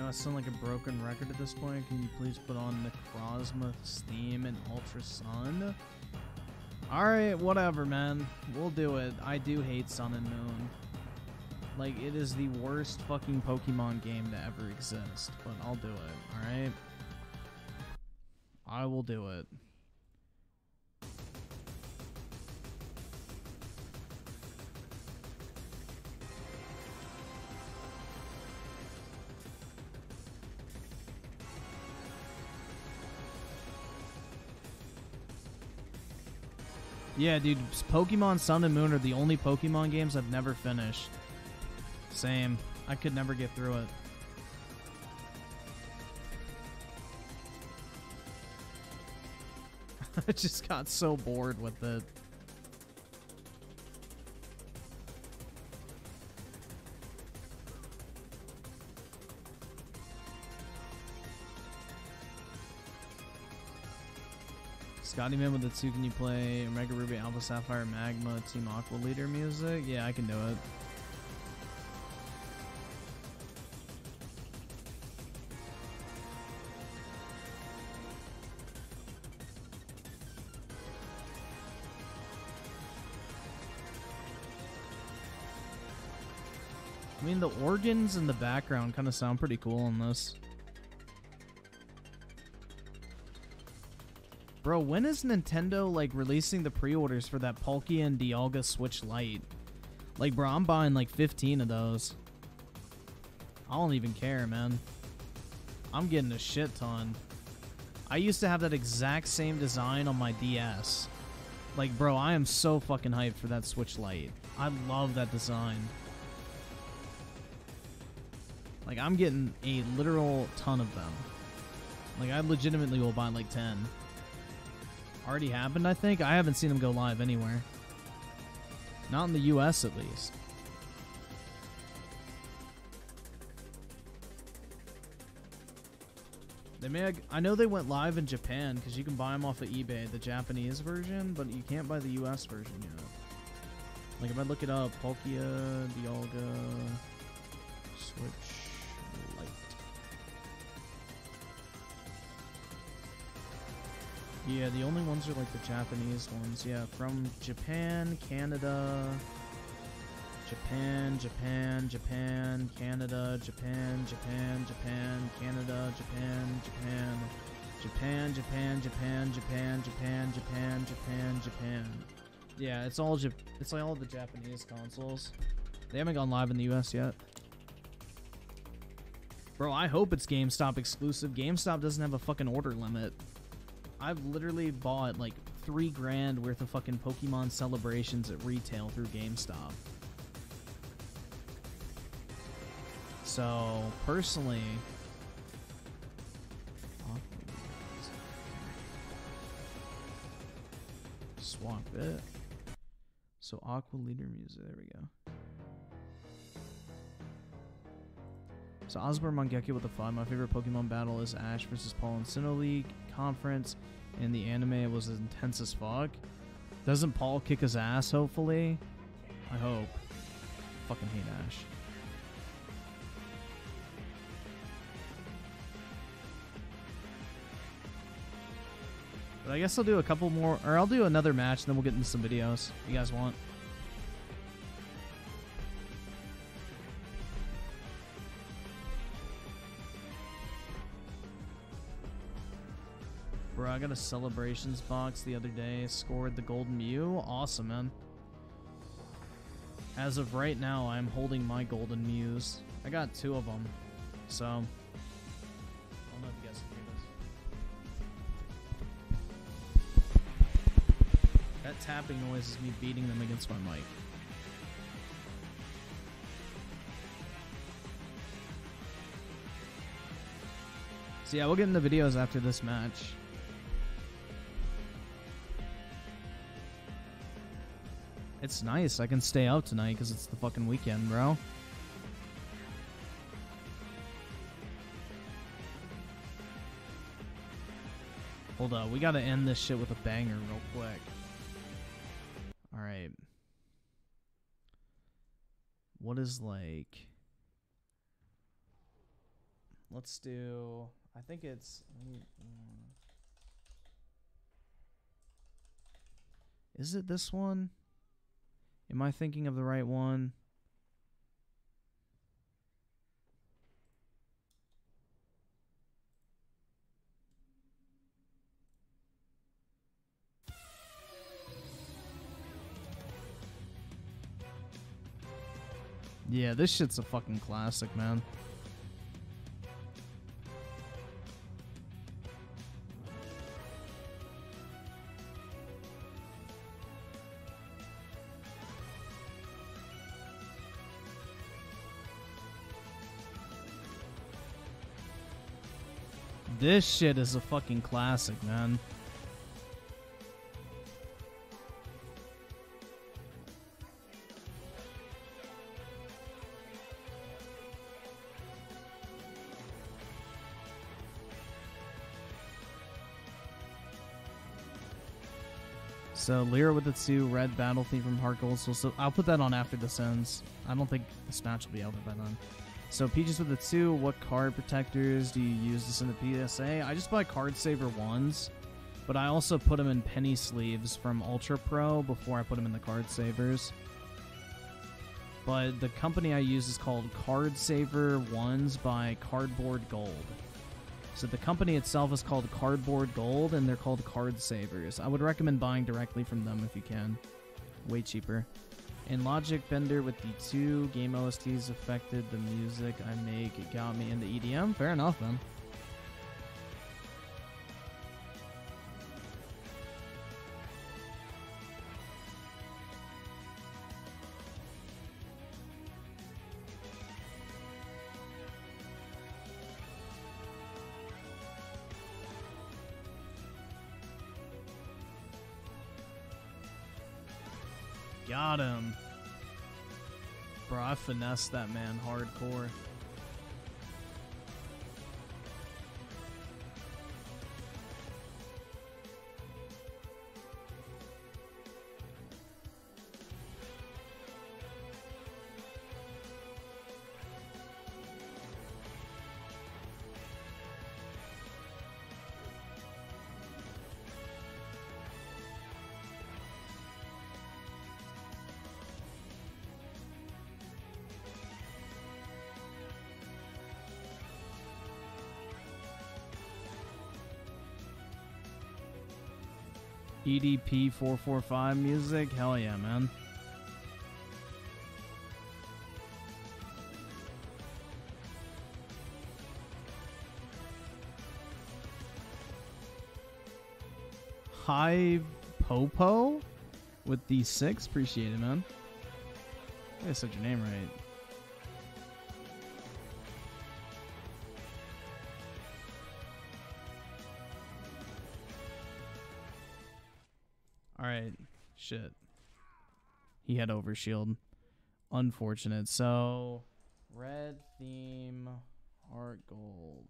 know I sound like a broken record at this point. Can you please put on Necrozma's theme and Ultra Sun? Alright, whatever, man. We'll do it. I do hate Sun and Moon. Like, it is the worst fucking Pokemon game to ever exist. But I'll do it, alright? I will do it. Yeah, dude, Pokemon Sun and Moon are the only Pokemon games I've never finished. Same. I could never get through it. I just got so bored with it. Scotty Man with the two, can you play Omega Ruby Alpha Sapphire Magma Team Aqua Leader music? Yeah, I can do it. I mean, the organs in the background kind of sound pretty cool in this. When is Nintendo like releasing the pre-orders for that Palkia and Dialga Switch Lite? Like, bro, I'm buying like 15 of those. I don't even care, man. I'm getting a shit ton. I used to have that exact same design on my DS. Like, bro, I am so fucking hyped for that Switch Lite. I love that design. Like, I'm getting a literal ton of them. Like, I legitimately will buy like 10. Already happened, I think? I haven't seen them go live anywhere. Not in the US, at least. They may. I know they went live in Japan because you can buy them off of eBay, the Japanese version, but you can't buy the US version yet. Like if I look it up, Palkia, Dialga, Switch. Yeah, the only ones are like the Japanese ones. Yeah, from Japan, Canada, Japan, Japan, Japan, Canada, Japan, Japan, Japan, Canada, Japan, Japan, Japan, Japan, Japan, Japan, Japan, Japan, Japan, Japan. Yeah, it's all it's like all the Japanese consoles. They haven't gone live in the US yet. Bro, I hope it's GameStop exclusive. GameStop doesn't have a fucking order limit. I've literally bought like three grand worth of fucking Pokemon celebrations at retail through GameStop. So, personally, swap it. So, Aqua Leader music, there we go. So Osborne Mangekyo with the five. My favorite Pokemon battle is Ash versus Paul in Sinnoh League conference. and the anime, was intense as fuck. Doesn't Paul kick his ass? Hopefully, I hope. Fucking hate Ash. But I guess I'll do a couple more, or I'll do another match, and then we'll get into some videos. You guys want? I got a celebrations box the other day. Scored the golden Mew. Awesome, man. As of right now, I'm holding my golden Mews. I got two of them. So, I don't know if you guys can hear this. That tapping noise is me beating them against my mic. So yeah, we'll get into videos after this match. It's nice. I can stay out tonight because it's the fucking weekend, bro. Hold up. We gotta end this shit with a banger real quick. Alright. What is like... let's do. I think it's. Mm, mm. Is it this one? Am I thinking of the right one? Yeah, this shit's a fucking classic, man. This shit is a fucking classic, man. So Lyra with the two red battle theme from Heart Gold. So, so I'll put that on after this ends. I don't think this match will be over by then. So Peaches with the two. What card protectors do you use this in the PSA? I just buy card saver ones, but I also put them in penny sleeves from Ultra Pro before I put them in the card savers. But the company I use is called Card Saver Ones by Cardboard Gold. So the company itself is called Cardboard Gold, and they're called Card Savers. I would recommend buying directly from them if you can. Way cheaper. And Logic Bender with the two game OSTs affected the music I make. It got me into EDM. Fair enough, then. I that man hardcore. EDP 445 music? Hell yeah, man. Hi Popo with the six. Appreciate it, man. I said your name right. Shit. He had overshield. Unfortunate. So, red theme, heart gold.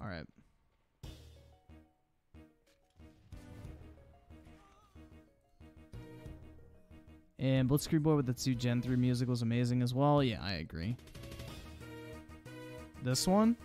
Alright. And Blitzkrieg Boy with the two Gen 3 music was amazing as well. Yeah, I agree. This one?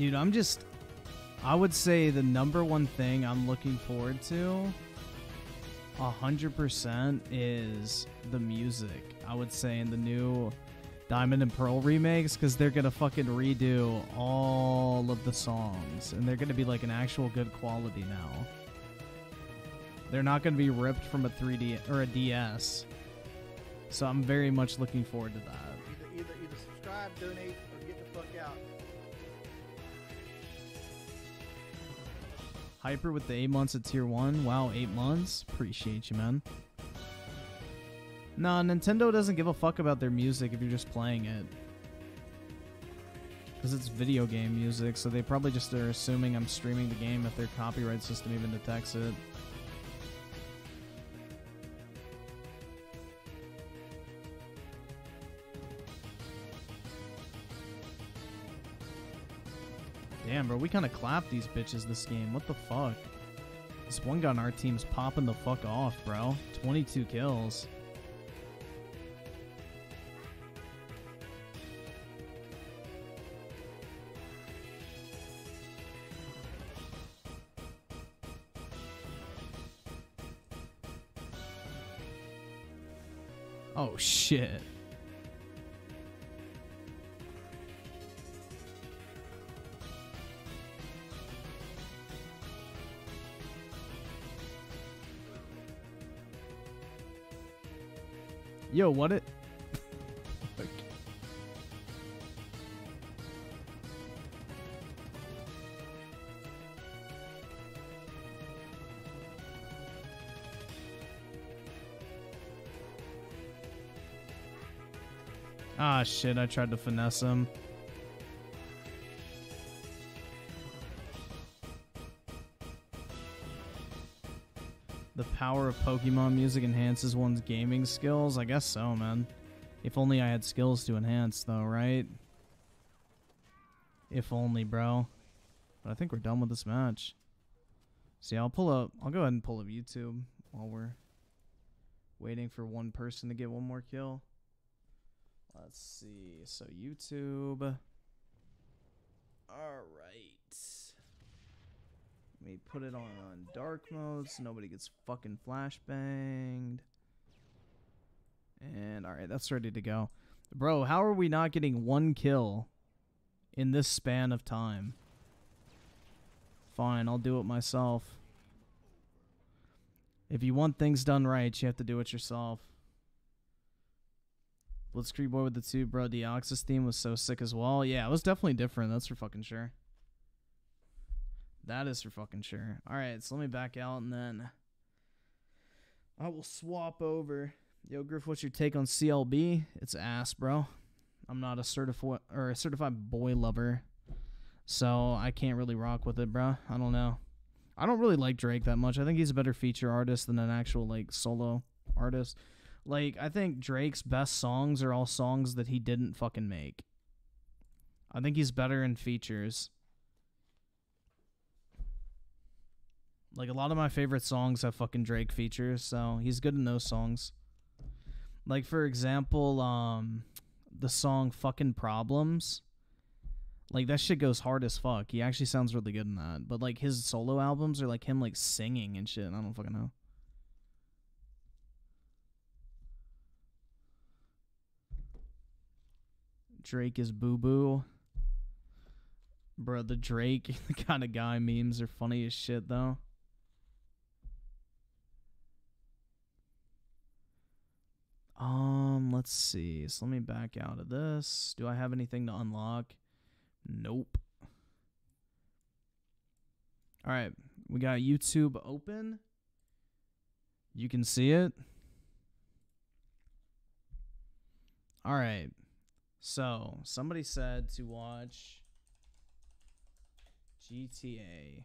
Dude, I'm just. I would say the number one thing I'm looking forward to, hundred percent, is the music. I would say in the new Diamond and Pearl remakes, because they're gonna fucking redo all of the songs, and they're gonna be like an actual good quality now. They're not gonna be ripped from a 3D or a DS. So I'm very much looking forward to that. Either, either, either subscribe, donate, or get the fuck out. Hyper with the eight months at tier one. Wow, eight months. Appreciate you, man. Nah, Nintendo doesn't give a fuck about their music if you're just playing it. Because it's video game music, so they probably just are assuming I'm streaming the game if their copyright system even detects it. Damn, bro, we kind of clapped these bitches this game. What the fuck? This one guy on our team's popping the fuck off, bro. 22 kills. Oh shit. Yo, what it? Ah, shit, I tried to finesse him. Power of Pokemon music enhances one's gaming skills? I guess so, man. If only I had skills to enhance, though, right? If only, bro. But I think we're done with this match. See, I'll pull up. I'll go ahead and pull up YouTube while we're waiting for one person to get one more kill. Let's see. So YouTube. All right. Me put it on, on dark mode so nobody gets fucking flashbanged. And all right, that's ready to go. Bro, how are we not getting one kill in this span of time? Fine, I'll do it myself. If you want things done right, you have to do it yourself. Blitzkrieg Boy with the two, bro. Deoxys theme was so sick as well. Yeah, it was definitely different. That's for fucking sure. That is for fucking sure. All right, so let me back out and then I will swap over. Yo, Griff, what's your take on CLB? It's ass, bro. I'm not a certified or a certified boy lover, so I can't really rock with it, bro. I don't know. I don't really like Drake that much. I think he's a better feature artist than an actual like solo artist. Like I think Drake's best songs are all songs that he didn't fucking make. I think he's better in features. Like a lot of my favorite songs have fucking Drake features, so he's good in those songs. Like for example, um the song fucking problems. Like that shit goes hard as fuck. He actually sounds really good in that. But like his solo albums are like him like singing and shit. I don't fucking know. Drake is boo boo. Bro, the Drake the kind of guy memes are funny as shit though. Um, let's see. So let me back out of this. Do I have anything to unlock? Nope. All right, we got YouTube open. You can see it. All right. So, somebody said to watch GTA.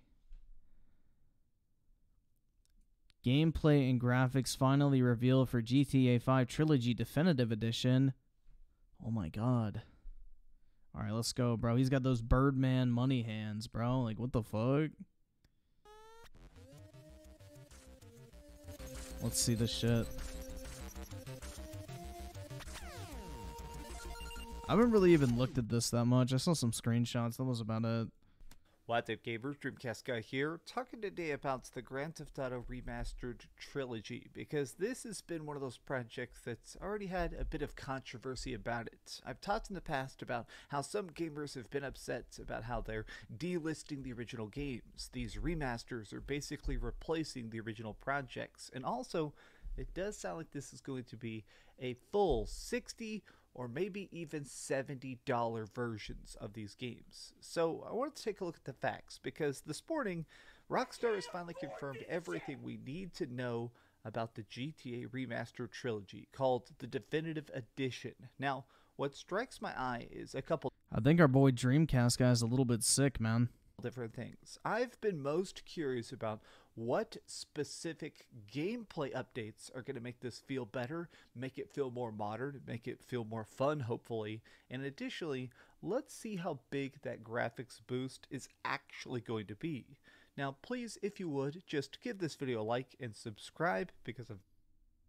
Gameplay and graphics finally revealed for GTA 5 Trilogy Definitive Edition. Oh my god. All right, let's go, bro. He's got those Birdman money hands, bro. Like, what the fuck? Let's see this shit. I haven't really even looked at this that much. I saw some screenshots. That was about it. What's up, gamers? Dreamcast guy here, talking today about the Grand Theft Auto Remastered Trilogy, because this has been one of those projects that's already had a bit of controversy about it. I've talked in the past about how some gamers have been upset about how they're delisting the original games. These remasters are basically replacing the original projects, and also, it does sound like this is going to be a full 60 or maybe even $70 versions of these games. So I want to take a look at the facts because this morning, Rockstar has finally confirmed everything we need to know about the GTA Remastered Trilogy called the Definitive Edition. Now, what strikes my eye is a couple I think our boy Dreamcast guy's a little bit sick, man. different things. I've been most curious about what specific gameplay updates are going to make this feel better, make it feel more modern, make it feel more fun, hopefully. And additionally, let's see how big that graphics boost is actually going to be. Now, please, if you would, just give this video a like and subscribe because of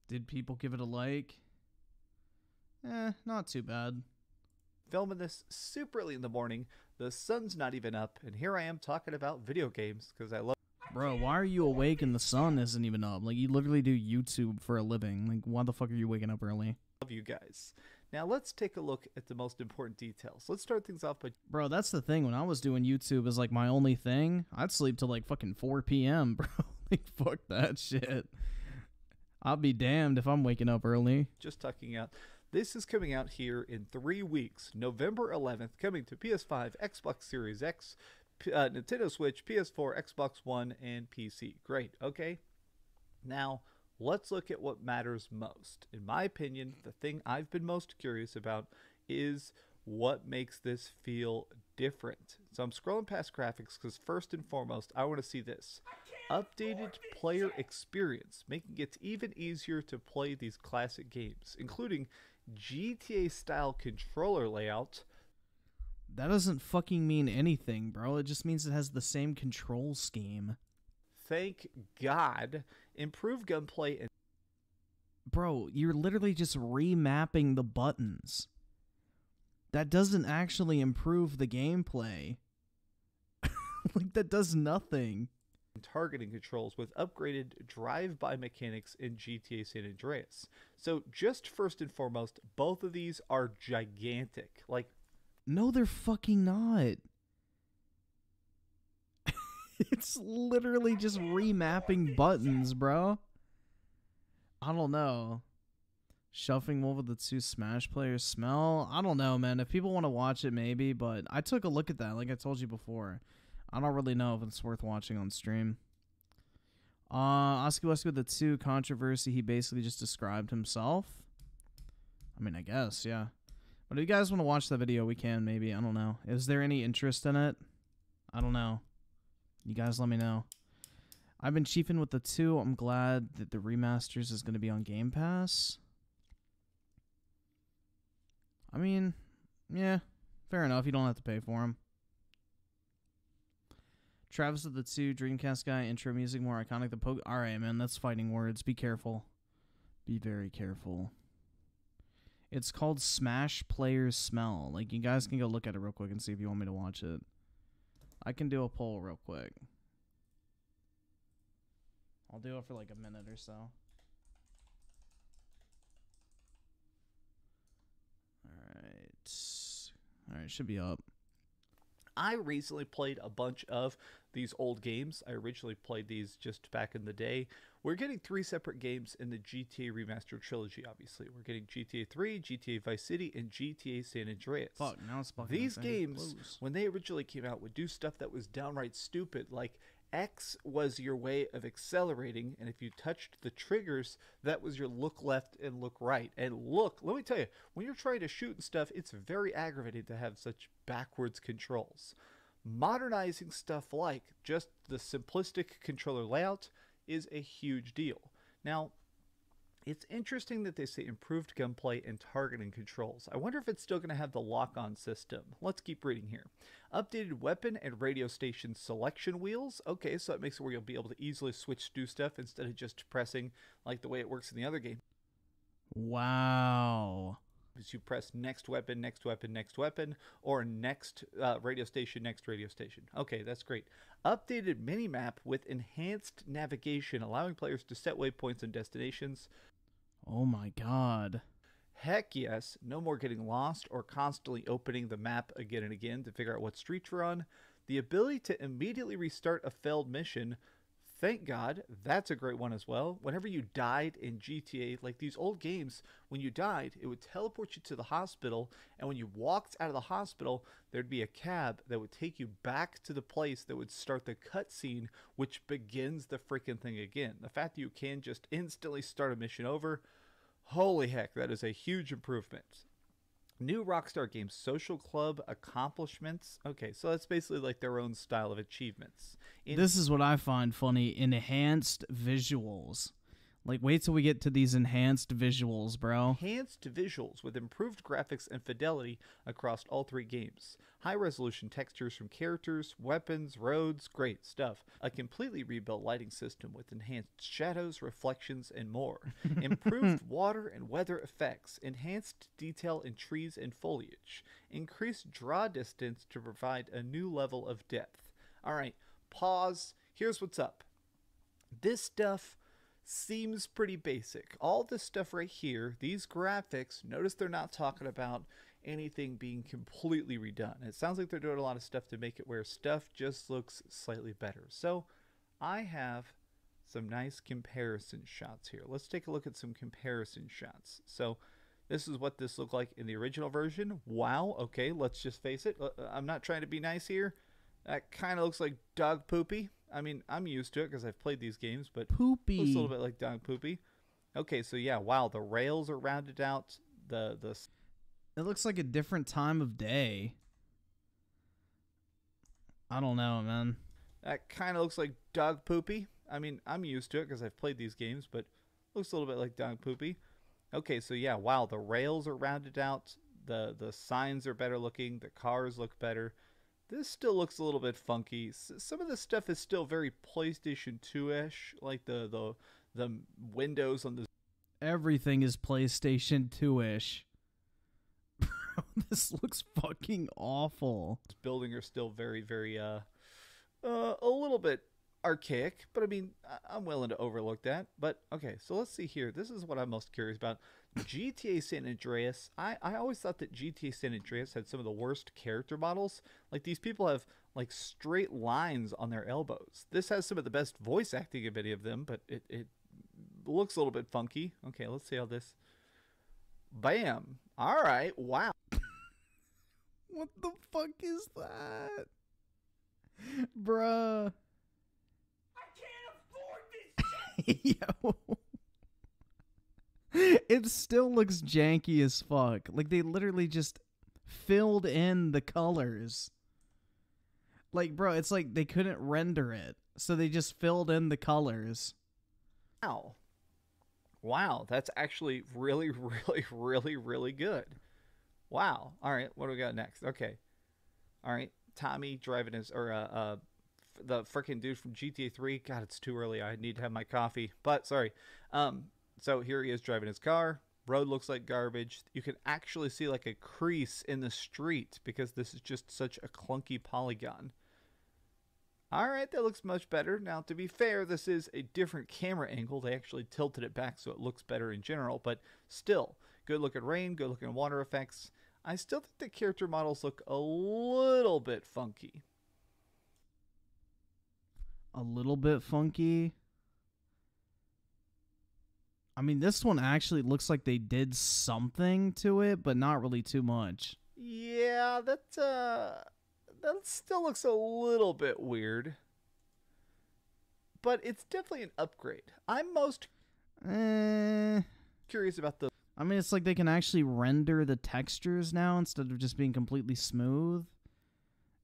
Did people give it a like? Eh, not too bad. filming this super early in the morning. The sun's not even up, and here I am talking about video games because I love. Bro, why are you awake and the sun isn't even up? Like, you literally do YouTube for a living. Like, why the fuck are you waking up early? love you guys. Now let's take a look at the most important details. Let's start things off by Bro, that's the thing. When I was doing YouTube as like my only thing, I'd sleep till like fucking 4 p.m., bro. like, fuck that shit. I'll be damned if I'm waking up early. just tucking out. This is coming out here in three weeks, November 11th, coming to PS5, Xbox Series X, uh, Nintendo Switch, PS4, Xbox One, and PC. Great. Okay. Now let's look at what matters most. In my opinion, the thing I've been most curious about is what makes this feel different. So I'm scrolling past graphics because first and foremost, I want to see this updated player experience, making it even easier to play these classic games, including GTA style controller layout. That doesn't fucking mean anything, bro. It just means it has the same control scheme. Thank God, improved gunplay and Bro, you're literally just remapping the buttons. That doesn't actually improve the gameplay. like, that does nothing. targeting controls with upgraded drive-by mechanics in GTA San Andreas. So, just first and foremost, both of these are gigantic. Like No, they're fucking not. it's literally just remapping buttons, bro. I don't know. Shuffling over the two Smash players smell. I don't know, man. If people want to watch it, maybe. But I took a look at that, like I told you before. I don't really know if it's worth watching on stream. Uh, Oscar Wesker the two controversy. He basically just described himself. I mean, I guess, yeah. But if you guys want to watch that video, we can maybe. I don't know. Is there any interest in it? I don't know. You guys let me know. I've been chiefing with the two. I'm glad that the remasters is going to be on Game Pass. I mean, yeah, fair enough. You don't have to pay for them. Travis of the two Dreamcast guy intro music more iconic than Poke. All right, man, that's fighting words. Be careful. Be very careful. It's called Smash Players Smell. Like you guys can go look at it real quick and see if you want me to watch it. I can do a poll real quick. I'll do it for like a minute or so. Alright. Alright, should be up. I recently played a bunch of these old games. I originally played these just back in the day. We're getting three separate games in the GTA Remastered trilogy, obviously. We're getting GTA 3, GTA Vice City, and GTA San Andreas. Fuck, now it's fucking These games, Close. when they originally came out, would do stuff that was downright stupid. Like X was your way of accelerating, and if you touched the triggers, that was your look left and look right. And look, let me tell you, when you're trying to shoot and stuff, it's very aggravating to have such backwards controls. Modernizing stuff like just the simplistic controller layout is a huge deal. Now, it's interesting that they say improved gunplay and targeting controls. I wonder if it's still going to have the lock on system. Let's keep reading here. Updated weapon and radio station selection wheels. Okay, so that makes it where you'll be able to easily switch to do stuff instead of just pressing like the way it works in the other game. Wow. You press next weapon, next weapon, next weapon, or next uh, radio station, next radio station. Okay, that's great. Updated minimap with enhanced navigation, allowing players to set waypoints and destinations. Oh my god. Heck yes, no more getting lost or constantly opening the map again and again to figure out what street you're on. The ability to immediately restart a failed mission Thank God, that's a great one as well. Whenever you died in GTA, like these old games, when you died, it would teleport you to the hospital, and when you walked out of the hospital, there'd be a cab that would take you back to the place that would start the cutscene, which begins the freaking thing again. The fact that you can just instantly start a mission over, holy heck, that is a huge improvement. New Rockstar Games Social Club accomplishments. Okay, so that's basically like their own style of achievements. In- This is what I find funny enhanced visuals. Like, wait till we get to these enhanced visuals, bro. enhanced visuals with improved graphics and fidelity across all three games. High resolution textures from characters, weapons, roads, great stuff. A completely rebuilt lighting system with enhanced shadows, reflections, and more. Improved water and weather effects, enhanced detail in trees and foliage, increased draw distance to provide a new level of depth. All right, pause. Here's what's up. This stuff seems pretty basic. All this stuff right here, these graphics, notice they're not talking about anything being completely redone. It sounds like they're doing a lot of stuff to make it where stuff just looks slightly better. So I have some nice comparison shots here. Let's take a look at some comparison shots. So this is what this looked like in the original version. Wow, okay, let's just face it. Uh, I'm not trying to be nice here. That kind of looks like dog poopy. I mean, I'm used to it because I've played these games, but Poopy. looks a little bit like dog poopy. Okay, so yeah, wow, the rails are rounded out. The the It looks like a different time of day. I don't know, man. that kind of looks like dog poopy. I mean, I'm used to it because I've played these games, but looks a little bit like dog poopy. Okay, so yeah, wow, the rails are rounded out. The the signs are better looking. The cars look better. This still looks a little bit funky. S- some of the stuff is still very PlayStation 2-ish, like the the the windows on the Everything is PlayStation 2 ish. This looks fucking awful. building are still very, very, uh, uh, a little bit archaic. But I mean, I'm willing to overlook that. But okay, so let's see here. This is what I'm most curious about. GTA San Andreas. I, I always thought that GTA San Andreas had some of the worst character models. Like these people have like straight lines on their elbows. This has some of the best voice acting of any of them, but it, it looks a little bit funky. Okay, let's see how this. Bam! All right. Wow. What the fuck is that? Bruh. I can't afford this Yo. It still looks janky as fuck. Like they literally just filled in the colors. Like, bro, it's like they couldn't render it. So they just filled in the colors. Wow. Wow, that's actually really, really, really, really good. Wow. All right, what do we got next? Okay. All right, Tommy driving his or uh, uh the freaking dude from GTA 3. God, it's too early. I need to have my coffee. But sorry. Um so here he is driving his car. Road looks like garbage. You can actually see like a crease in the street because this is just such a clunky polygon. All right, that looks much better. Now, to be fair, this is a different camera angle. They actually tilted it back so it looks better in general, but still, good looking rain, good looking water effects. I still think the character models look a little bit funky. A little bit funky. I mean, this one actually looks like they did something to it, but not really too much. Yeah, that uh that still looks a little bit weird. But it's definitely an upgrade. I'm most Eh. curious about the I mean, it's like they can actually render the textures now instead of just being completely smooth.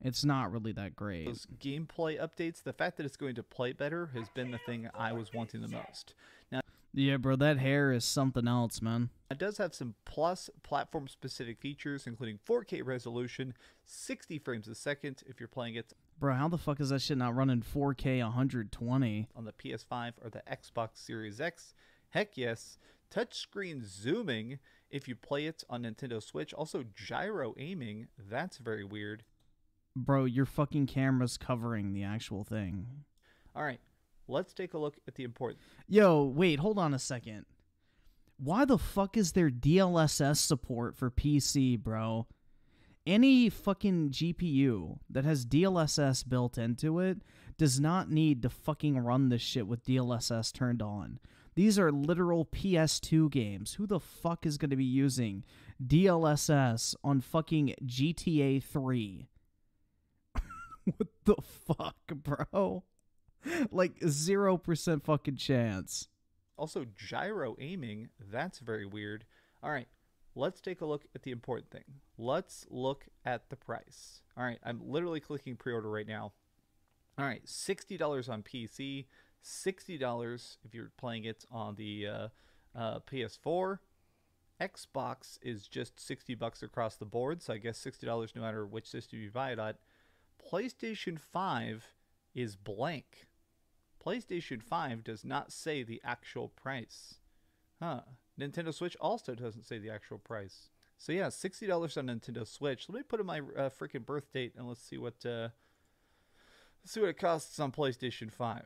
It's not really that great. those gameplay updates. The fact that it's going to play better has been the thing I was wanting the most. Now, Yeah, bro, that hair is something else, man. It does have some plus platform specific features, including 4K resolution, 60 frames a second if you're playing it Bro, how the fuck is that shit not running 4K 120? on the PS5 or the Xbox Series X. Heck yes. Touchscreen zooming if you play it on Nintendo Switch. Also, gyro aiming. That's very weird. Bro, your fucking camera's covering the actual thing. All right, let's take a look at the important. Yo, wait, hold on a second. Why the fuck is there DLSS support for PC, bro? any fucking GPU that has DLSS built into it does not need to fucking run this shit with DLSS turned on. These are literal PS2 games. Who the fuck is going to be using DLSS on fucking GTA 3? what the fuck, bro? Like 0% fucking chance. Also, gyro aiming, that's very weird. All right, let's take a look at the important thing. Let's look at the price. All right, I'm literally clicking pre order right now. All right, $60 on PC, $60 if you're playing it on the uh, uh, PS4. Xbox is just 60 bucks across the board, so I guess $60 no matter which system you buy it on. PlayStation 5 is blank. PlayStation 5 does not say the actual price. Huh. Nintendo Switch also doesn't say the actual price. So yeah, $60 on Nintendo Switch. Let me put in my uh, freaking birth date and let's see what uh, let's see what it costs on PlayStation 5.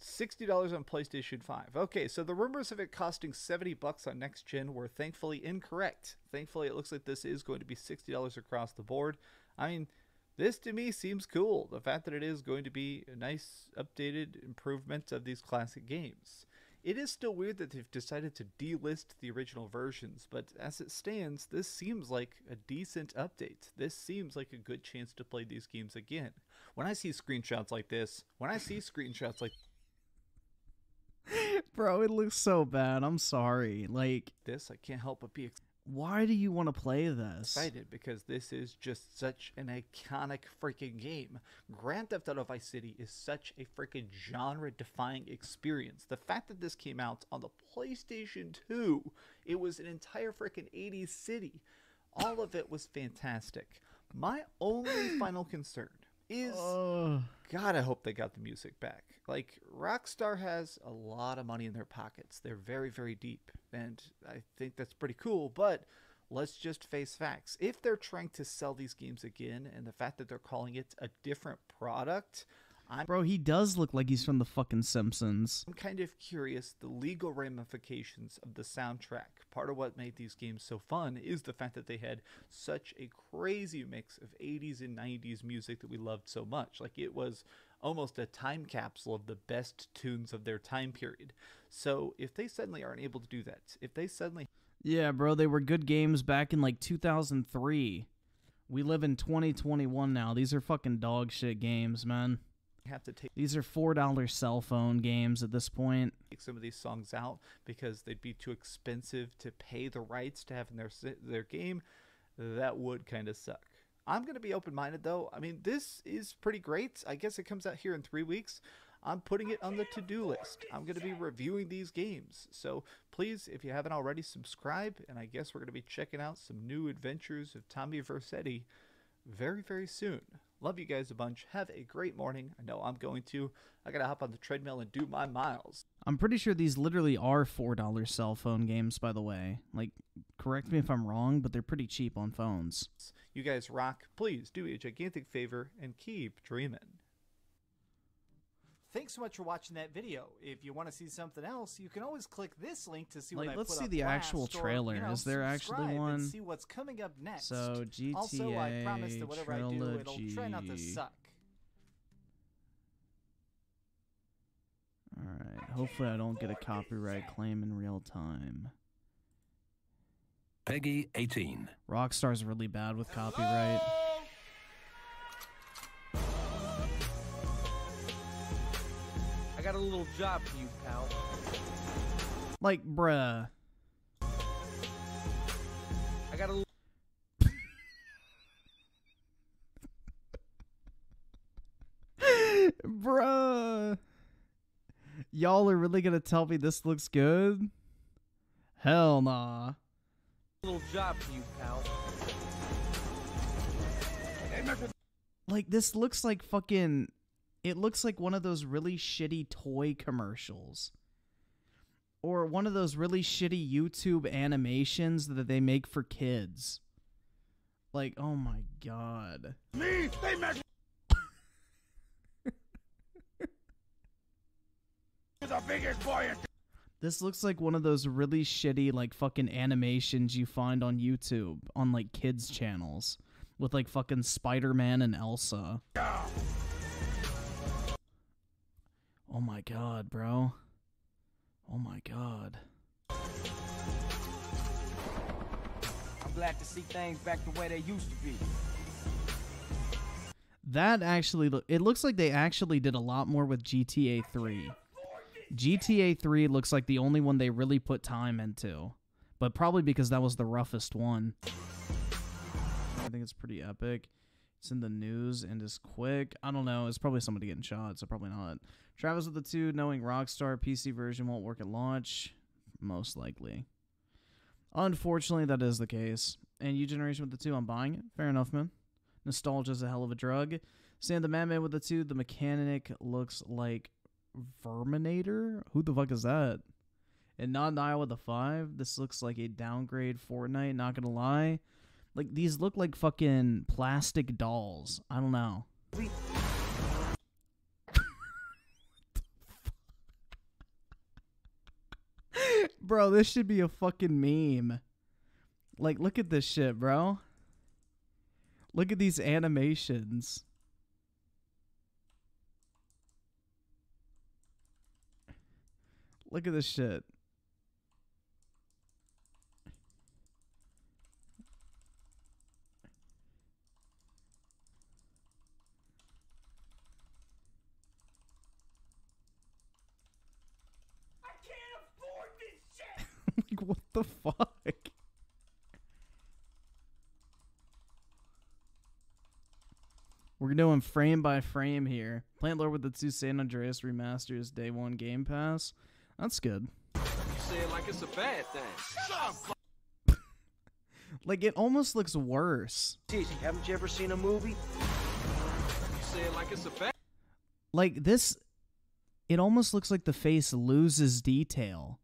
$60 on PlayStation 5. Okay, so the rumors of it costing 70 bucks on next gen were thankfully incorrect. Thankfully, it looks like this is going to be $60 across the board. I mean, this to me seems cool. The fact that it is going to be a nice updated improvement of these classic games. It is still weird that they've decided to delist the original versions, but as it stands, this seems like a decent update. This seems like a good chance to play these games again. When I see screenshots like this, when I see screenshots like Bro, it looks so bad. I'm sorry. Like, this, I can't help but be why do you want to play this? excited because this is just such an iconic freaking game. Grand Theft Auto Vice City is such a freaking genre defying experience. The fact that this came out on the PlayStation 2, it was an entire freaking 80s city. All of it was fantastic. My only final concern is Ugh. God, I hope they got the music back. Like Rockstar has a lot of money in their pockets. They're very, very deep, and I think that's pretty cool. But let's just face facts. If they're trying to sell these games again, and the fact that they're calling it a different product, Bro, he does look like he's from the fucking Simpsons. I'm kind of curious the legal ramifications of the soundtrack. Part of what made these games so fun is the fact that they had such a crazy mix of 80s and 90s music that we loved so much. Like it was almost a time capsule of the best tunes of their time period. So if they suddenly aren't able to do that, if they suddenly Yeah, bro, they were good games back in like 2003. We live in 2021 now. These are fucking dog shit games, man. Have to take These are $4 cell phone games at this point. some of these songs out because they'd be too expensive to pay the rights to have in their their game, that would kind of suck. I'm gonna be open minded though. I mean, this is pretty great. I guess it comes out here in three weeks. I'm putting it on the to do list. I'm gonna be reviewing these games. So please, if you haven't already, subscribe. And I guess we're gonna be checking out some new adventures of Tommy Vercetti very very soon. Love you guys a bunch. Have a great morning. I know I'm going to. I gotta hop on the treadmill and do my miles. I'm pretty sure these literally are $4 cell phone games, by the way. Like, correct me if I'm wrong, but they're pretty cheap on phones. You guys rock. Please do me a gigantic favor and keep dreaming. Thanks so much for watching that video. If you want to see something else, you can always click this link to see what Like, I let's see the last, actual or, trailer. you know, Is there actually subscribe and one? See what's coming up next. So, GTA also, I promise that whatever I do, it'll try not to suck. Alright, hopefully I don't get a copyright claim in real time. Peggy 18. Rockstar's really bad with copyright. Got a little job for you, pal. Like, bruh. I got a. Bruh. Y'all are really gonna tell me this looks good? Hell nah. little job for you, pal. Like, this looks like fucking. It looks like one of those really shitty toy commercials. Or one of those really shitty YouTube animations that they make for kids. Like, oh my god. Me, they the biggest boy This looks like one of those really shitty like fucking animations you find on YouTube on like kids channels with like fucking Spider-Man and Elsa. Oh my god, bro. Oh my god. I'm glad to see things back the way they used to be. That actually look it looks like they actually did a lot more with GTA 3. GTA 3 looks like the only one they really put time into. But probably because that was the roughest one. I think it's pretty epic. It's in the news and is quick. I don't know. It's probably somebody getting shot, so probably not. Travis with the two, knowing Rockstar PC version won't work at launch. Most likely. Unfortunately, that is the case. And U Generation with the two, I'm buying it. Fair enough, man. Nostalgia is a hell of a drug. Sam the Madman with the two, the mechanic looks like Verminator? Who the fuck is that? And not Nile with the five. This looks like a downgrade Fortnite, not gonna lie. Like these look like fucking plastic dolls. I don't know. bro, this should be a fucking meme. Like, look at this shit, bro. Look at these animations. Look at this shit. I can't afford this shit. Like, what the fuck? We're doing frame by frame here. Plant Lord with the two San Andreas remasters day one Game Pass. That's good. You say it like it's a bad thing. Like it almost looks worse. Haven't you ever seen a movie? You say it like it's a bad. Like this it almost looks like the face loses detail.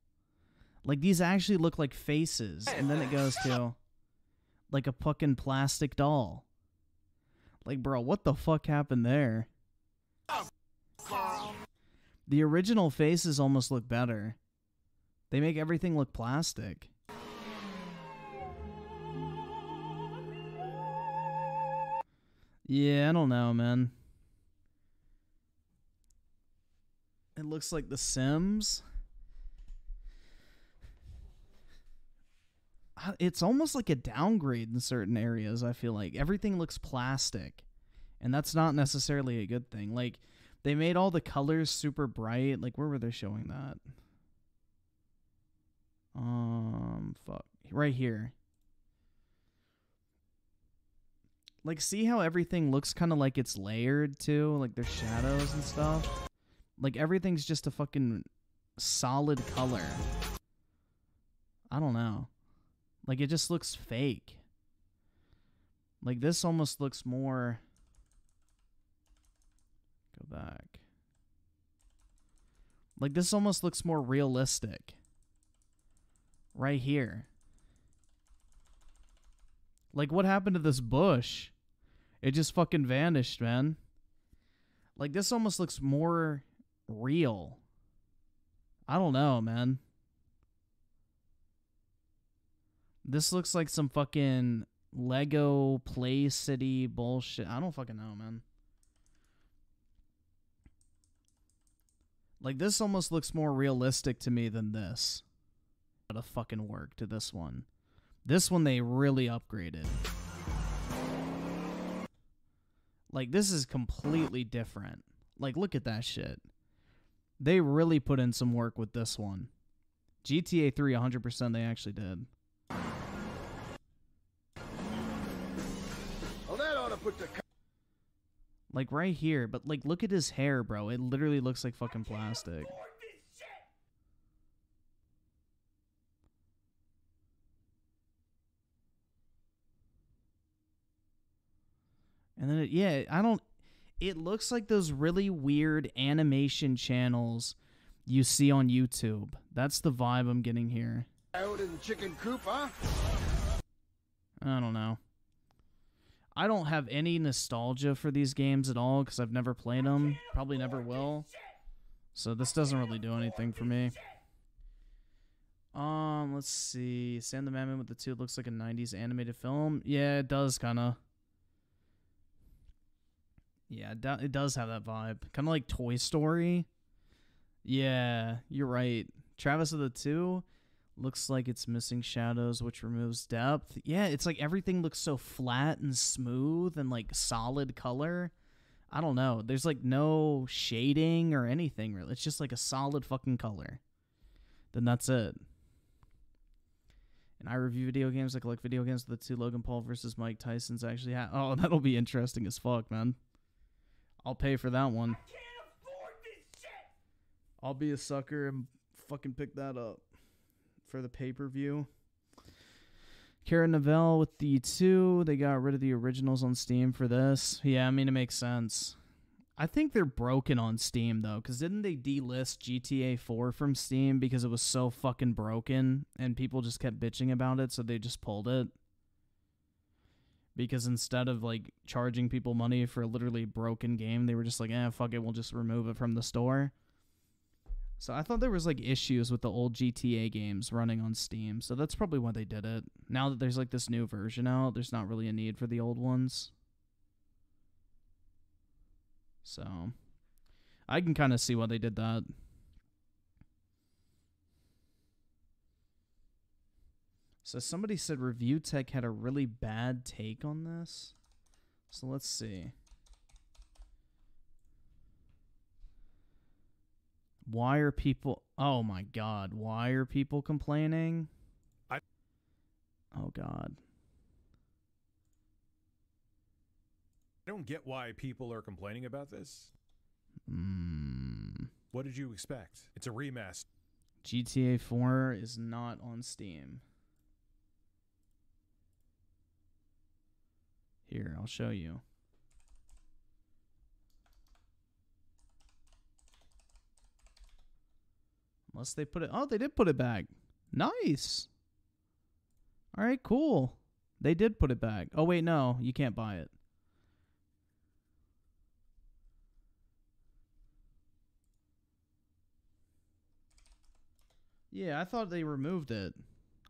Like these actually look like faces and then it goes to like a fucking plastic doll. Like bro, what the fuck happened there? The original faces almost look better. They make everything look plastic. Yeah, I don't know, man. It looks like The Sims. It's almost like a downgrade in certain areas, I feel like. Everything looks plastic. And that's not necessarily a good thing. Like, they made all the colors super bright. Like, where were they showing that? Um, fuck. Right here. Like, see how everything looks kind of like it's layered too? Like, there's shadows and stuff. Like, everything's just a fucking solid color. I don't know. Like, it just looks fake. Like, this almost looks more. Go back. Like, this almost looks more realistic. Right here. Like, what happened to this bush? It just fucking vanished, man. Like, this almost looks more real. I don't know, man. This looks like some fucking Lego Play City bullshit. I don't fucking know, man. Like, this almost looks more realistic to me than this. But a fucking work to this one. This one they really upgraded. Like this is completely different. Like look at that shit. They really put in some work with this one. GTA 3 100% they actually did. Put the. Like right here, but like look at his hair, bro. It literally looks like fucking plastic. And then it, yeah, I don't it looks like those really weird animation channels you see on YouTube. That's the vibe I'm getting here. Out in the chicken coop, huh? I don't know. I don't have any nostalgia for these games at all because I've never played them. Probably never will. So this doesn't really do anything for me. Um, let's see. Sam the Madman with the two looks like a '90s animated film. Yeah, it does kind of. Yeah, it, it does have that vibe, kind of like Toy Story. Yeah, you're right. Travis of the two looks like it's missing shadows, which removes depth. Yeah, it's like everything looks so flat and smooth and like solid color. I don't know. There's like no shading or anything really. It's just like a solid fucking color. Then that's it. And I review video games. I collect video games. with The two Logan Paul versus Mike Tyson's actually. Ha- oh, that'll be interesting as fuck, man. I'll pay for that one. I'll be a sucker and fucking pick that up for the pay per view. Kara Novell with the two. They got rid of the originals on Steam for this. Yeah, I mean, it makes sense. I think they're broken on Steam, though, because didn't they delist GTA 4 from Steam because it was so fucking broken and people just kept bitching about it, so they just pulled it? Because instead of like charging people money for a literally broken game, they were just like, eh, fuck it, we'll just remove it from the store. So I thought there was like issues with the old GTA games running on Steam. So that's probably why they did it. Now that there's like this new version out, there's not really a need for the old ones. So I can kind of see why they did that. So somebody said Review Tech had a really bad take on this. So let's see. Why are people Oh my god, why are people complaining? I- Oh god. I don't get why people are complaining about this. Mm. What did you expect? It's a remaster. GTA 4 is not on Steam. Here, I'll show you. Unless they put it. Oh, they did put it back. Nice. All right, cool. They did put it back. Oh, wait, no. You can't buy it. Yeah, I thought they removed it.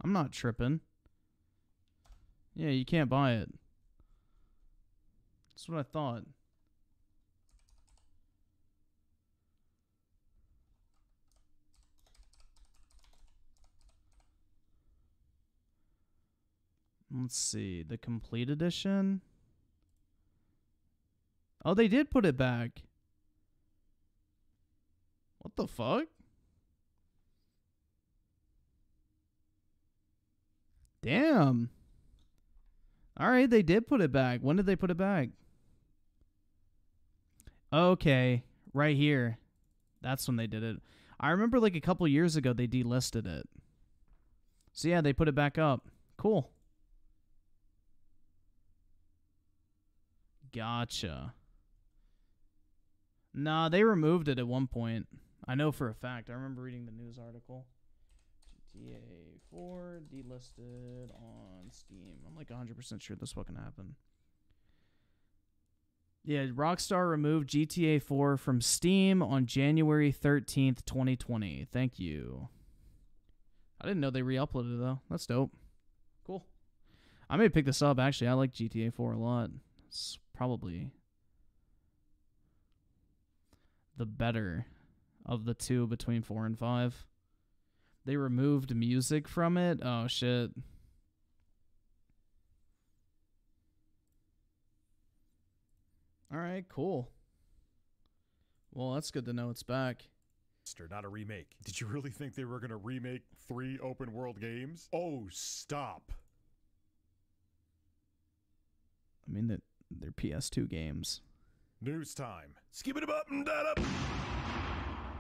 I'm not tripping. Yeah, you can't buy it. That's what I thought. Let's see. The complete edition? Oh, they did put it back. What the fuck? Damn. All right, they did put it back. When did they put it back? Okay, right here. That's when they did it. I remember like a couple years ago they delisted it. So yeah, they put it back up. Cool. Gotcha. Nah, they removed it at one point. I know for a fact. I remember reading the news article. GTA 4 delisted on Steam. I'm like 100% sure this fucking happened. Yeah, Rockstar removed GTA 4 from Steam on January 13th, 2020. Thank you. I didn't know they re-uploaded it though. That's dope. Cool. I may pick this up actually. I like GTA 4 a lot. It's probably the better of the two between 4 and 5. They removed music from it. Oh shit. All right, cool. Well, that's good to know it's back. Not a remake. Did you really think they were going to remake three open world games? Oh, stop. I mean that they're PS2 games. News time. Skip it up and that up.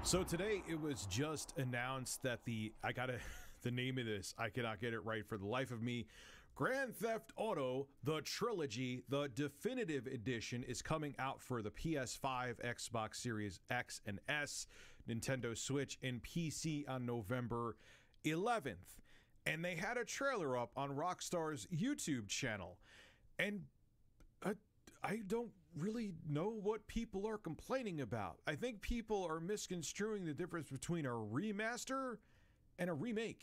So today it was just announced that the I gotta the name of this I cannot get it right for the life of me. Grand Theft Auto the trilogy, the definitive edition, is coming out for the PS5, Xbox Series X and S, Nintendo Switch, and PC on November 11th. And they had a trailer up on Rockstar's YouTube channel, and I, I don't really know what people are complaining about. I think people are misconstruing the difference between a remaster and a remake.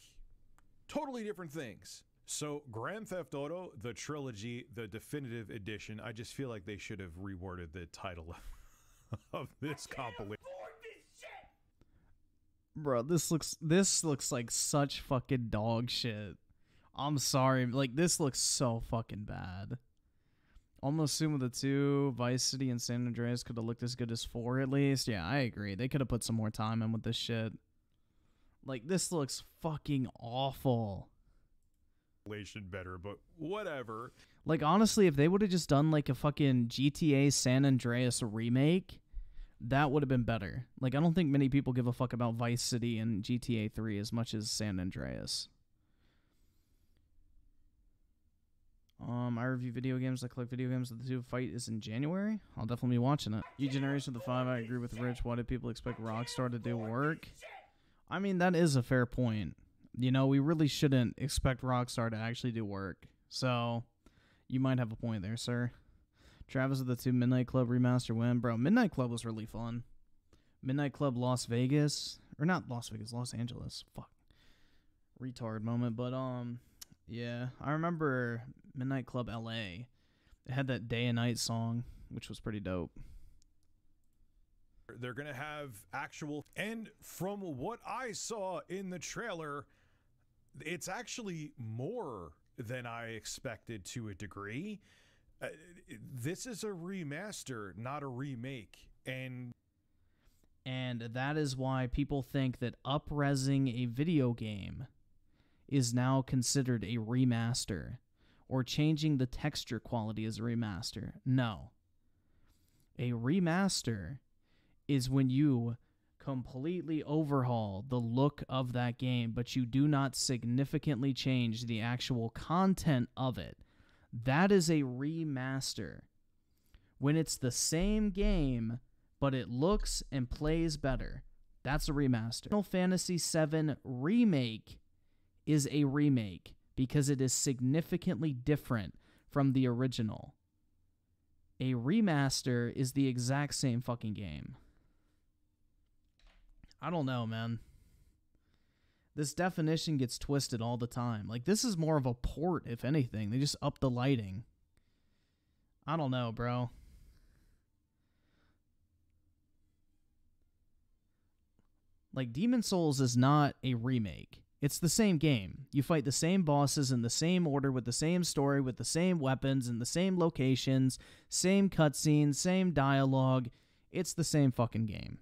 totally different things. So, Grand Theft Auto, the trilogy, the definitive edition, I just feel like they should have reworded the title of this compilation. Bro, this looks this looks like such fucking dog shit. I'm sorry, like this looks so fucking bad. Almost assume with the two, Vice City and San Andreas could have looked as good as four at least. Yeah, I agree. They could have put some more time in with this shit. Like this looks fucking awful. better, but whatever. Like honestly, if they would have just done like a fucking GTA San Andreas remake, that would have been better. Like I don't think many people give a fuck about Vice City and GTA 3 as much as San Andreas. Um, I review video games. I collect video games. The two fight is in January. I'll definitely be watching it. New Generation of the Five. I agree with Rich. Why do people expect Rockstar to do work? I mean, that is a fair point. You know, we really shouldn't expect Rockstar to actually do work. So, you might have a point there, sir. Travis of the two Midnight Club remaster win, bro. Midnight Club was really fun. Midnight Club Las Vegas, or not Las Vegas, Los Angeles. Fuck, retard moment. But um, yeah, I remember Midnight Club L.A. It had that day and night song, which was pretty dope. They're going to have actual. And from what I saw in the trailer, it's actually more than I expected to a degree. Uh, this is a remaster, not a remake. And and that is why people think that upresing a video game is now considered a remaster or changing the texture quality as a remaster. No. A remaster is when you completely overhaul the look of that game, but you do not significantly change the actual content of it. That is a remaster. When it's the same game, but it looks and plays better, that's a remaster. Final Fantasy VII Remake is a remake because it is significantly different from the original. A remaster is the exact same fucking game. I don't know, man. This definition gets twisted all the time. Like, this is more of a port, if anything. They just up the lighting. I don't know, bro. Like, Demon Souls is not a remake. It's the same game. You fight the same bosses in the same order with the same story, with the same weapons in the same locations, same cutscenes, same dialogue. It's the same fucking game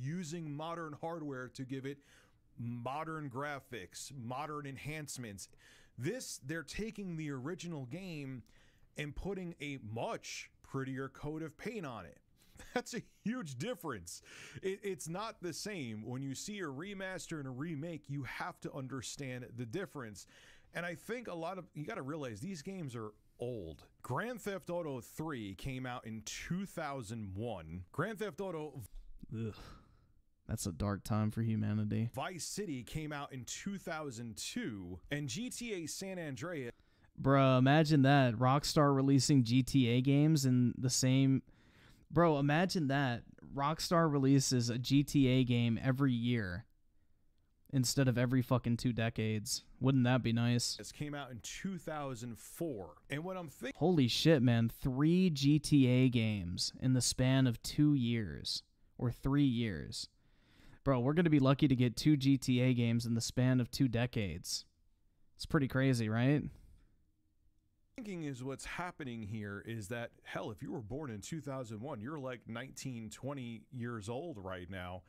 using modern hardware to give it modern graphics, modern enhancements. This, they're taking the original game and putting a much prettier coat of paint on it. That's a huge difference. It, it's not the same. When you see a remaster and a remake, you have to understand the difference. And I think a lot of you got to realize these games are old. Grand Theft Auto 3 came out in 2001. Grand Theft Auto. Ugh. That's a dark time for humanity. Vice City came out in 2002, and GTA San Andreas. Bro, imagine that. Rockstar releasing GTA games in the same. Bro, imagine that. Rockstar releases a GTA game every year instead of every fucking two decades. Wouldn't that be nice? This came out in 2004. And what I'm thinking. Holy shit, man. Three GTA games in the span of two years or three years. Bro, we're going to be lucky to get two GTA games in the span of two decades. It's pretty crazy, right? Thinking is what's happening here is that, hell, if you were born in 2001, you're like 19, 20 years old right now.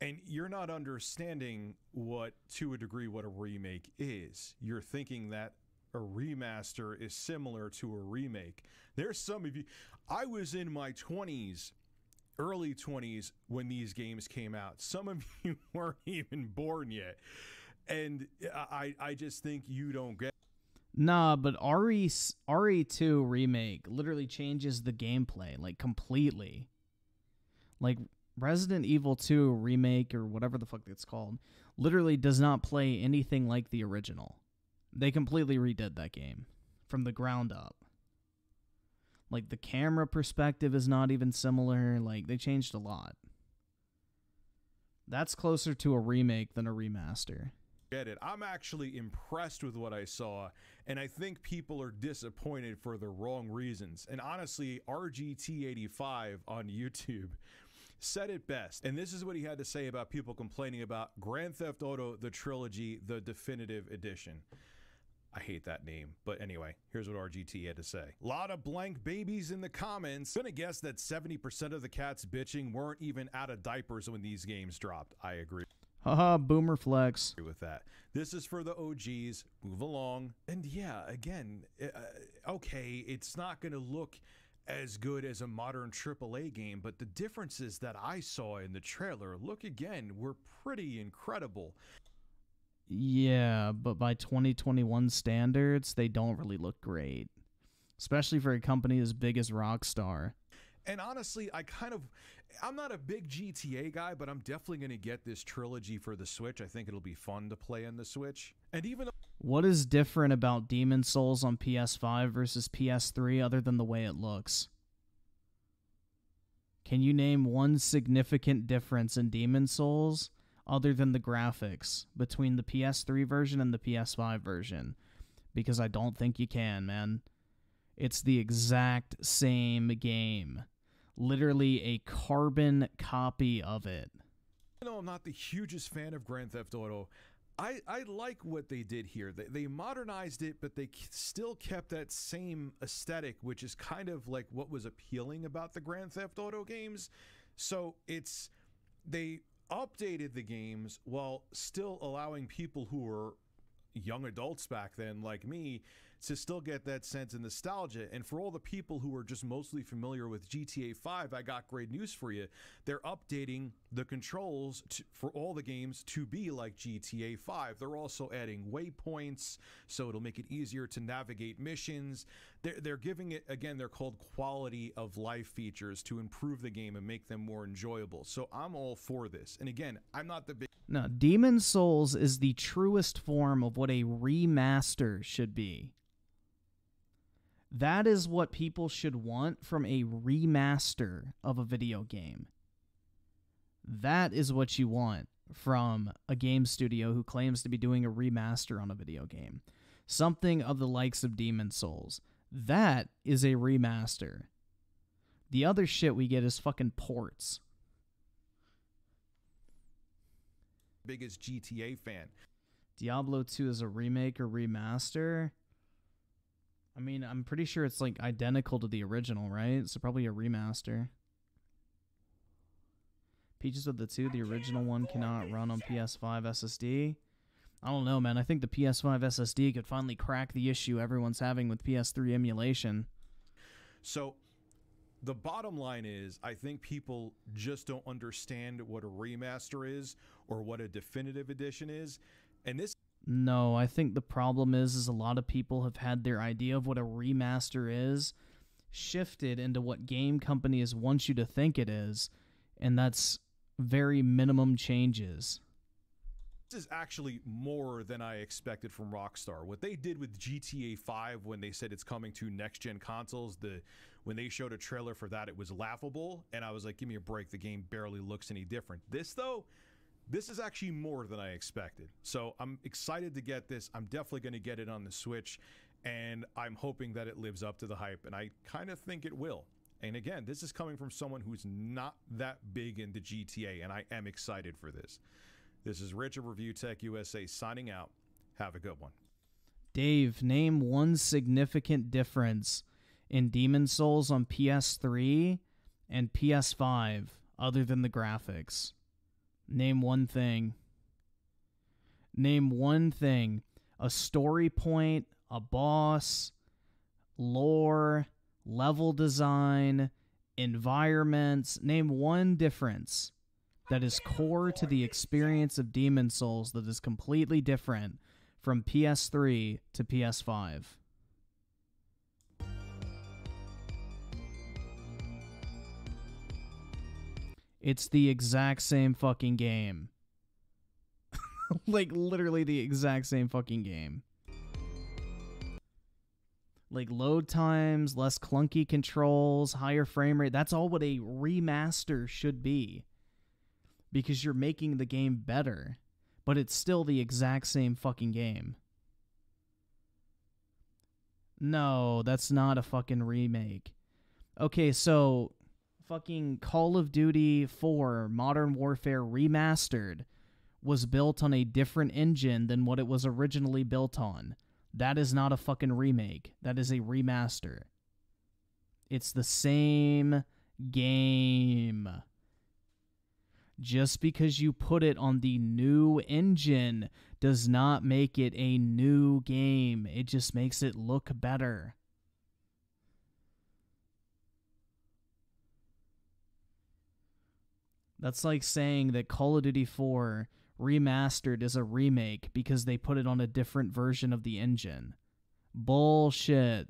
And you're not understanding what, to a degree, what a remake is. You're thinking that a remaster is similar to a remake. There's some of you. I was in my 20s early 20s when these games came out. Some of you weren't even born yet. And I, I just think you don't get. Nah, but RE RE2 remake literally changes the gameplay like completely. Like Resident Evil 2 remake or whatever the fuck it's called literally does not play anything like the original. They completely redid that game from the ground up. Like the camera perspective is not even similar. Like they changed a lot. That's closer to a remake than a remaster. Get it. I'm actually impressed with what I saw, and I think people are disappointed for the wrong reasons. And honestly, RGT85 on YouTube said it best. And this is what he had to say about people complaining about Grand Theft Auto the trilogy, the definitive edition. I hate that name. But anyway, here's what RGT had to say. Lot of blank babies in the comments. Gonna guess that 70% of the cats bitching weren't even out of diapers when these games dropped. I agree Haha, boomer flex. with that. This is for the OGs. Move along. And yeah, again, uh, okay, it's not going to look as good as a modern AAA game, but the differences that I saw in the trailer, look again, were pretty incredible. Yeah, but by 2021 standards, they don't really look great. Especially for a company as big as Rockstar. And honestly, I kind of I'm not a big GTA guy, but I'm definitely going to get this trilogy for the Switch. I think it'll be fun to play on the Switch. And even What is different about Demon Souls on PS5 versus PS3 other than the way it looks? Can you name one significant difference in Demon Souls other than the graphics between the PS3 version and the PS5 version? Because I don't think you can, man. It's the exact same game. Literally a carbon copy of it. Even though I'm not the hugest fan of Grand Theft Auto, I, I like what they did here. They, they modernized it, but they still kept that same aesthetic, which is kind of like what was appealing about the Grand Theft Auto games. So it's they updated the games while still allowing people who were young adults back then, like me, to still get that sense of nostalgia. And for all the people who are just mostly familiar with GTA 5, I got great news for you. They're updating the controls to, for all the games to be like GTA 5. They're also adding waypoints, so it'll make it easier to navigate missions. They're, they're giving it, again, they're called quality of life features to improve the game and make them more enjoyable. So I'm all for this. And again, I'm not the big No, Demon Souls is the truest form of what a remaster should be. That is what people should want from a remaster of a video game. That is what you want from a game studio who claims to be doing a remaster on a video game. Something of the likes of Demon Souls. That is a remaster. The other shit we get is fucking ports. biggest GTA fan. Diablo 2 is a remake or remaster. I mean, I'm pretty sure it's like identical to the original, right? So probably a remaster. Peaches of the 2, the original one cannot run on PS5 SSD. I don't know, man. I think the PS5 SSD could finally crack the issue everyone's having with PS3 emulation. So the bottom line is I think people just don't understand what a remaster is or what a definitive edition is. And this No, I think the problem is is a lot of people have had their idea of what a remaster is shifted into what game companies want you to think it is, and that's very minimum changes. This is actually more than I expected from Rockstar. What they did with GTA 5 when they said it's coming to next gen consoles, the when they showed a trailer for that, it was laughable, and I was like, "Give me a break! The game barely looks any different." This though, this is actually more than I expected. So I'm excited to get this. I'm definitely going to get it on the Switch, and I'm hoping that it lives up to the hype, and I kind of think it will. And again, this is coming from someone who's not that big into GTA, and I am excited for this. This is Richard Review Tech USA signing out. Have a good one. Dave, name one significant difference in Demon Souls on PS3 and PS5 other than the graphics. Name one thing. Name one thing. A story point, a boss, lore, level design, environments. Name one difference that is core to the experience of Demon Souls that is completely different from PS3 to PS5. It's the exact same fucking game. like literally the exact same fucking game. Like load times, less clunky controls, higher frame rate. That's all what a remaster should be. because you're making the game better, but it's still the exact same fucking game. No, that's not a fucking remake. Okay, so fucking Call of Duty 4 Modern Warfare Remastered was built on a different engine than what it was originally built on. That is not a fucking remake. That is a remaster. It's the same game. Just because you put it on the new engine does not make it a new game. It just makes it look better. That's like saying that Call of Duty 4 remastered is a remake because they put it on a different version of the engine. Bullshit.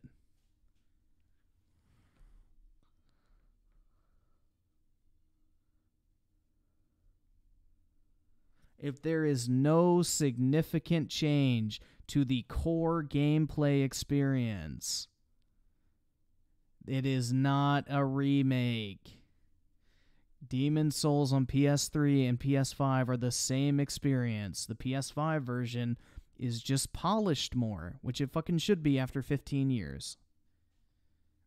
If there is no significant change to the core gameplay experience, it is not a remake. Demon Souls on PS3 and PS5 are the same experience. The PS5 version is just polished more, which it fucking should be after 15 years.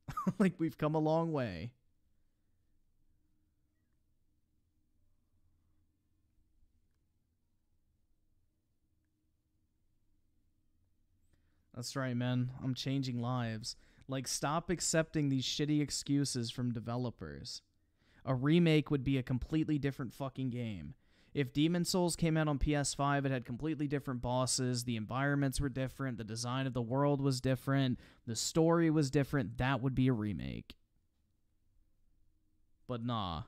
like, we've come a long way. That's right, man. I'm changing lives. Like, stop accepting these shitty excuses from developers. A remake would be a completely different fucking game. If Demon Souls came out on PS5, it had completely different bosses, the environments were different, the design of the world was different, the story was different, that would be a remake. But nah.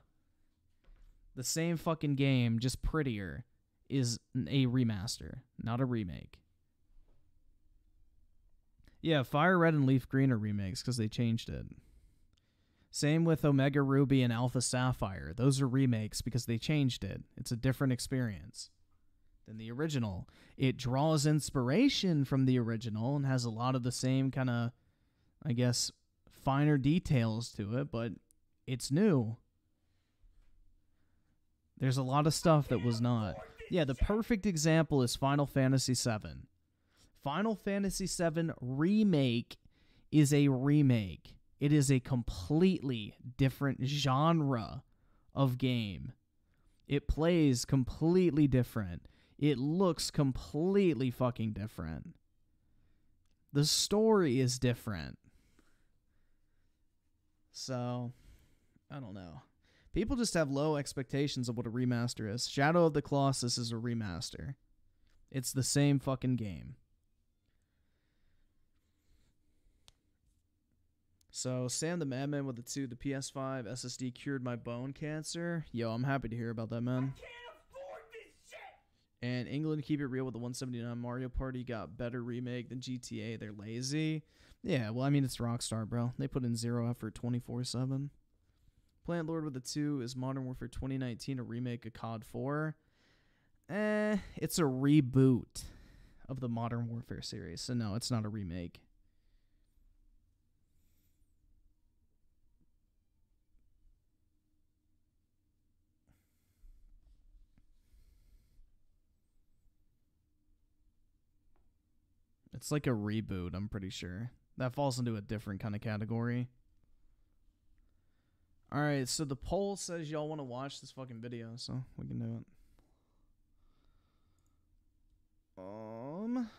The same fucking game, just prettier, is a remaster, not a remake. Yeah, Fire Red and Leaf Green are remakes because they changed it. Same with Omega Ruby and Alpha Sapphire. Those are remakes because they changed it. It's a different experience than the original. It draws inspiration from the original and has a lot of the same kind of, I guess, finer details to it, but it's new. There's a lot of stuff that was not. Yeah, the perfect example is Final Fantasy VII. Final Fantasy VII Remake is a remake. It is a completely different genre of game. It plays completely different. It looks completely fucking different. The story is different. So, I don't know. People just have low expectations of what a remaster is. Shadow of the Colossus is a remaster. It's the same fucking game. So Sam the Madman with the two, the PS5 SSD cured my bone cancer. Yo, I'm happy to hear about that, man. And England keep it real with the 179 Mario Party got better remake than GTA. They're lazy. Yeah, well, I mean it's Rockstar, bro. They put in zero effort 24/7. Plant Lord with the two is Modern Warfare 2019 a remake of COD 4. Eh, it's a reboot of the Modern Warfare series. So no, it's not a remake. It's like a reboot, I'm pretty sure. That falls into a different kind of category. Alright, so the poll says y'all want to watch this fucking video, so we can do it. Um.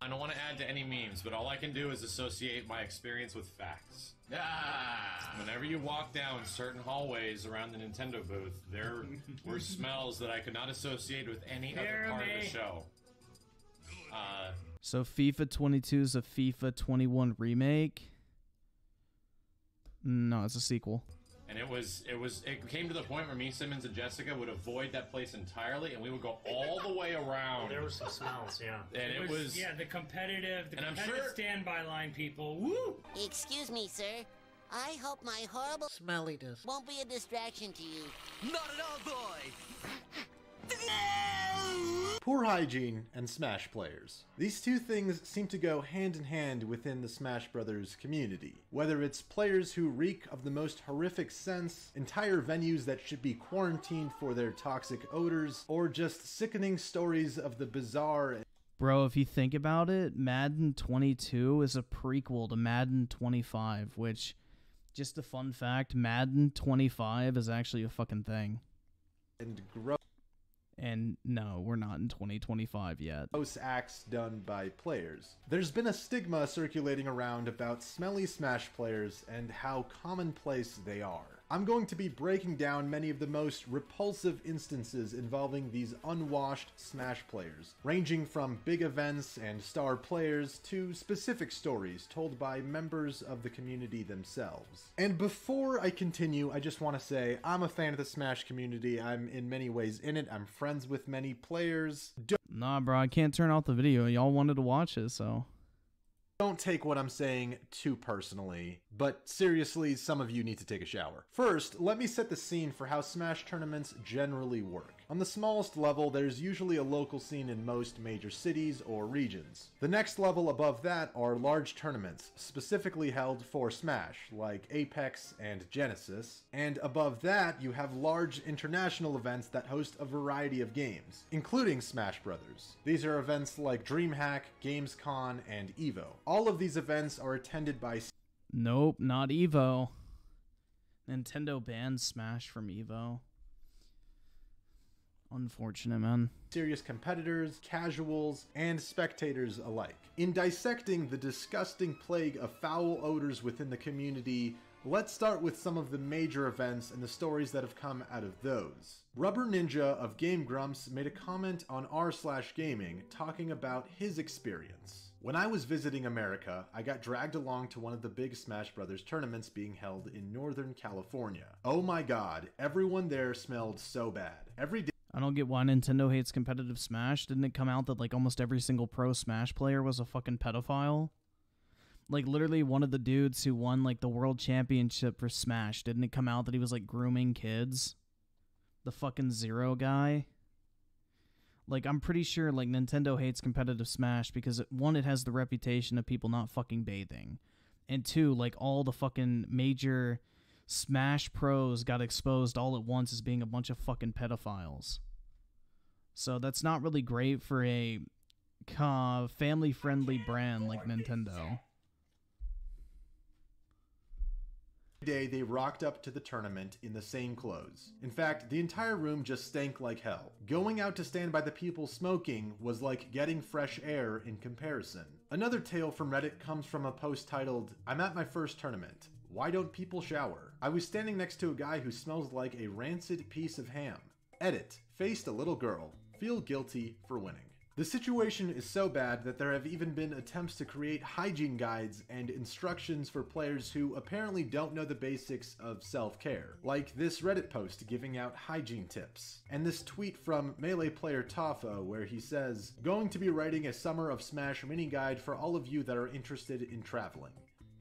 I don't want to add to any memes, but all I can do is associate my experience with facts. Ah! Whenever you walk down certain hallways around the Nintendo booth, there were smells that I could not associate with any other part of the show. Uh, So FIFA 22 is a FIFA 21 remake. No, it's a sequel. And it was, it was, it came to the point where me, Simmons, and Jessica would avoid that place entirely, and we would go all the way around. There were some smells, yeah. And it was- yeah the competitive, the And I'm competitive sure- standby line people. Woo! Excuse me, sir. I hope my horrible Smelliness. won't be a distraction to you. Not at all, boy. Poor hygiene and Smash players. These two things seem to go hand in hand within the Smash Brothers community. Whether it's players who reek of the most horrific sense, entire venues that should be quarantined for their toxic odors, or just sickening stories of the bizarre Bro, if you think about it, Madden 22 is a prequel to Madden 25, which, just a fun fact, Madden 25 is actually a fucking thing. and gross And no, we're not in 2025 yet. Most acts done by players. There's been a stigma circulating around about smelly Smash players and how commonplace they are. I'm going to be breaking down many of the most repulsive instances involving these unwashed Smash players, ranging from big events and star players to specific stories told by members of the community themselves. And before I continue, I just want to say I'm a fan of the Smash community. I'm in many ways in it. I'm friends with many players. Nah, bro, I can't turn off the video. Y'all wanted to watch it, so. Don't take what I'm saying too personally, but seriously, some of you need to take a shower. First, let me set the scene for how Smash tournaments generally work. On the smallest level, there's usually a local scene in most major cities or regions. The next level above that are large tournaments, specifically held for Smash, like Apex and Genesis, and above that, you have large international events that host a variety of games, including Smash Brothers. These are events like DreamHack, Gamescom, and EVO. All of these events are attended by Nope, not Evo. Nintendo banned Smash from Evo. Unfortunate, man. serious competitors, casuals, and spectators alike. In dissecting the disgusting plague of foul odors within the community, let's start with some of the major events and the stories that have come out of those. Rubber Ninja of Game Grumps made a comment on r slash gaming talking about his experience. When I was visiting America, I got dragged along to one of the big Smash Brothers tournaments being held in Northern California. Oh my god, everyone there smelled so bad. Every day I don't get why Nintendo hates competitive Smash. Didn't it come out that like almost every single pro Smash player was a fucking pedophile? Like literally one of the dudes who won like the world championship for Smash, didn't it come out that he was like grooming kids? The fucking Zero guy? Like I'm pretty sure like Nintendo hates competitive Smash because it, one it has the reputation of people not fucking bathing. And two, like all the fucking major Smash pros got exposed all at once as being a bunch of fucking pedophiles. So that's not really great for a uh, family friendly brand like Nintendo. day they rocked up to the tournament in the same clothes. In fact, the entire room just stank like hell. Going out to stand by the people smoking was like getting fresh air in comparison. Another tale from Reddit comes from a post titled, I'm at my first tournament. Why don't people shower? I was standing next to a guy who smells like a rancid piece of ham. Edit. Faced a little girl. Feel guilty for winning. The situation is so bad that there have even been attempts to create hygiene guides and instructions for players who apparently don't know the basics of self care, like this Reddit post giving out hygiene tips, and this tweet from Melee player Tafo where he says, Going to be writing a Summer of Smash mini guide for all of you that are interested in traveling.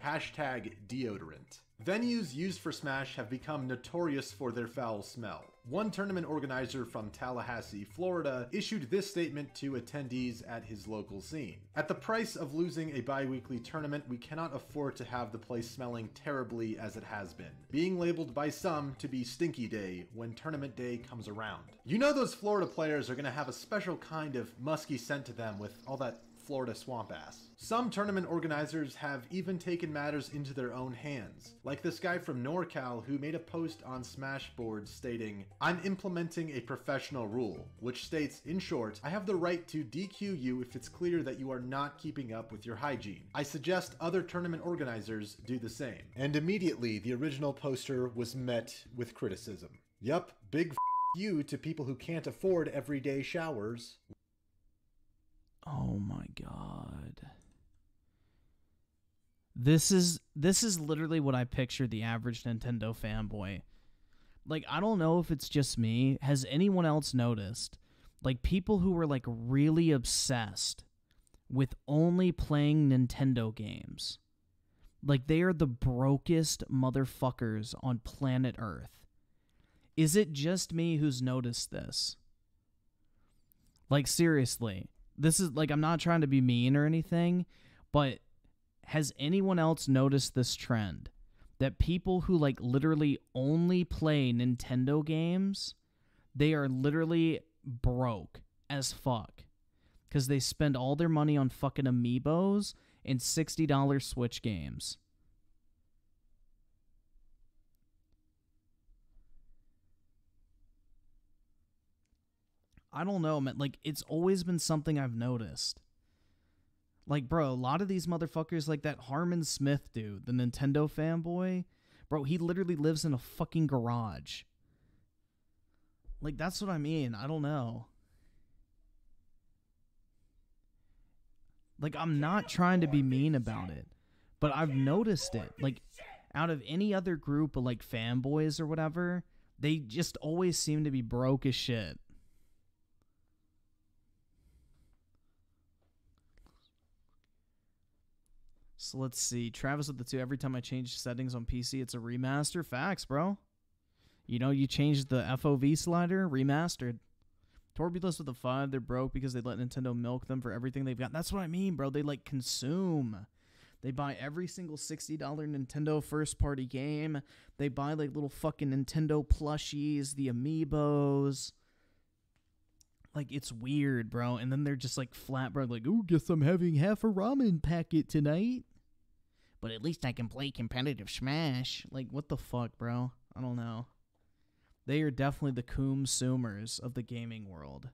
Hashtag deodorant. Venues used for Smash have become notorious for their foul smell. One tournament organizer from Tallahassee, Florida, issued this statement to attendees at his local scene. At the price of losing a bi weekly tournament, we cannot afford to have the place smelling terribly as it has been, being labeled by some to be Stinky Day when tournament day comes around. You know, those Florida players are going to have a special kind of musky scent to them with all that Florida swamp ass. Some tournament organizers have even taken matters into their own hands, like this guy from NorCal who made a post on Smashboard stating, I'm implementing a professional rule, which states, in short, I have the right to DQ you if it's clear that you are not keeping up with your hygiene. I suggest other tournament organizers do the same. And immediately, the original poster was met with criticism. Yup, big you to people who can't afford everyday showers. Oh my god. This is this is literally what I picture the average Nintendo fanboy. Like I don't know if it's just me. Has anyone else noticed? Like people who were like really obsessed with only playing Nintendo games. Like they are the brokest motherfuckers on planet Earth. Is it just me who's noticed this? Like seriously. This is like I'm not trying to be mean or anything, but has anyone else noticed this trend that people who like literally only play Nintendo games, they are literally broke as fuck cuz they spend all their money on fucking amiibos and $60 Switch games. I don't know, man. Like it's always been something I've noticed. Like, bro, a lot of these motherfuckers, like that Harmon Smith dude, the Nintendo fanboy, bro, he literally lives in a fucking garage. Like, that's what I mean. I don't know. Like, I'm not trying to be mean about it, but I've noticed it. Like, out of any other group of like fanboys or whatever, they just always seem to be broke as shit. So let's see. Travis with the two. Every time I change settings on PC, it's a remaster. Facts, bro. You know, you changed the FOV slider, remastered. Torbulus with the five. They're broke because they let Nintendo milk them for everything they've got. That's what I mean, bro. They like consume. They buy every single $60 Nintendo first party game. They buy like little fucking Nintendo plushies, the amiibos. Like it's weird, bro. And then they're just like flat broke, like, "Ooh, guess I'm having half a ramen packet tonight." But at least I can play competitive Smash. Like, what the fuck, bro? I don't know. They are definitely the consumers of the gaming world.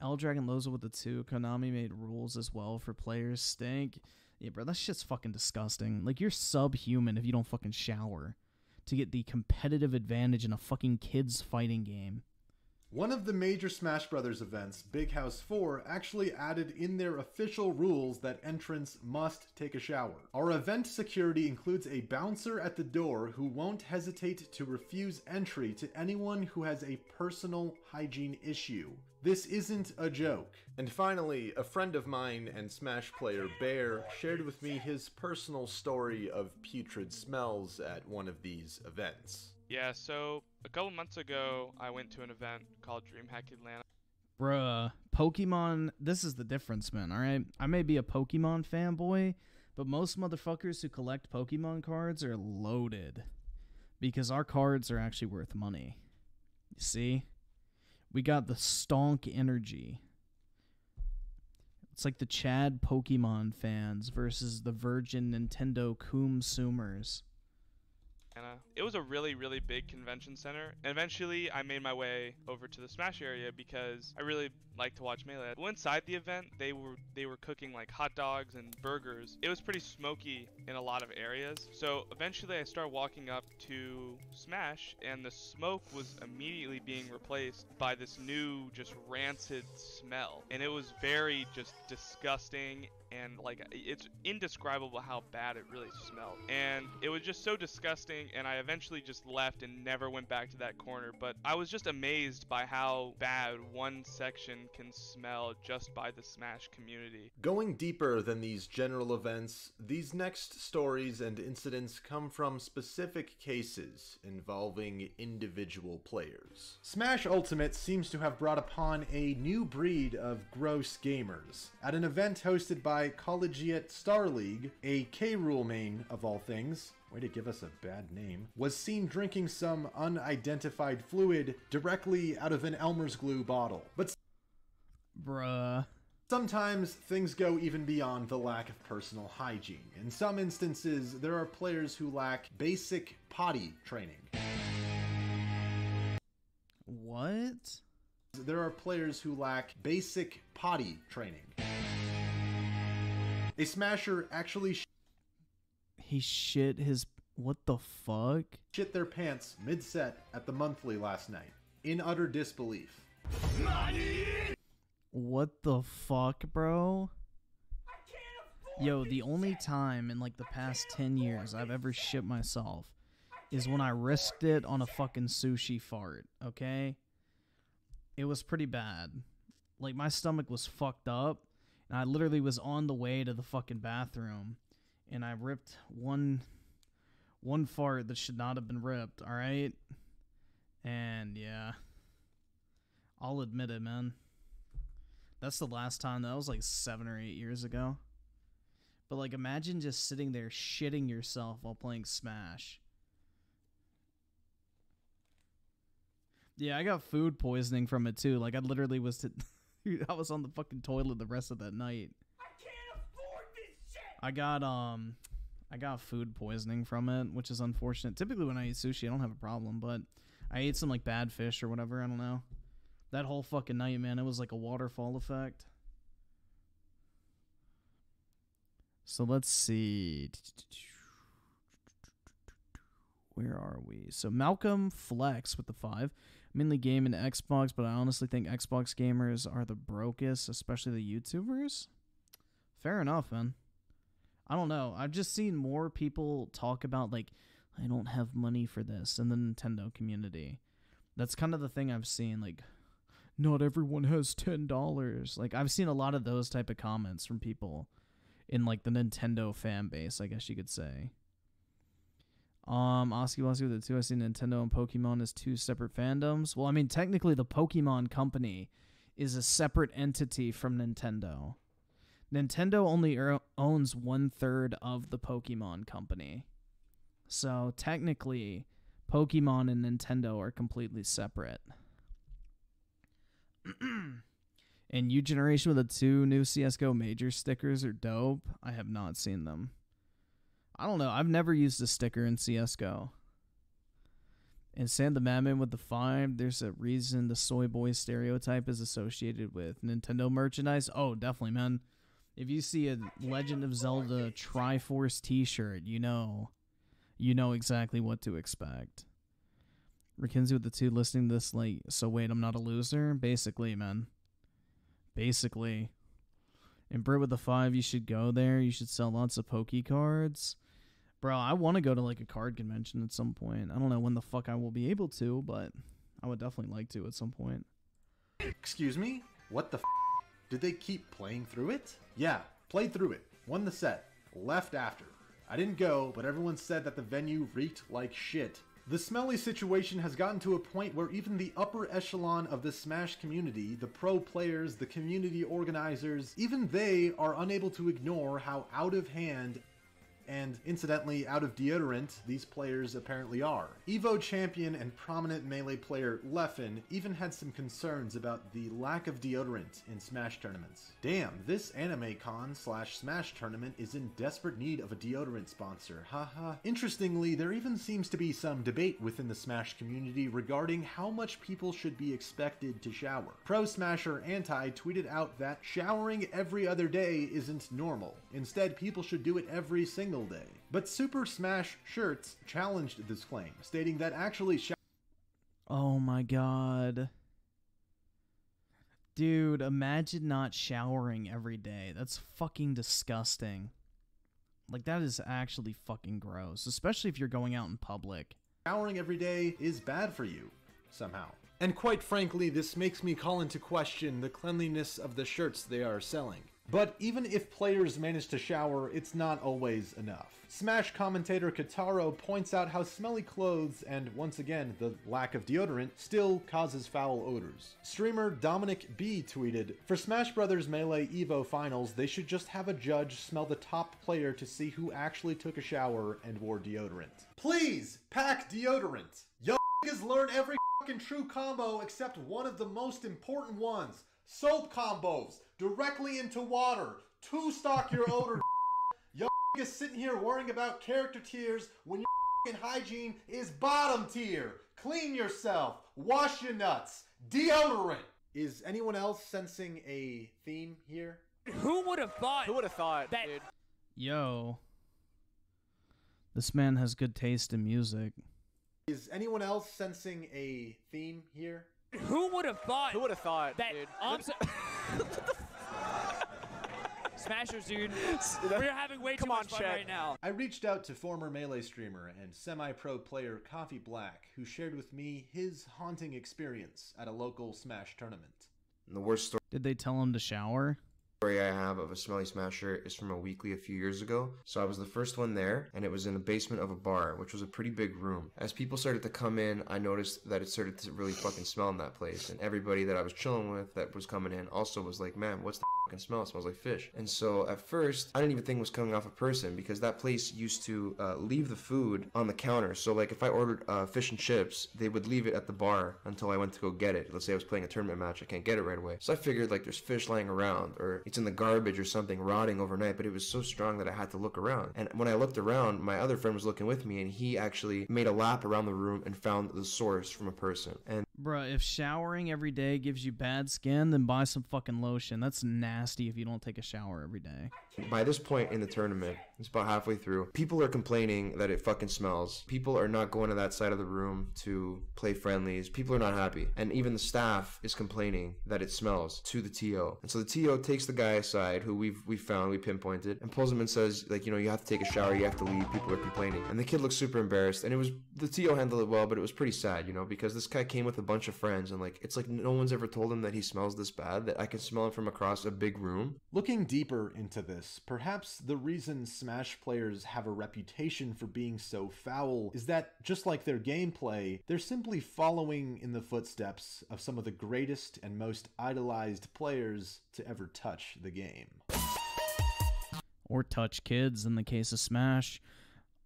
L Dragon Loza with the two. Konami made rules as well for players. Stink. Yeah, bro, that shit's fucking disgusting. Like, you're subhuman if you don't fucking shower to get the competitive advantage in a fucking kids fighting game. One of the major Smash Brothers events, Big House 4, actually added in their official rules that entrants must take a shower. Our event security includes a bouncer at the door who won't hesitate to refuse entry to anyone who has a personal hygiene issue. This isn't a joke. And finally, a friend of mine and Smash player Bear shared with me his personal story of putrid smells at one of these events. Yeah, so a couple months ago, I went to an event called DreamHack Atlanta. Bruh, Pokemon, this is the difference, man, alright? I may be a Pokemon fanboy, but most motherfuckers who collect Pokemon cards are loaded. Because our cards are actually worth money. You see? We got the Stonk Energy. It's like the Chad Pokemon fans versus the Virgin Nintendo consumers. It was a really, really big convention center. And eventually, I made my way over to the Smash area because I really like to watch Melee. Well, inside the event, they were they were cooking like hot dogs and burgers. It was pretty smoky in a lot of areas. So eventually, I started walking up to Smash, and the smoke was immediately being replaced by this new, just rancid smell, and it was very just disgusting and like it's indescribable how bad it really smelled and it was just so disgusting and i eventually just left and never went back to that corner but i was just amazed by how bad one section can smell just by the smash community Going deeper than these general events, these next stories and incidents come from specific cases involving individual players. Smash Ultimate seems to have brought upon a new breed of gross gamers. At an event hosted by Collegiate Star League, a K. Rool main of all things, way to give us a bad name, was seen drinking some unidentified fluid directly out of an Elmer's glue bottle. But Bruh. Sometimes things go even beyond the lack of personal hygiene. In some instances, there are players who lack basic potty training. What? There are players who lack basic potty training. A smasher actually sh- He shit his. What the fuck? shit their pants mid set at the monthly last night, in utter disbelief. What the fuck, bro? Yo, the only time in like the past 10 years I've ever shit myself is when I risked it on a fucking sushi fart, okay? It was pretty bad. Like my stomach was fucked up and I literally was on the way to the fucking bathroom and I ripped one one fart that should not have been ripped, all right? And yeah. I'll admit it, man. That's the last time. That was like seven or eight years ago. But like, imagine just sitting there shitting yourself while playing Smash. Yeah, I got food poisoning from it too. Like, I literally was, t- I was on the fucking toilet the rest of that night. I can't afford this shit. I got um, I got food poisoning from it, which is unfortunate. Typically, when I eat sushi, I don't have a problem, but I ate some like bad fish or whatever. I don't know. That whole fucking night, man, it was like a waterfall effect. So let's see. Where are we? So Malcolm Flex with the five. Mainly game in Xbox, but I honestly think Xbox gamers are the brokest, especially the YouTubers. Fair enough, man. I don't know. I've just seen more people talk about like I don't have money for this in the Nintendo community. That's kind of the thing I've seen like not everyone has $10. Like I've seen a lot of those type of comments from people in like the Nintendo fan base, I guess you could say. Um, Oski Woski with the two. I see Nintendo and Pokemon as two separate fandoms. Well, I mean, technically, the Pokemon Company is a separate entity from Nintendo. Nintendo only er- owns one third of the Pokemon Company. So technically, Pokemon and Nintendo are completely separate. and U Generation with the two new CSGO major stickers are dope. I have not seen them. I don't know. I've never used a sticker in CSGO. And Sam the Madman with the five, there's a reason the soy boy stereotype is associated with Nintendo merchandise. Oh, definitely, man. If you see a Legend of Zelda Triforce t-shirt, you know you know exactly what to expect. McKinsey with the two listing this like so wait, I'm not a loser? Basically, man. Basically. And Brit with the five, you should go there. You should sell lots of Poke cards. Bro, I want to go to like a card convention at some point. I don't know when the fuck I will be able to, but I would definitely like to at some point. Excuse me? What the f? Did they keep playing through it? Yeah, played through it, won the set, left after. I didn't go, but everyone said that the venue reeked like shit. The smelly situation has gotten to a point where even the upper echelon of the Smash community, the pro players, the community organizers, even they are unable to ignore how out of hand and incidentally out of deodorant these players apparently are. EVO champion and prominent melee player Leffen even had some concerns about the lack of deodorant in Smash tournaments. Damn, this anime con slash Smash tournament is in desperate need of a deodorant sponsor, haha. Interestingly, there even seems to be some debate within the Smash community regarding how much people should be expected to shower. Pro Smasher Anti tweeted out that showering every other day isn't normal. Instead, people should do it every single day. But Super Smash Shirts challenged this claim, stating that actually Oh my god. Dude, imagine not showering every day. That's fucking disgusting. Like, that is actually fucking gross, especially if you're going out in public. Showering every day is bad for you, somehow. And quite frankly, this makes me call into question the cleanliness of the shirts they are selling. But even if players manage to shower, it's not always enough. Smash commentator Kataro points out how smelly clothes and, once again, the lack of deodorant still causes foul odors. Streamer Dominic B tweeted, For Smash Bros. Melee Evo Finals, they should just have a judge smell the top player to see who actually took a shower and wore deodorant. Please, pack deodorant! Yo niggas learn every fucking true combo except one of the most important ones. Soap combos, directly into water. to stock your odor. Yo is sitting here worrying about character tiers when your hygiene is bottom tier. Clean yourself. Wash your nuts. Deodorant. Is anyone else sensing a theme here? Who would have thought? Who would have thought, that dude? Yo. This man has good taste in music. Is anyone else sensing a theme here? Who would have thought? Who would have thought, that dude? Obs- Smashers, dude. We're having way Come too on, much fun Chet. right now. I reached out to former Melee streamer and semi pro player Coffee Black, who shared with me his haunting experience at a local Smash tournament. The worst story Did they tell him to shower? Story I have of a smelly smasher is from a weekly a few years ago. So I was the first one there, and it was in the basement of a bar, which was a pretty big room. As people started to come in, I noticed that it started to really fucking smell in that place, and everybody that I was chilling with that was coming in also was like, "Man, what's the fucking smell? It smells like fish." And so at first, I didn't even think it was coming off a person because that place used to uh, leave the food on the counter. So like if I ordered uh, fish and chips, they would leave it at the bar until I went to go get it. Let's say I was playing a tournament match, I can't get it right away. So I figured like there's fish lying around or it's in the garbage or something rotting overnight, but it was so strong that I had to look around. And when I looked around, my other friend was looking with me and he actually made a lap around the room and found the source from a person. And Bruh, if showering every day gives you bad skin, then buy some fucking lotion. That's nasty if you don't take a shower every day. by this point in the tournament, it's about halfway through, people are complaining that it fucking smells. People are not going to that side of the room to play friendlies. People are not happy. And even the staff is complaining that it smells to the TO. And so the TO takes the guy aside who we've we found, we pinpointed, and pulls him and says, like, you know, you have to take a shower, you have to leave, people are complaining. And the kid looks super embarrassed. And it was the TO handled it well, but it was pretty sad, you know, because this guy came with a bunch of friends and like it's like no one's ever told him that he smells this bad, that I can smell him from across a big room. Looking deeper into this, perhaps the reason Smash players have a reputation for being so foul is that, just like their gameplay, they're simply following in the footsteps of some of the greatest and most idolized players to ever touch the game. Or touch kids in the case of Smash.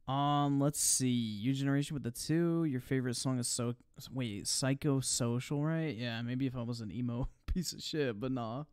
Um, let's see. U Generation with the two. Your favorite song is so wait, psychosocial, right? Yeah, maybe if I was an emo piece of shit, but nah.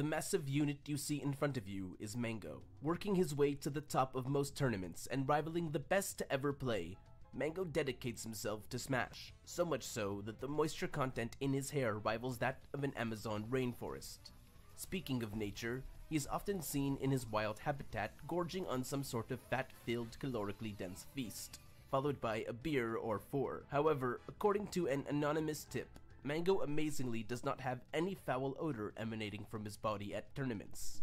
The massive unit you see in front of you is Mango, working his way to the top of most tournaments and rivaling the best to ever play. Mango dedicates himself to Smash, so much so that the moisture content in his hair rivals that of an Amazon rainforest. Speaking of nature, he is often seen in his wild habitat gorging on some sort of fat-filled calorically dense feast, followed by a beer or four. However, according to an anonymous tip, Mango amazingly does not have any foul odor emanating from his body at tournaments.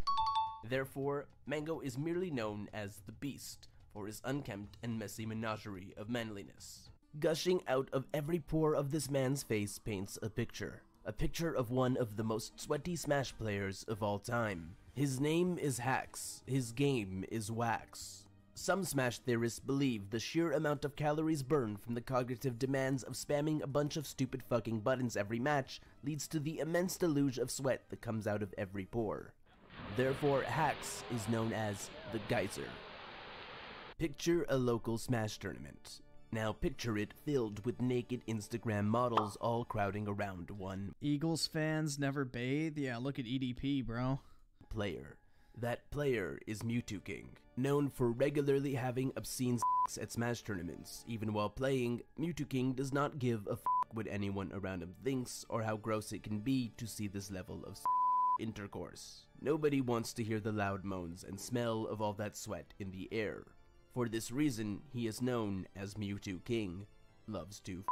Therefore, Mango is merely known as the Beast for his unkempt and messy menagerie of manliness. Gushing out of every pore of this man's face paints a picture. A picture of one of the most sweaty Smash players of all time. His name is Hax, his game is Wax. Some Smash theorists believe the sheer amount of calories burned from the cognitive demands of spamming a bunch of stupid fucking buttons every match leads to the immense deluge of sweat that comes out of every pore. Therefore, Hax is known as the Geyser. Picture a local Smash tournament. Now picture it filled with naked Instagram models all crowding around one Eagles fans never bathe? Yeah, look at EDP, bro. player. That player is Mewtwo King, known for regularly having obscene sex at Smash tournaments. Even while playing, Mewtwo King does not give a f what anyone around him thinks or how gross it can be to see this level of intercourse. Nobody wants to hear the loud moans and smell of all that sweat in the air. For this reason, he is known as Mewtwo King, loves to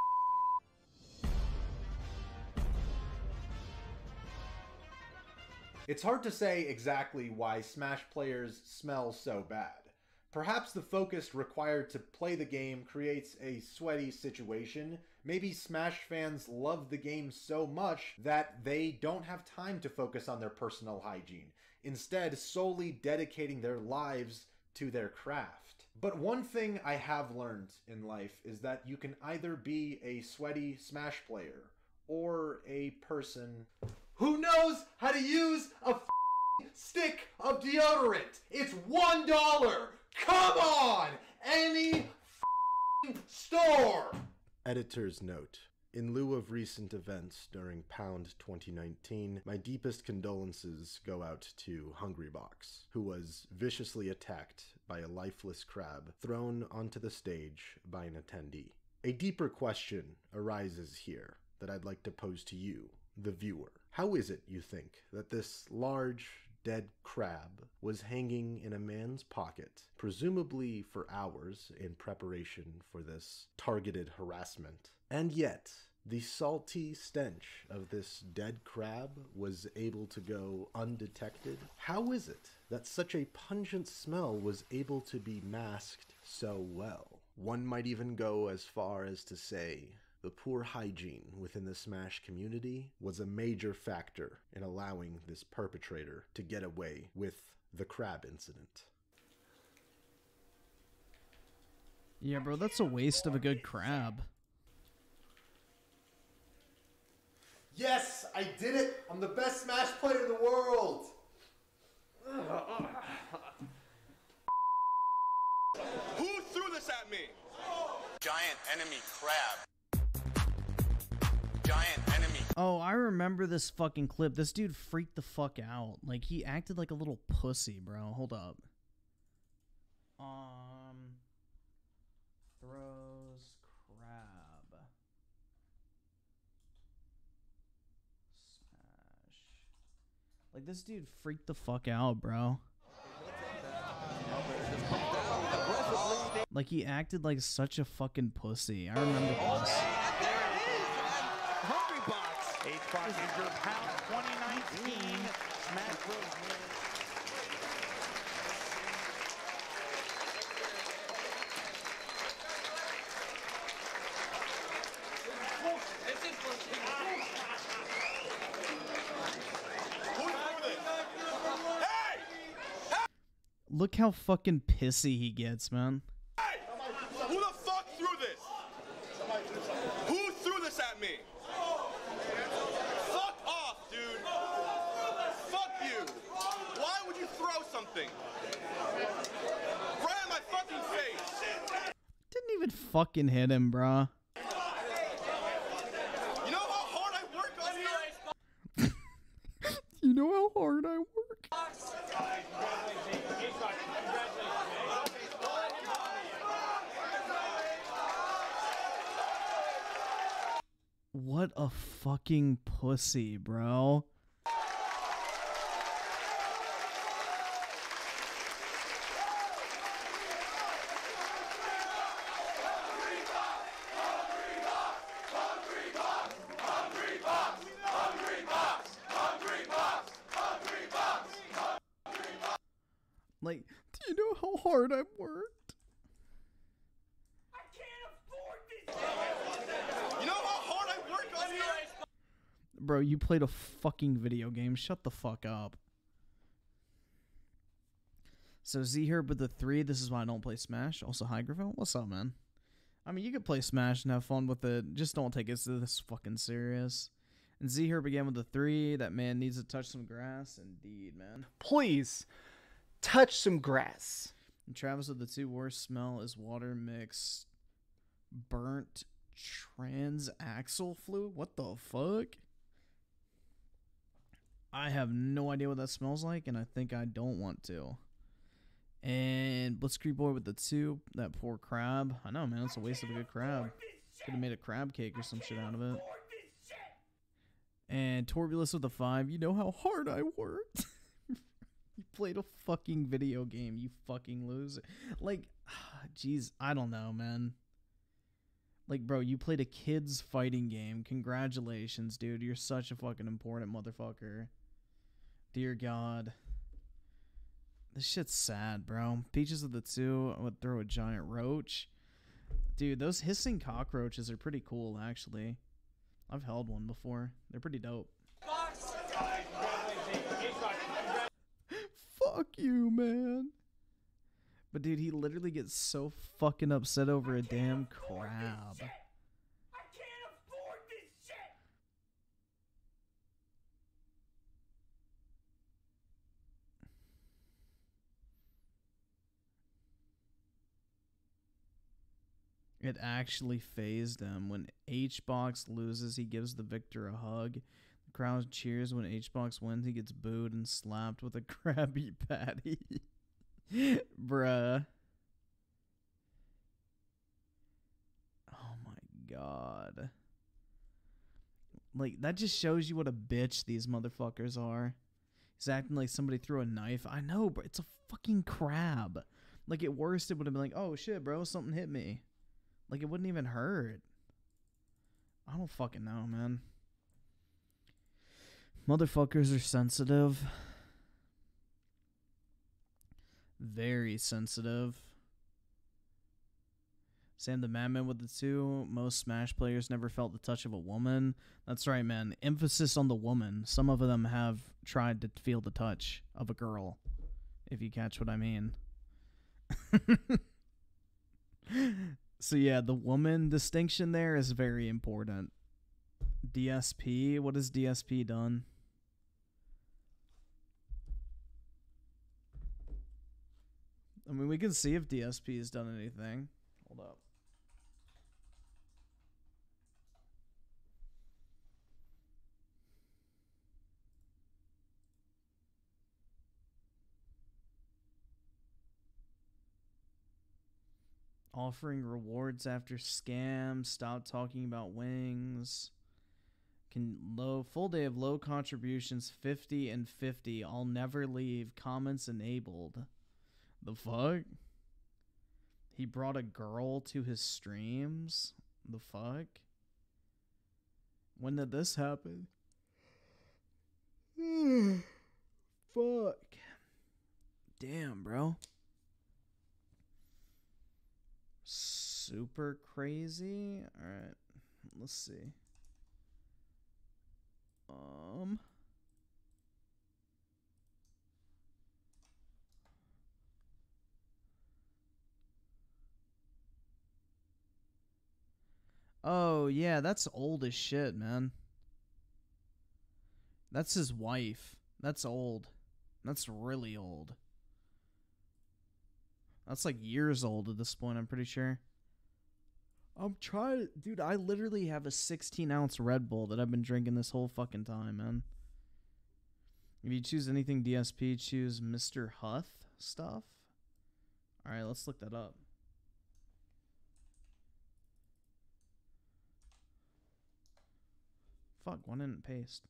It's hard to say exactly why Smash players smell so bad. Perhaps the focus required to play the game creates a sweaty situation. Maybe Smash fans love the game so much that they don't have time to focus on their personal hygiene, instead, solely dedicating their lives to their craft. But one thing I have learned in life is that you can either be a sweaty Smash player or a person who knows how to use a stick of deodorant. It's one dollar. Come on, any store. Editor's note. In lieu of recent events during Pound 2019, my deepest condolences go out to Hungrybox, who was viciously attacked by a lifeless crab thrown onto the stage by an attendee. A deeper question arises here that I'd like to pose to you, the viewer. How is it, you think, that this large, dead crab was hanging in a man's pocket, presumably for hours in preparation for this targeted harassment? And yet, The salty stench of this dead crab was able to go undetected. How is it that such a pungent smell was able to be masked so well? One might even go as far as to say the poor hygiene within the Smash community was a major factor in allowing this perpetrator to get away with the crab incident. Yeah, bro, that's a waste of a good crab. Yes, I did it! I'm the best Smash player in the world! Who threw this at me? Giant enemy crab. Giant enemy. Oh, I remember this fucking clip. This dude freaked the fuck out. Like he acted like a little pussy, bro. Hold up. Um throws crab. Smash. Like this dude freaked the fuck out, bro. Like he acted like such a fucking pussy. I remember this. Hungry Box. H-Box is your pound 2019 Smash Bros. Look how fucking pissy he gets, man. Who the fuck threw this? Who threw this at me? Fuck off, dude. Fuck you. Why would you throw something? Right in my fucking face. Didn't even fucking hit him, bruh. You know how hard I work on here? You know how hard I work. What a fucking pussy, bro. Like, do you know how hard I've worked? You know how hard I work on here? Bro, you played a fucking video game. Shut the fuck up. So Z here with the three. This is why I don't play Smash. Also, hi Griffin. What's up, man? I mean, you could play Smash and have fun with it. Just don't take it this fucking serious. And Z here began with the three. That man needs to touch some grass. Indeed, man. Please touch some grass. And Travis with the two worst smell is water mixed burnt transaxle fluid. What the fuck? I have no idea what that smells like, and I think I don't want to. And Blitzkrieg Boy with the two, that poor crab. I know, man, it's a waste of a good crab. Could have made a crab cake or some shit out of it. And Torbulus with the five. You know how hard I worked. you played a fucking video game, you fucking loser. Like, jeez, I don't know, man. Like, bro, you played a kid's fighting game. Congratulations, dude. You're such a fucking important motherfucker. Dear God. This shit's sad, bro. Peaches of the two would throw a giant roach. Dude, those hissing cockroaches are pretty cool, actually. I've held one before. They're pretty dope. Fuck you, man. But dude, he literally gets so fucking upset over a damn crab. It actually phased him. When HBox loses, he gives the victor a hug. The crowd cheers. When HBox wins, he gets booed and slapped with a Krabby Patty. Bruh. Oh my god. Like, that just shows you what a bitch these motherfuckers are. He's acting like somebody threw a knife. I know, but it's a fucking crab. Like, at worst, it would have been like, oh shit, bro, something hit me. Like, it wouldn't even hurt. I don't fucking know, man. Motherfuckers are sensitive. Very sensitive. Sam the Madman with the two. Most Smash players never felt the touch of a woman. That's right, man. Emphasis on the woman. Some of them have tried to feel the touch of a girl, if you catch what I mean. so, yeah, the woman distinction there is very important. DSP, what has DSP done? I mean, we can see if DSP has done anything. Hold up. Offering rewards after scams. Stop talking about wings. Can low full day of low contributions 50 and 50. I'll never leave. Comments enabled. The fuck? He brought a girl to his streams? The fuck? When did this happen? fuck. Damn, bro. Super crazy. All right. Let's see. Um Oh, yeah, that's old as shit, man. That's his wife. That's old. That's really old. That's like years old at this point, I'm pretty sure. I'm trying, dude. I literally have a 16 ounce Red Bull that I've been drinking this whole fucking time, man. If you choose anything DSP, choose Mr. Huth stuff. All right, let's look that up. Fuck, why didn't paste?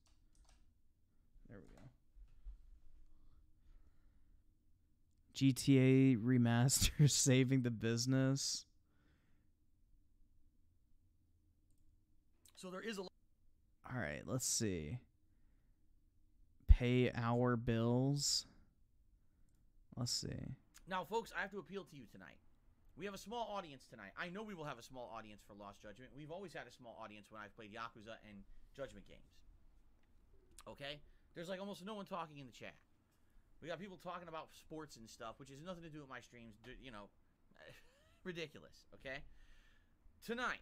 There we go. GTA remaster saving the business. So there is a. All right, let's see. Pay our bills. Let's see. Now, folks, I have to appeal to you tonight. We have a small audience tonight. I know we will have a small audience for Lost Judgment. We've always had a small audience when I've played Yakuza and Judgment games. Okay? There's like almost no one talking in the chat. We got people talking about sports and stuff, which has nothing to do with my streams. You know, ridiculous. Okay? Tonight,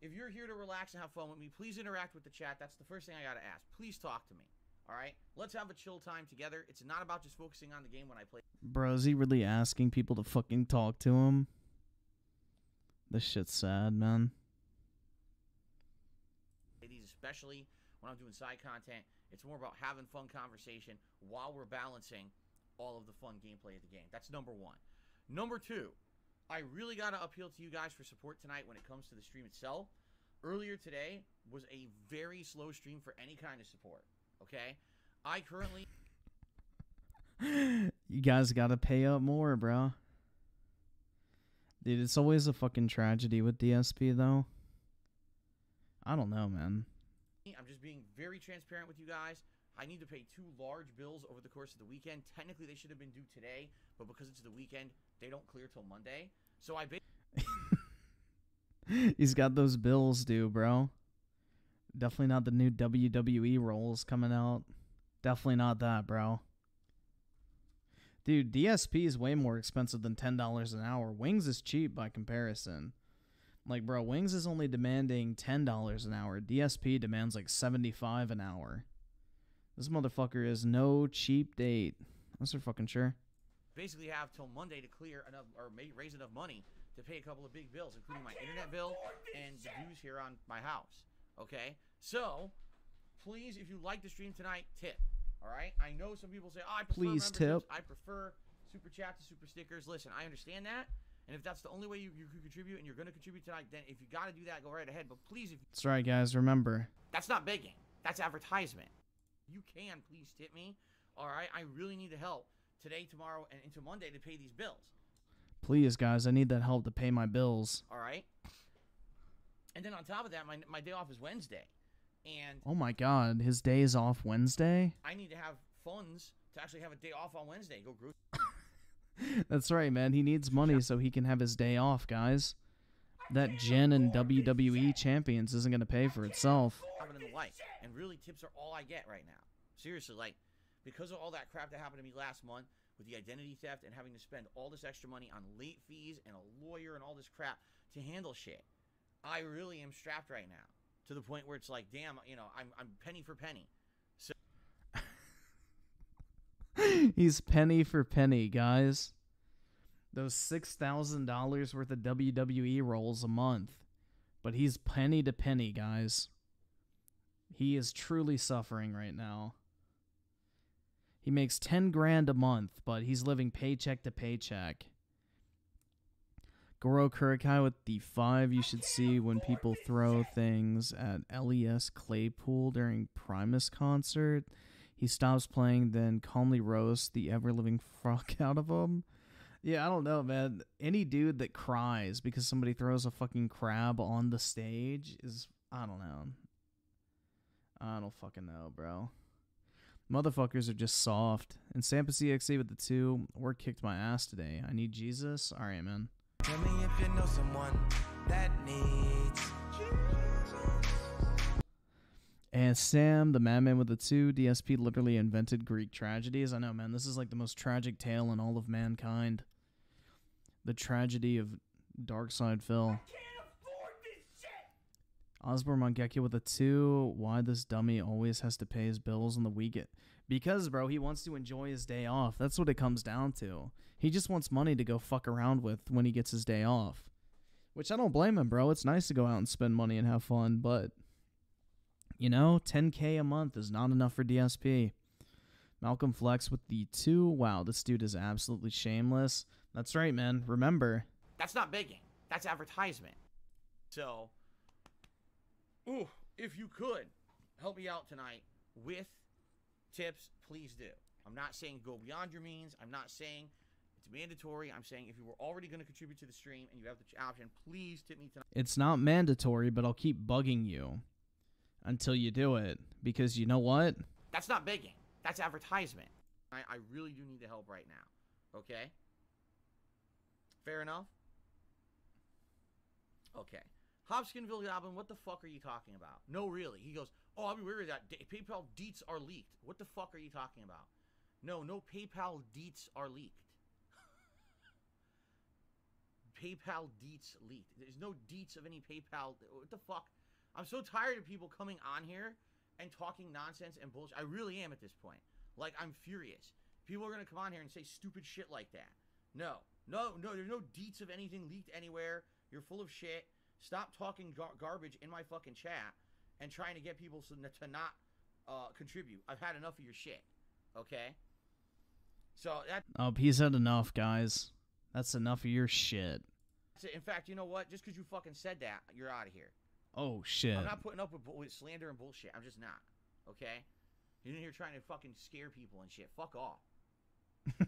if you're here to relax and have fun with me, please interact with the chat. That's the first thing I got to ask. Please talk to me. All right? Let's have a chill time together. It's not about just focusing on the game when I play. Bro, is he really asking people to fucking talk to him? This shit's sad, man. These, especially when I'm doing side content, it's more about having fun conversation while we're balancing all of the fun gameplay of the game. That's number one. Number two, I really got to appeal to you guys for support tonight when it comes to the stream itself. Earlier today was a very slow stream for any kind of support. Okay? I currently. You guys gotta pay up more, bro. Dude, it's always a fucking tragedy with DSP, though. I don't know, man. I'm just being very transparent with you guys. I need to pay two large bills over the course of the weekend. Technically, they should have been due today, but because it's the weekend, they don't clear till Monday. So I. He's got those bills due, bro. Definitely not the new WWE roles coming out. Definitely not that, bro. Dude, DSP is way more expensive than $10 an hour. Wings is cheap by comparison. Like, bro, Wings is only demanding $10 an hour. DSP demands like 75 an hour. This motherfucker is no cheap date. That's for fucking sure. basically have till Monday to clear enough or ma- raise enough money to pay a couple of big bills, including my internet bill and the dues here on my house. Okay, so please, if you like the stream tonight, tip. All right, I know some people say, "Oh, I prefer Please tip. I prefer super chat to super stickers." Listen, I understand that, and if that's the only way you, you can contribute and you're going to contribute tonight, then if you got to do that, go right ahead. But please, if That's right, guys. Remember. that's not begging. That's advertisement. You can please tip me. All right, I really need the help today, tomorrow, and into Monday to pay these bills. Please, guys, I need that help to pay my bills. All right. And then on top of that, my my day off is Wednesday, and Oh my god, his day is off Wednesday? I need to have funds to actually have a day off on Wednesday. Go grocery. That's right, man. He needs money so he can have his day off, guys. That Jen and WWE champions isn't gonna pay for itself. In the life, and really, tips are all I get right now. Seriously, like because of all that crap that happened to me last month with the identity theft and having to spend all this extra money on late fees and a lawyer and all this crap to handle shit. I really am strapped right now to the point where it's like, damn, you know, I'm I'm penny for penny. So He's penny for penny, guys. Those six thousand dollars worth of WWE rolls a month, but he's penny to penny, guys. He is truly suffering right now. He makes ten grand a month, but he's living paycheck to paycheck. Goro Kurikai with the five you should see when people throw things at Les Claypool during Primus concert. He stops playing, then calmly roasts the ever living fuck out of him. Yeah, I don't know, man. Any dude that cries because somebody throws a fucking crab on the stage is I don't know. I don't fucking know, bro. Motherfuckers are just soft. And Sampa CXA with the two, work kicked my ass today. I need Jesus. Alright, man. Tell me if you know someone that needs And Sam, the madman with the two, DSP literally invented Greek tragedies. I know, man. This is like the most tragic tale in all of mankind. The tragedy of Darkside Phil. Osborne Mangeki with a two. Why this dummy always has to pay his bills on the weekend? Because, bro, he wants to enjoy his day off. That's what it comes down to. He just wants money to go fuck around with when he gets his day off. Which I don't blame him, bro. It's nice to go out and spend money and have fun, but you know, 10k a month is not enough for DSP. Malcolm Flex with the two. Wow, this dude is absolutely shameless. That's right, man. Remember, that's not begging. That's advertisement. So, ooh, if you could help me out tonight with tips, please do. I'm not saying go beyond your means. I'm not saying it's mandatory. I'm saying if you were already going to contribute to the stream and you have the option, please tip me tonight. it's not mandatory, but I'll keep bugging you until you do it. Because you know what? That's not begging. That's advertisement. I, I really do need the help right now. Okay? Fair enough? Okay. Hopkinsville Goblin, what the fuck are you talking about? No, really. He goes, Oh, I'll be worried that PayPal deets are leaked. What the fuck are you talking about? No, no PayPal deets are leaked. PayPal deets leaked. There's no deets of any PayPal. What the fuck? I'm so tired of people coming on here and talking nonsense and bullshit. I really am at this point. Like, I'm furious. People are going to come on here and say stupid shit like that. No. No, no, there's no deets of anything leaked anywhere. You're full of shit. Stop talking gar- garbage in my fucking chat and trying to get people to, to not uh, contribute. I've had enough of your shit. Okay? So that Oh, he's had enough, guys. That's enough of your shit. In fact, you know what? Just because you fucking said that, you're out of here. Oh shit. I'm not putting up with, with slander and bullshit. I'm just not. Okay? You're in here trying to fucking scare people and shit. Fuck off.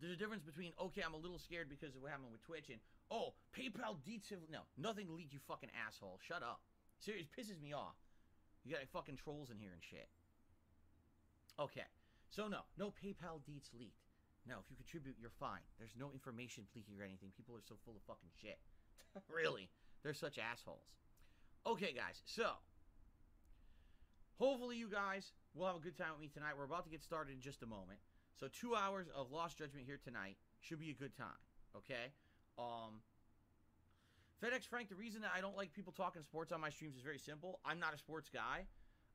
There's a difference between okay, I'm a little scared because of what happened with Twitch, and oh, PayPal deets no nothing leaked. You fucking asshole. Shut up. Seriously, it pisses me off. You got fucking trolls in here and shit. Okay, so no, no PayPal deets leaked. No, if you contribute, you're fine. There's no information leaking or anything. People are so full of fucking shit. really, they're such assholes. Okay, guys, so hopefully you guys will have a good time with me tonight. We're about to get started in just a moment. So two hours of Lost Judgment here tonight should be a good time. Okay. Um. FedEx Frank, the reason that I don't like people talking sports on my streams is very simple. I'm not a sports guy.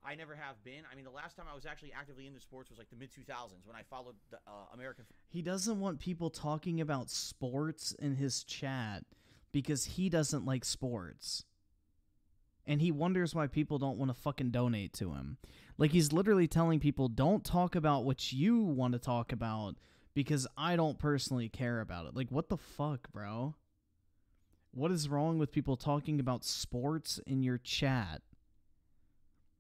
I never have been. I mean, the last time I was actually actively into sports was like the mid 2000s when I followed the uh, American. He doesn't want people talking about sports in his chat because he doesn't like sports. And he wonders why people don't want to fucking donate to him. Like he's literally telling people don't talk about what you want to talk about because I don't personally care about it. Like what the fuck, bro? What is wrong with people talking about sports in your chat?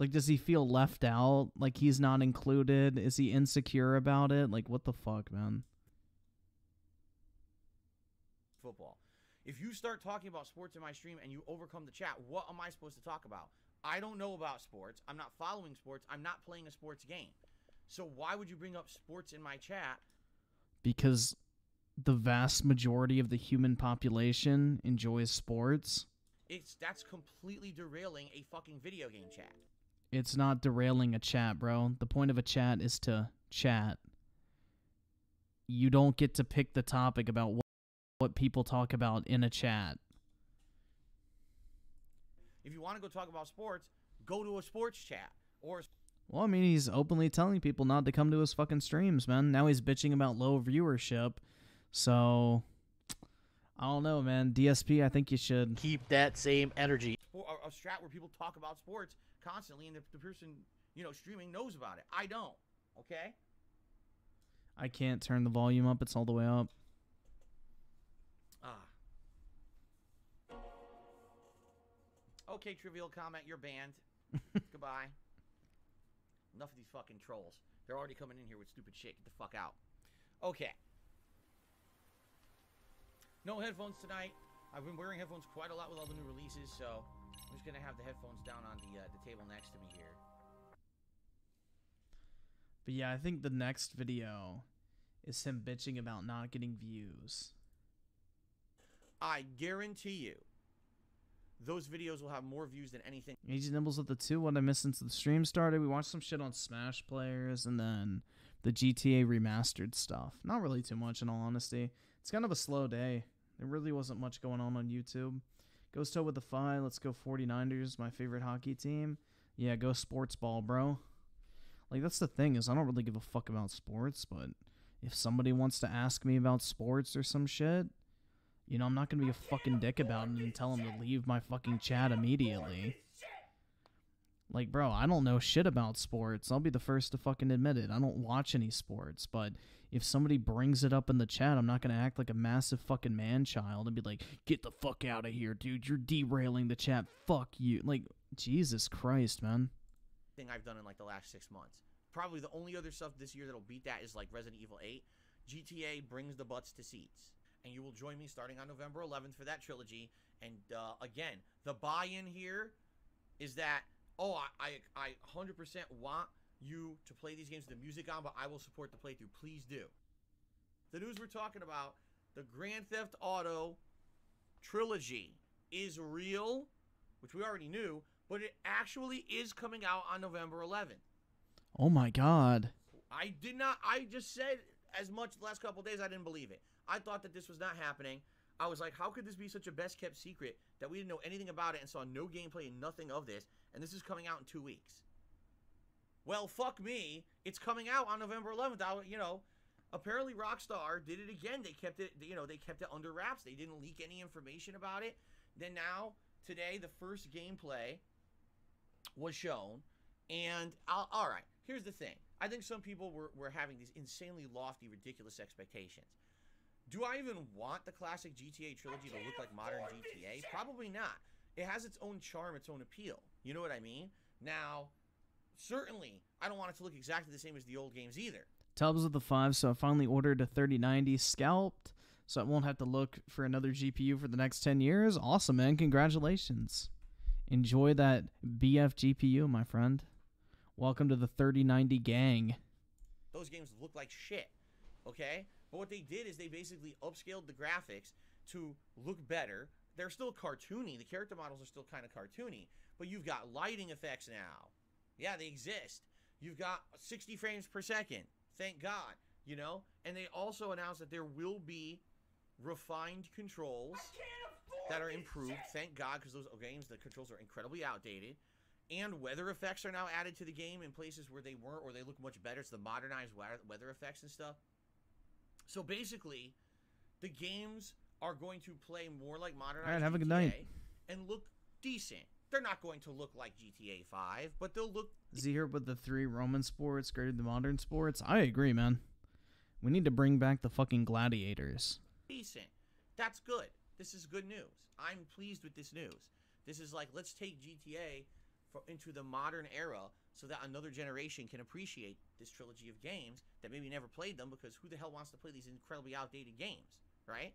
Like does he feel left out? Like he's not included? Is he insecure about it? Like what the fuck, man? football. If you start talking about sports in my stream and you overcome the chat, what am I supposed to talk about? I don't know about sports. I'm not following sports. I'm not playing a sports game. So why would you bring up sports in my chat? Because the vast majority of the human population enjoys sports. It's that's completely derailing a fucking video game chat. It's not derailing a chat, bro. The point of a chat is to chat. You don't get to pick the topic about what, what people talk about in a chat. If you want to go talk about sports, go to a sports chat or Well, I mean, he's openly telling people not to come to his fucking streams, man. Now he's bitching about low viewership. So, I don't know, man. DSP, I think you should keep that same energy. a, a strat where people talk about sports constantly and the, the person, you know, streaming knows about it. I don't. Okay? I can't turn the volume up. It's all the way up. Ah. Okay, trivial comment, you're banned. Goodbye. Enough of these fucking trolls. They're already coming in here with stupid shit. Get the fuck out. Okay. No headphones tonight. I've been wearing headphones quite a lot with all the new releases, so I'm just gonna have the headphones down on the uh, the table next to me here. But yeah, I think the next video is him bitching about not getting views. I guarantee you, those videos will have more views than anything. Easy Nibbles with the two. What I missed since the stream started. We watched some shit on Smash Players and then the GTA remastered stuff. Not really too much, in all honesty. It's kind of a slow day. There really wasn't much going on on YouTube. Goes toe with the five. Let's go 49ers, my favorite hockey team. Yeah, go sports ball, bro. Like that's the thing is I don't really give a fuck about sports, but if somebody wants to ask me about sports or some shit, you know, I'm not gonna be a fucking dick about it and tell them to leave my fucking chat immediately. Like, bro, I don't know shit about sports. I'll be the first to fucking admit it. I don't watch any sports, but if somebody brings it up in the chat, I'm not gonna act like a massive fucking man child and be like, "Get the fuck out of here, dude! You're derailing the chat. Fuck you!" Like, Jesus Christ, man. thing I've done in like the last six months. Probably the only other stuff this year that'll beat that is like Resident Evil 8. GTA brings the butts to seats. And you will join me starting on November 11th for that trilogy. And uh, again, the buy in here is that, oh, I, I, I 100% want you to play these games with the music on, but I will support the playthrough. Please do. The news we're talking about the Grand Theft Auto trilogy is real, which we already knew, but it actually is coming out on November 11th. Oh my god. I did not. I just said as much the last couple days. I didn't believe it. I thought that this was not happening. I was like, how could this be such a best kept secret that we didn't know anything about it and saw no gameplay and nothing of this, and this is coming out in two weeks? Well, fuck me. It's coming out on November 11th. I, you know, apparently Rockstar did it again. They kept it, you know, they kept it under wraps. They didn't leak any information about it. Then now, today, the first gameplay was shown. And I'll, all right, here's the thing. I think some people were, were having these insanely lofty, ridiculous expectations. Do I even want the classic GTA trilogy to look like modern GTA? Probably not. It has its own charm, its own appeal. You know what I mean? Now, certainly, I don't want it to look exactly the same as the old games either. Tubbs with the five, so I finally ordered a 3090 scalped, so I won't have to look for another GPU for the next 10 years. Awesome, man. Congratulations. Enjoy that BF GPU, my friend. Welcome to the 3090 gang. Those games look like shit. Okay? But what they did is they basically upscaled the graphics to look better. They're still cartoony. The character models are still kind of cartoony. But you've got lighting effects now. Yeah, they exist. You've got 60 frames per second. Thank God. You know? And they also announced that there will be refined controls that are improved. Thank God, because those games, the controls are incredibly outdated. And weather effects are now added to the game in places where they weren't, or they look much better. It's the modernized weather effects and stuff. So basically, the games are going to play more like modernized All right, have a good night. and look decent. They're not going to look like GTA 5, but they'll look Z here with the three Roman sports graded the modern sports. I agree, man. We need to bring back the fucking gladiators. decent. That's good. This is good news. I'm pleased with this news. This is like let's take GTA for, into the modern era so that another generation can appreciate this trilogy of games that maybe never played them because who the hell wants to play these incredibly outdated games, right?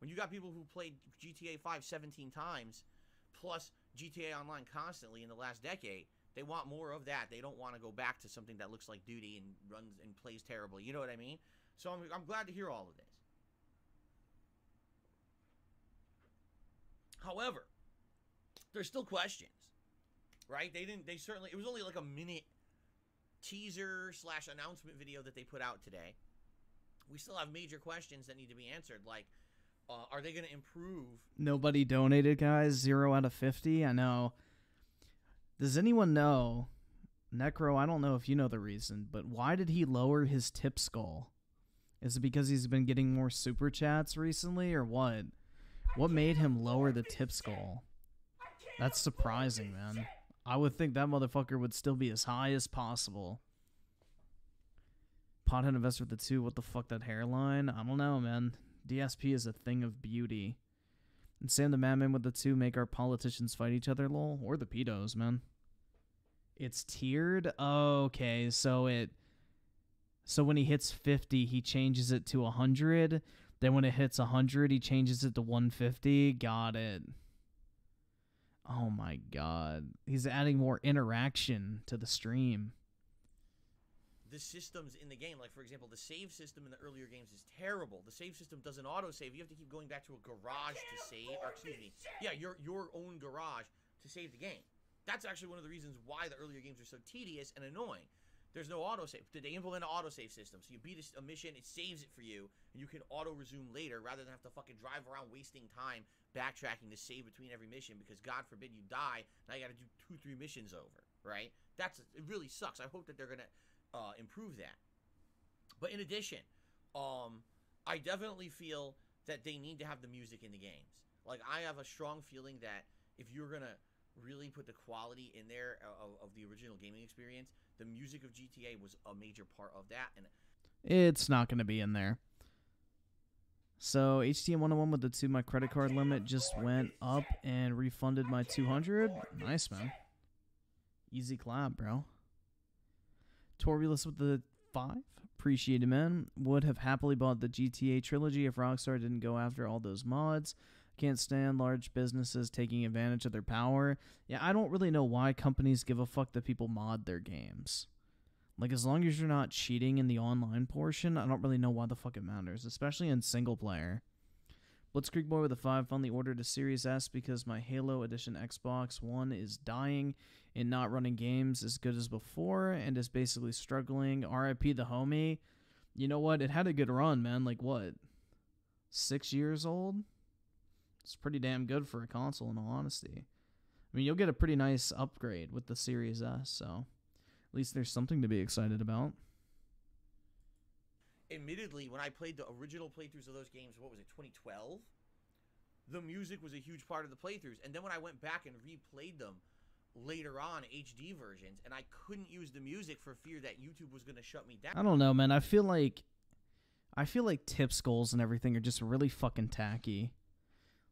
When you got people who played GTA 5 17 times, plus GTA Online constantly in the last decade, they want more of that. They don't want to go back to something that looks like Duty and runs and plays terribly. You know what I mean? So I'm, I'm glad to hear all of this. However, there's still questions, right? They didn't. They certainly. It was only like a minute teaser slash announcement video that they put out today. We still have major questions that need to be answered, like. Uh, are they going to improve? Nobody donated, guys. Zero out of 50. I know. Does anyone know, Necro? I don't know if you know the reason, but why did he lower his tip skull? Is it because he's been getting more super chats recently, or what? What made him lower the tip skull? That's surprising, man. I would think that motherfucker would still be as high as possible. Pothead investor with the two. What the fuck that hairline? I don't know, man. DSP is a thing of beauty. And Sam the Madman with the two make our politicians fight each other, lol. Or the pedos, man. It's tiered? Okay, so it. So when he hits 50, he changes it to 100. Then when it hits 100, he changes it to 150. Got it. Oh my god. He's adding more interaction to the stream. The systems in the game. Like for example, the save system in the earlier games is terrible. The save system doesn't auto save. You have to keep going back to a garage to save. Or excuse me, yeah, your your own garage to save the game. That's actually one of the reasons why the earlier games are so tedious and annoying. There's no autosave. Did they implement an autosave system? So you beat a, a mission, it saves it for you, and you can auto resume later rather than have to fucking drive around wasting time backtracking to save between every mission because God forbid you die. Now you got to do two, three missions over, right? That's it. Really sucks. I hope that they're gonna uh, improve that. But in addition, um, I definitely feel that they need to have the music in the games. Like I have a strong feeling that if you're gonna really put the quality in there of, of the original gaming experience, the music of GTA was a major part of that. And It's not going to be in there. So HTM 101 with the two, my credit card limit just went up and refunded my 200. Nice, man. Easy clap, bro. Torbulus with the five. Appreciate it, man. Would have happily bought the GTA trilogy if Rockstar didn't go after all those mods. Can't stand large businesses taking advantage of their power. Yeah, I don't really know why companies give a fuck that people mod their games. Like, as long as you're not cheating in the online portion, I don't really know why the fuck it matters, especially in single player. Blitzkrieg Boy with a 5 finally ordered a Series S because my Halo Edition Xbox One is dying and not running games as good as before and is basically struggling. RIP the homie. You know what? It had a good run, man. Like, what? Six years old? It's pretty damn good for a console, in all honesty. I mean, you'll get a pretty nice upgrade with the Series S, so at least there's something to be excited about. admittedly, when I played the original playthroughs of those games, what was it, 2012? The music was a huge part of the playthroughs. And then when I went back and replayed them later on, HD versions, and I couldn't use the music for fear that YouTube was going to shut me down. I don't know, man. I feel like I feel like tip skulls and everything are just really fucking tacky.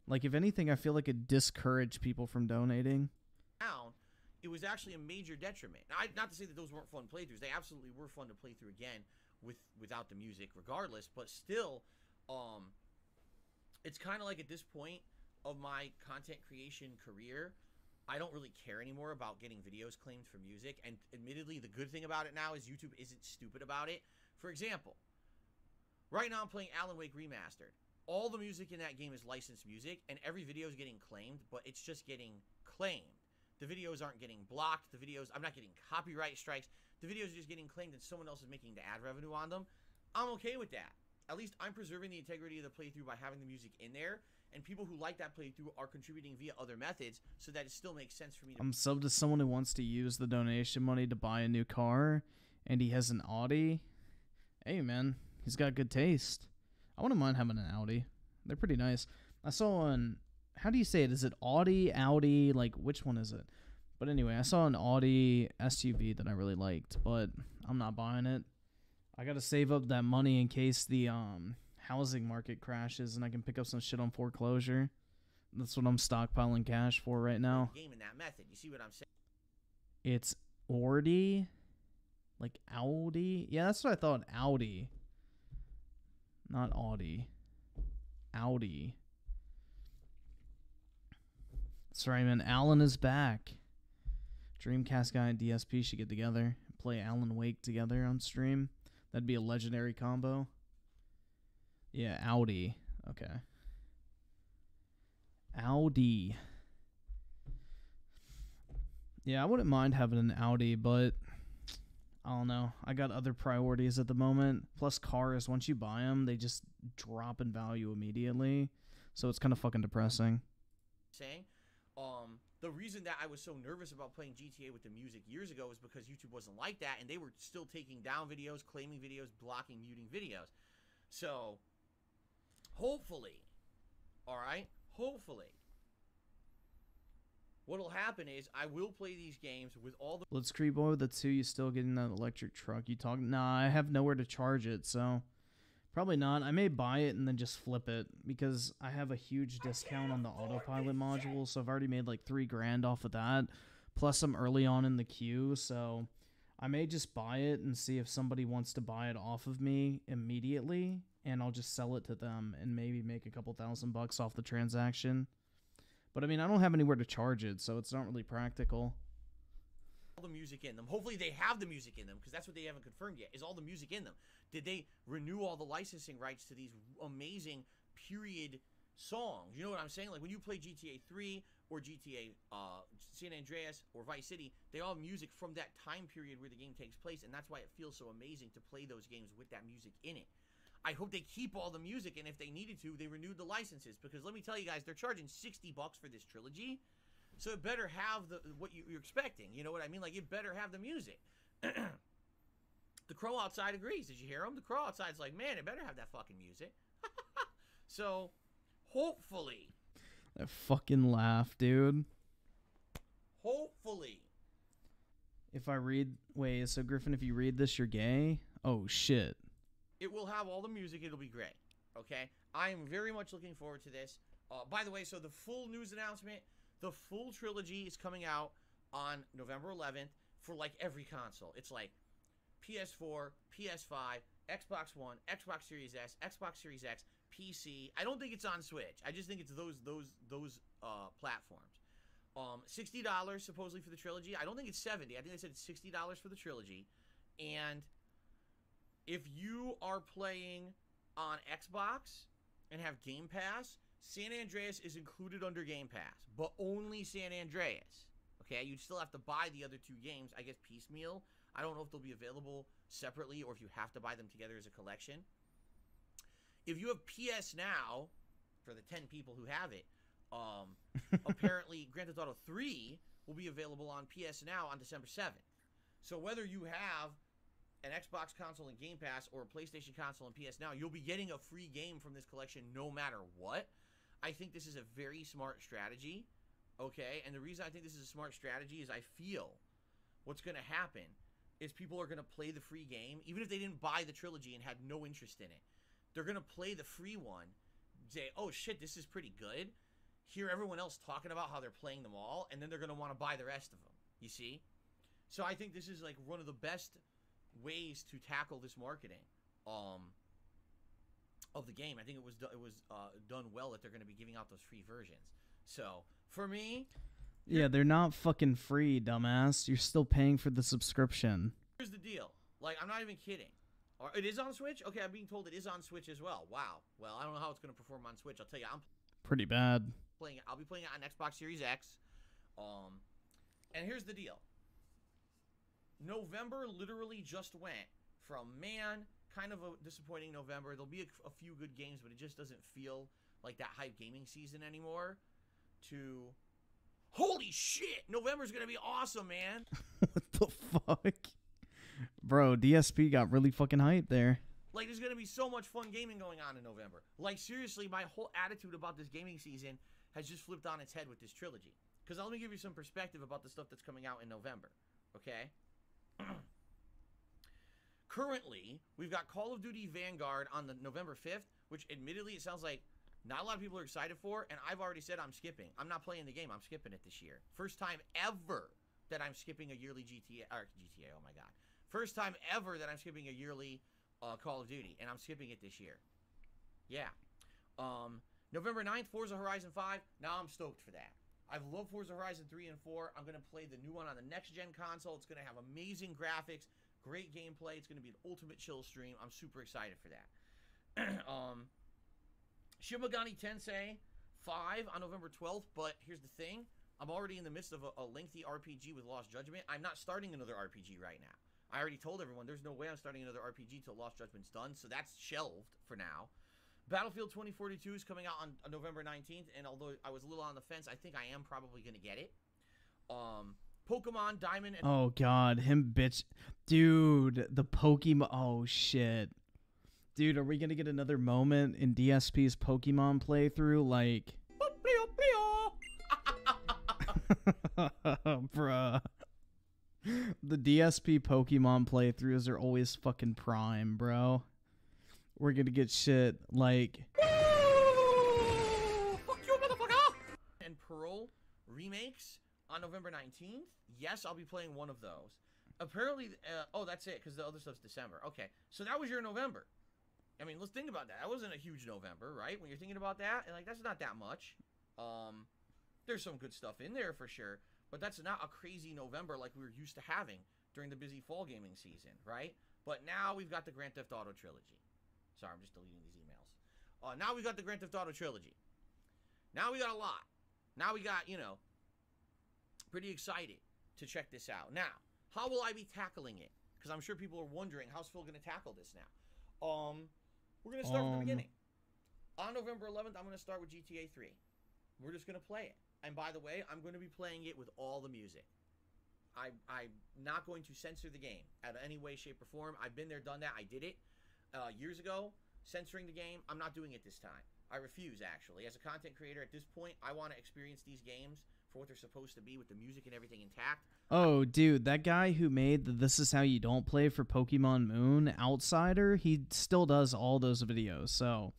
Like if anything, I feel like it discouraged people from donating. down, it was actually a major detriment. Now, I, not to say that those weren't fun playthroughs; they absolutely were fun to play through again with without the music, regardless. But still, um, it's kind of like at this point of my content creation career, I don't really care anymore about getting videos claimed for music. And admittedly, the good thing about it now is YouTube isn't stupid about it. For example, right now I'm playing Alan Wake Remastered. All the music in that game is licensed music, and every video is getting claimed, but it's just getting claimed. The videos aren't getting blocked. The videos, I'm not getting copyright strikes. The videos are just getting claimed, and someone else is making the ad revenue on them. I'm okay with that. At least I'm preserving the integrity of the playthrough by having the music in there, and people who like that playthrough are contributing via other methods, so that it still makes sense for me to. I'm sub to someone who wants to use the donation money to buy a new car, and he has an Audi. Hey, man, he's got good taste. I wouldn't mind having an Audi. They're pretty nice. I saw on how do you say it? Is it Audi, Audi? Like which one is it? But anyway, I saw an Audi SUV that I really liked, but I'm not buying it. I gotta save up that money in case the um housing market crashes and I can pick up some shit on foreclosure. That's what I'm stockpiling cash for right now. game in that method. You see what I'm saying? It's Audi, like Audi. Yeah, that's what I thought. Audi, not Audi. Audi. Sorry, man. Alan is back. Dreamcast guy and DSP should get together and play Alan Wake together on stream. That'd be a legendary combo. Yeah, Audi. Okay. Audi. Yeah, I wouldn't mind having an Audi, but I don't know. I got other priorities at the moment. Plus, cars, once you buy them, they just drop in value immediately. So it's kind of fucking depressing. saying. Um, the reason that I was so nervous about playing GTA with the music years ago is because YouTube wasn't like that, and they were still taking down videos, claiming videos, blocking, muting videos. So, hopefully, all right, hopefully, what'll happen is I will play these games with all the Blitzkrieg Boy, the two, you still getting that electric truck? You talk? Nah, I have nowhere to charge it, so probably not. I may buy it and then just flip it because I have a huge discount on the autopilot module, so I've already made like three grand off of that. Plus, I'm early on in the queue, so I may just buy it and see if somebody wants to buy it off of me immediately, and I'll just sell it to them and maybe make a couple thousand bucks off the transaction. But I mean, I don't have anywhere to charge it, so it's not really practical. all the music in them. Hopefully they have the music in them because that's what they haven't confirmed yet. Is all the music in them? Did they renew all the licensing rights to these amazing period songs? You know what I'm saying? Like when you play GTA 3 or GTA uh, San Andreas or Vice City, they all have music from that time period where the game takes place, and that's why it feels so amazing to play those games with that music in it. I hope they keep all the music, and if they needed to, they renewed the licenses. Because let me tell you guys, they're charging 60 bucks for this trilogy. So it better have the what you, you're expecting. You know what I mean? Like it better have the music. the crow outside agrees. Did you hear him? The crow outside's like, man, it better have that fucking music. so hopefully, That fucking laugh, dude. hopefully, If I read, wait, so Griffin, if you read this, you're gay? Oh shit. It will have all the music. It'll be great. Okay, I am very much looking forward to this. Uh, by the way, so the full news announcement, the full trilogy is coming out on November 11th for like every console. It's like PS4, PS5, Xbox One, Xbox Series S, Xbox Series X, PC. I don't think it's on Switch. I just think it's those those those uh, platforms. Um, sixty dollars supposedly for the trilogy. I don't think it's seventy. I think they said sixty dollars for the trilogy, and if you are playing on Xbox and have Game Pass, San Andreas is included under Game Pass, but only San Andreas. Okay, you'd still have to buy the other two games, I guess piecemeal. I don't know if they'll be available separately or if you have to buy them together as a collection. If you have PS Now, for the 10 people who have it, um, apparently Grand Theft Auto 3 will be available on PS Now on December 7th. So whether you have an Xbox console and Game Pass or a PlayStation console and PS Now, you'll be getting a free game from this collection no matter what. I think this is a very smart strategy. Okay, and the reason I think this is a smart strategy is I feel what's going to happen is people are going to play the free game, even if they didn't buy the trilogy and had no interest in it. They're going to play the free one, say, oh shit, this is pretty good. Hear everyone else talking about how they're playing them all, and then they're going to want to buy the rest of them. You see? So I think this is like one of the best ways to tackle this marketing um, of the game. I think it was do- it was uh, done well that they're going to be giving out those free versions. So for me, Yeah, they're not fucking free, dumbass. You're still paying for the subscription. Here's the deal. Like, I'm not even kidding. Or it is on Switch. Okay, I'm being told it is on Switch as well. Wow. Well, I don't know how it's going to perform on Switch. I'll tell you, I'm Pretty bad. playing. I'll be playing it on Xbox Series X. Um, and here's the deal. November literally just went from man, kind of a disappointing November. There'll be a, a few good games, but it just doesn't feel like that hype gaming season anymore. To holy shit, November's gonna be awesome, man. what the fuck? Bro, DSP got really fucking hyped there. Like, there's gonna be so much fun gaming going on in November. Like, seriously, my whole attitude about this gaming season has just flipped on its head with this trilogy. Because let me give you some perspective about the stuff that's coming out in November. Okay. Currently, we've got Call of Duty Vanguard on the November 5th, which admittedly it sounds like not a lot of people are excited for, and I've already said I'm skipping. I'm not playing the game. I'm skipping it this year. First time ever that I'm skipping a yearly GTA. Or GTA. Oh my god. First time ever that I'm skipping a yearly uh, Call of Duty, and I'm skipping it this year. Yeah. Um, November 9th, Forza Horizon 5. Now I'm stoked for that. I've loved Forza Horizon 3 and 4. I'm going to play the new one on the next gen console. It's going to have amazing graphics, great gameplay. It's going to be an ultimate chill stream. I'm super excited for that. um, Shin Megami Tensei 5 on November 12th, but here's the thing. I'm already in the midst of a, a lengthy RPG with Lost Judgment. I'm not starting another RPG right now. I already told everyone there's no way I'm starting another RPG till Lost Judgment's done, so that's shelved for now. Battlefield 2042 is coming out on, on November 19th, and although I was a little on the fence, I think I am probably going to get it. Um, Pokemon Diamond and Oh god, him bitch, dude. The Pokemon. Oh shit, dude. Are we gonna get another moment in DSP's Pokemon playthrough? Like, bruh. The DSP Pokemon playthroughs are always fucking prime, bro. We're gonna get shit like and Pearl remakes on November 19th. Yes, I'll be playing one of those. Apparently, uh, oh, that's it, because the other stuff's December. Okay, so that was your November. I mean, let's think about that. That wasn't a huge November, right? When you're thinking about that, and like that's not that much. Um, there's some good stuff in there for sure, but that's not a crazy November like we were used to having during the busy fall gaming season, right? But now we've got the Grand Theft Auto trilogy. Sorry, I'm just deleting these emails. Uh, now we got the Grand Theft Auto trilogy. Now we got a lot. Now we got, you know, pretty excited to check this out. Now, how will I be tackling it? Because I'm sure people are wondering, how's Phil going to tackle this now? Um, we're going to start from the Um. beginning. On November 11th, I'm going to start with GTA 3. We're just going to play it. And by the way, I'm going to be playing it with all the music. I, I'm not going to censor the game at any way, shape, or form. I've been there, done that. I did it uh, years ago, censoring the game. I'm not doing it this time. I refuse, actually. As a content creator at this point, I want to experience these games for what they're supposed to be with the music and everything intact. Oh, dude, that guy who made the This Is How You Don't Play for Pokemon Moon Outsider, he still does all those videos, so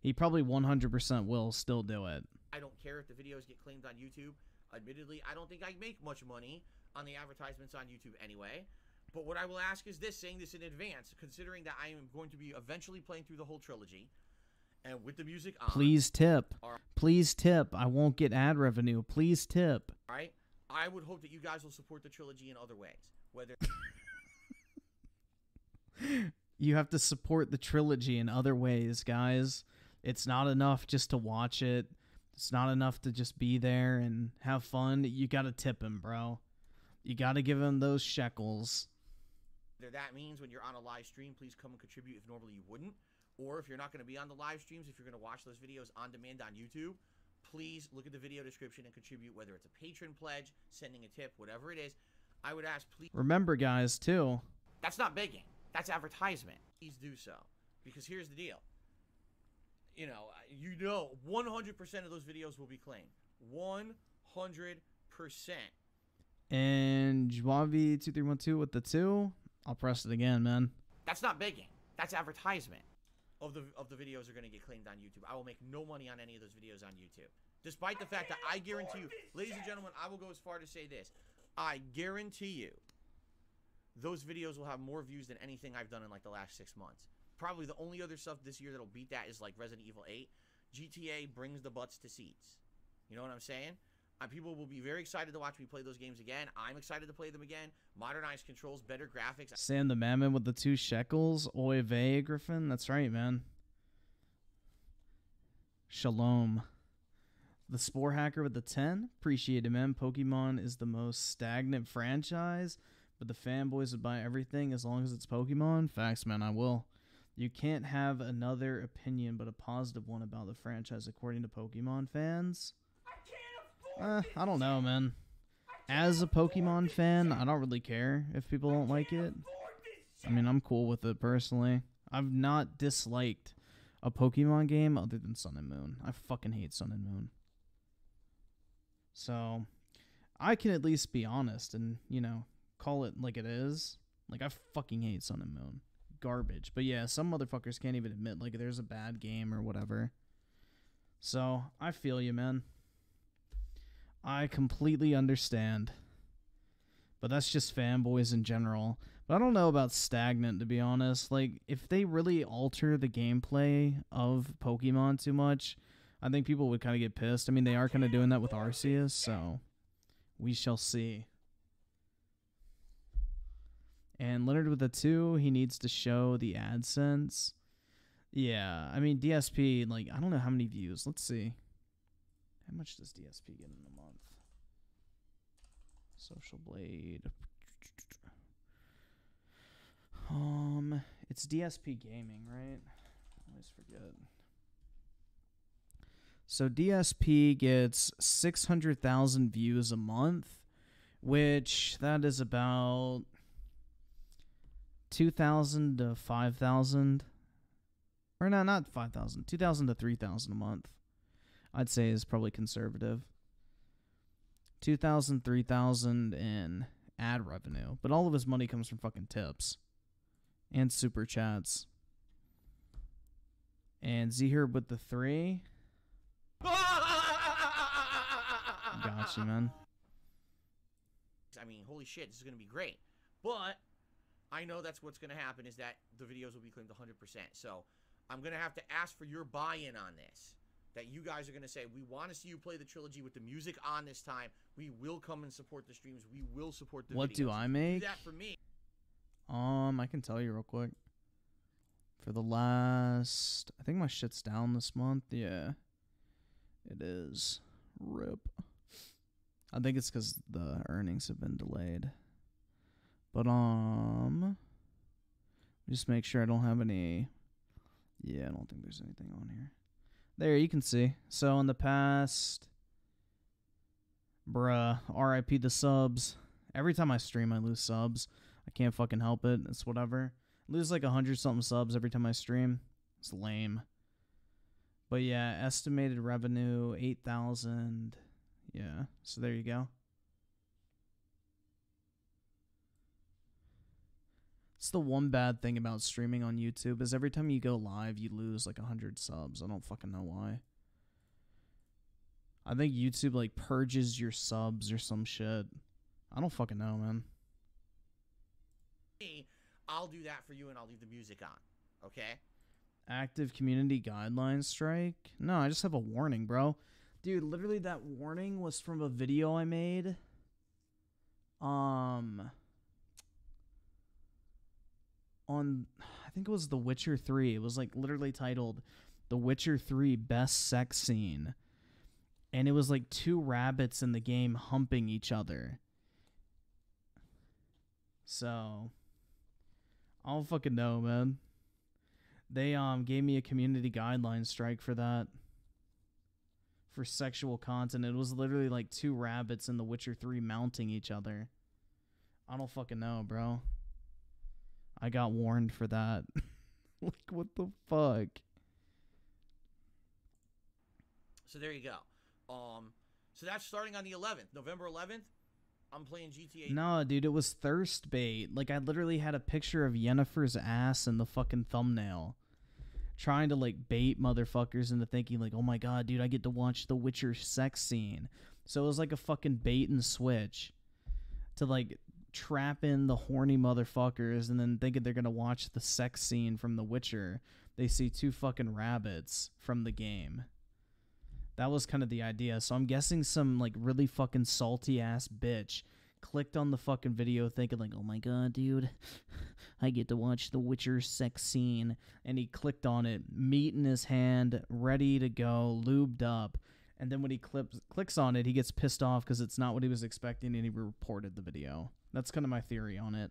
he probably 100% will still do it. I don't care if the videos get claimed on YouTube. Admittedly, I don't think I make much money on the advertisements on YouTube anyway. But what I will ask is this, saying this in advance, considering that I am going to be eventually playing through the whole trilogy, and with the music on. Please tip. Right. Please tip. I won't get ad revenue. Please tip. All right. I would hope that you guys will support the trilogy in other ways, whether You have to support the trilogy in other ways, guys. It's not enough just to watch it. It's not enough to just be there and have fun. You got to tip him, bro. You got to give him those shekels. That means when you're on a live stream, please come and contribute if normally you wouldn't, or if you're not going to be on the live streams, if you're going to watch those videos on demand on YouTube, please look at the video description and contribute. Whether it's a patron pledge, sending a tip, whatever it is, I would ask please. Remember, guys, too. That's not begging. That's advertisement. Please do so. Because here's the deal. You know, you know, 100% of those videos will be claimed. 100%. And Juavi2312 with the two. I'll press it again, man. That's not begging. That's advertisement. Of the of the videos are going to get claimed on YouTube. I will make no money on any of those videos on YouTube. Despite the fact that I guarantee you, ladies and gentlemen, I will go as far to say this. I guarantee you those videos will have more views than anything I've done in like the last 6 months. Probably the only other stuff this year that'll beat that is like Resident Evil 8. GTA brings the butts to seats. You know what I'm saying? Uh, people will be very excited to watch me play those games again. I'm excited to play them again. Modernized controls, better graphics. Sam the Madman with the two shekels. Oy vey, Griffin. That's right, man. Shalom. The Spore Hacker with the 10. Appreciate it, man. Pokemon is the most stagnant franchise, but the fanboys would buy everything as long as it's Pokemon. Facts, man, I will. You can't have another opinion but a positive one about the franchise, according to Pokemon fans. Uh, I don't know, man. As a Pokemon fan, I don't really care if people don't like it. I mean, I'm cool with it personally. I've not disliked a Pokemon game other than Sun and Moon. I fucking hate Sun and Moon. So, I can at least be honest and, you know, call it like it is. Like, I fucking hate Sun and Moon. Garbage. But yeah, some motherfuckers can't even admit, like, there's a bad game or whatever. So, I feel you, man. I completely understand. But that's just fanboys in general. But I don't know about stagnant to be honest. Like if they really alter the gameplay of Pokemon too much, I think people would kind of get pissed. I mean, they are kind of doing that with Arceus, so we shall see. And Leonard with a 2, he needs to show the AdSense. Yeah, I mean DSP like I don't know how many views. Let's see. How much does DSP get in a month? Social Blade. Um, it's DSP Gaming, right? I always forget. So DSP gets 600,000 views a month, which that is about 2,000 to 5,000 or no, not 5,000, 2,000 to 3,000 a month. I'd say is probably conservative. 2,000, 3,000 in ad revenue, but all of his money comes from fucking tips and super chats. And Z Zherb with the three. Got you, man. I mean, holy shit, this is going to be great. But I know that's what's going to happen is that the videos will be claimed 100%. So I'm going to have to ask for your buy-in on this. That you guys are going to say, we want to see you play the trilogy with the music on this time. We will come and support the streams. We will support the What videos. do I make? Do that for me. Um, I can tell you real quick. For the last, I think my shit's down this month. Yeah, it is. Rip. I think it's because the earnings have been delayed. But um, just make sure I don't have any. Yeah, I don't think there's anything on here. There, you can see. So in the past, bruh, RIP the subs. Every time I stream, I lose subs. I can't fucking help it. It's whatever. I lose like a hundred something subs every time I stream. It's lame. But yeah, estimated revenue eight thousand. Yeah, so there you go. It's the one bad thing about streaming on YouTube is every time you go live, you lose like a hundred subs. I don't fucking know why. I think YouTube like purges your subs or some shit. I don't fucking know, man. I'll do that for you and I'll leave the music on. Okay? Active community guidelines strike? No, I just have a warning, bro. Dude, literally that warning was from a video I made. Um on I think it was The Witcher 3. It was like literally titled The Witcher 3 Best Sex Scene. And it was like two rabbits in the game humping each other. So I don't fucking know, man. They um gave me a community guideline strike for that. For sexual content. It was literally like two rabbits in The Witcher 3 mounting each other. I don't fucking know, bro. I got warned for that. like what the fuck? So there you go. Um, so that's starting on the 11th, November 11th. I'm playing GTA. No, dude, it was thirst bait. Like I literally had a picture of Yennefer's ass in the fucking thumbnail. Trying to like bait motherfuckers into thinking like, "Oh my god, dude, I get to watch the Witcher sex scene." So it was like a fucking bait and switch to like trap in the horny motherfuckers and then thinking they're to watch the sex scene from The Witcher. They see two fucking rabbits from the game. That was kind of the idea. So I'm guessing some like really fucking salty ass bitch clicked on the fucking video thinking like, "Oh my god, dude, I get to watch the Witcher sex scene." And he clicked on it, meat in his hand, ready to go, lubed up. And then when he clips, clicks on it, he gets pissed off because it's not what he was expecting and he reported the video. That's kind of my theory on it.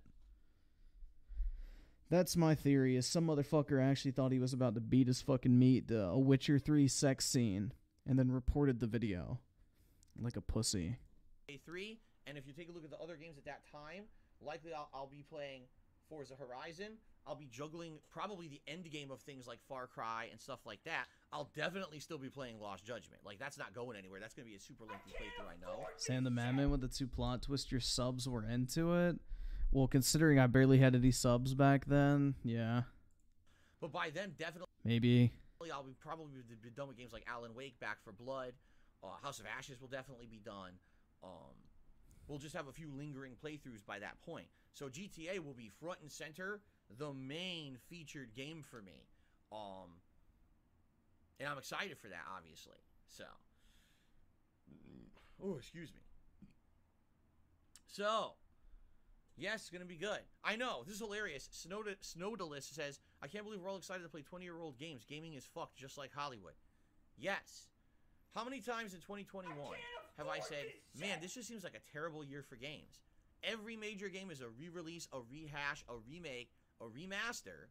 That's my theory. Is some motherfucker actually thought he was about to beat his fucking meat to a Witcher 3 sex scene and then reported the video like a pussy. A3, and if you take a look at the other games at that time, likely I'll, I'll be playing Forza Horizon. I'll be juggling probably the end game of things like Far Cry and stuff like that. I'll definitely still be playing Lost Judgment. Like that's not going anywhere. That's going to be a super lengthy playthrough. I know. Sam the Madman with the two plot twists, your subs were into it. Well, considering I barely had any subs back then, yeah, But by then, definitely maybe. I'll be probably be done with games like Alan Wake, Back 4 Blood, uh, House of Ashes will definitely be done. Um, we'll just have a few lingering playthroughs by that point. So GTA will be front and center, the main featured game for me. Um, and I'm excited for that, obviously. So, oh, excuse me. So, yes, it's gonna be good. I know this is hilarious. Snowda Snowdalus says, "I can't believe we're all excited to play 20-year-old games. Gaming is fucked, just like Hollywood." Yes. How many times in 2021 have I said, "Man, this just seems like a terrible year for games"? Every major game is a re-release, a rehash, a remake, a remaster,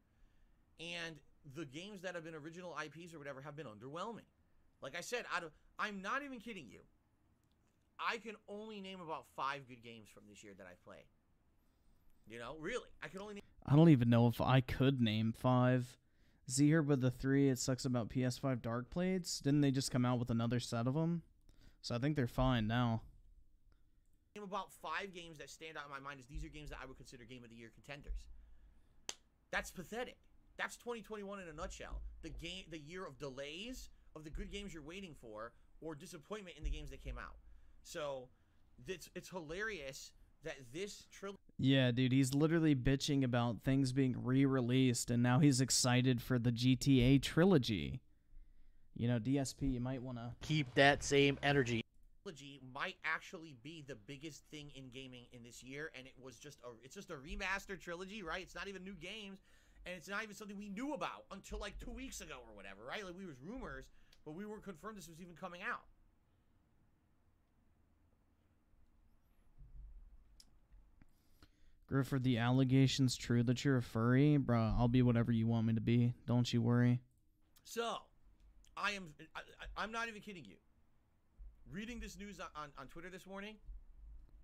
and the games that have been original IPs or whatever have been underwhelming. Like I said, out of I'm not even kidding you. I can only name about five good games from this year that I've played. You know, really, I can only name. I don't even know if I could name five. Z here with the three. It sucks about PS5 Dark Plates. Didn't they just come out with another set of them? So I think they're fine now. Name about five games that stand out in my mind is these are games that I would consider game of the year contenders. That's pathetic. That's 2021 in a nutshell. The game, the year of delays of the good games you're waiting for, or disappointment in the games that came out. So, it's it's hilarious that this trilogy. Yeah, dude, he's literally bitching about things being re-released, and now he's excited for the GTA trilogy. You know, DSP, you might want to keep that same energy. Trilogy might actually be the biggest thing in gaming in this year, and it was just a it's just a remastered trilogy, right? It's not even new games, and it's not even something we knew about until like two weeks ago or whatever, right? Like we was rumors, but we weren't confirmed this was even coming out. Grifford, the allegations true that you're a furry? bro. I'll be whatever you want me to be. Don't you worry. So, I am. I, I'm not even kidding you. Reading this news on, on, Twitter this morning,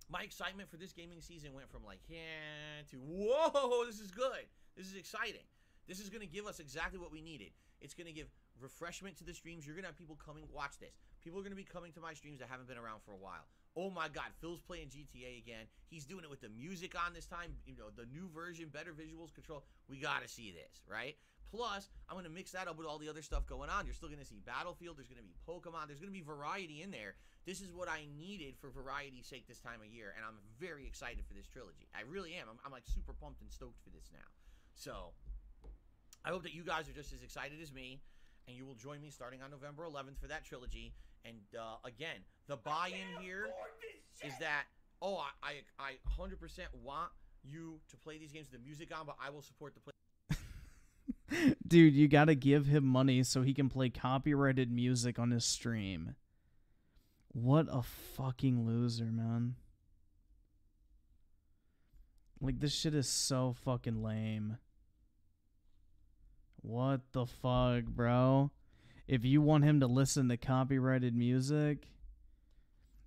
my excitement for this gaming season went from like yeah to whoa, this is good. This is exciting. This is going to give us exactly what we needed. It's going to give refreshment to the streams. You're going to have people coming watch this. People are going to be coming to my streams that haven't been around for a while. Oh my God, Phil's playing GTA again. He's doing it with the music on this time. You know, the new version, better visuals, control. We got to see this, right? Plus, I'm going to mix that up with all the other stuff going on. You're still going to see Battlefield. There's going to be Pokemon. There's going to be variety in there. This is what I needed for variety's sake this time of year, and I'm very excited for this trilogy. I really am. I'm, I'm like super pumped and stoked for this now. So, I hope that you guys are just as excited as me, and you will join me starting on November 11th for that trilogy. And uh, again, the buy-in here is that oh, I, I I 100% want you to play these games with the music on, but I will support the play. Dude, you gotta give him money so he can play copyrighted music on his stream. What a fucking loser, man. Like, this shit is so fucking lame. What the fuck, bro? If you want him to listen to copyrighted music,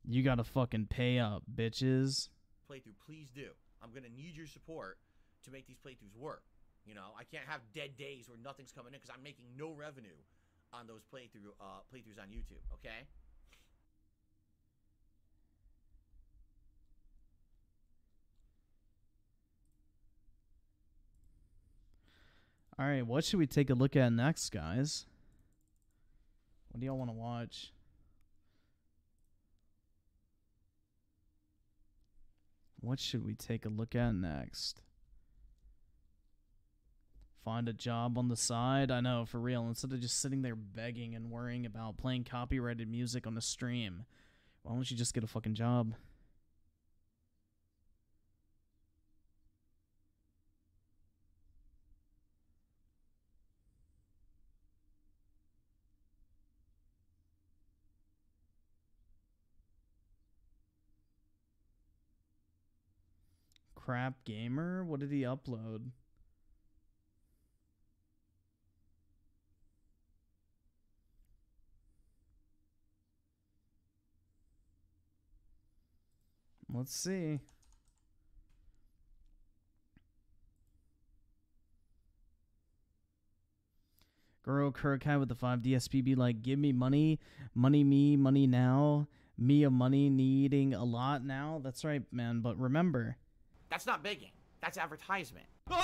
you gotta fucking pay up, bitches. Playthrough, please do. I'm gonna need your support to make these playthroughs work. You know, I can't have dead days where nothing's coming in because I'm making no revenue on those playthrough uh, playthroughs on YouTube. Okay. All right, what should we take a look at next, guys? What do y'all want to watch? What should we take a look at next? Find a job on the side? I know, for real. Instead of just sitting there begging and worrying about playing copyrighted music on a stream, why don't you just get a fucking job? Crap gamer? What did he upload? Let's see. Guru Kurokai with the 5 DSP be like, give me money, money me, money now, me a money needing a lot now. That's right, man. But remember, That's not begging. That's advertisement.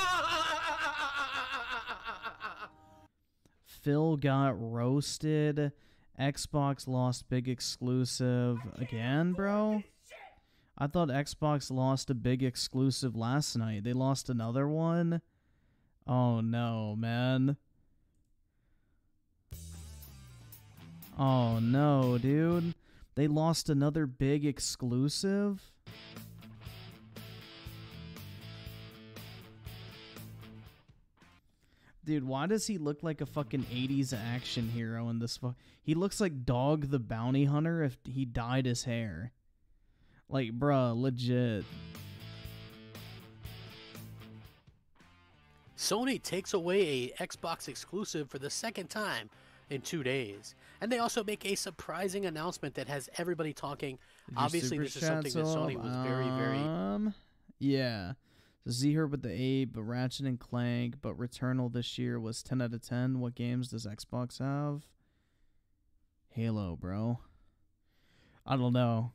Phil got roasted. Xbox lost big exclusive again, bro. I thought Xbox lost a big exclusive last night. They lost another one. Oh no, man. Oh no, dude. They lost another big exclusive. Dude, why does he look like a fucking 80s action hero in this? Fu- he looks like Dog the Bounty Hunter if he dyed his hair. Like, bruh, legit. Sony takes away a Xbox exclusive for the second time in two days. And they also make a surprising announcement that has everybody talking. Obviously, this is something that Sony was very, very Um, yeah. So Z her with the eight, but Ratchet and Clank, but Returnal this year was ten out of ten. What games does Xbox have? Halo, bro. I don't know.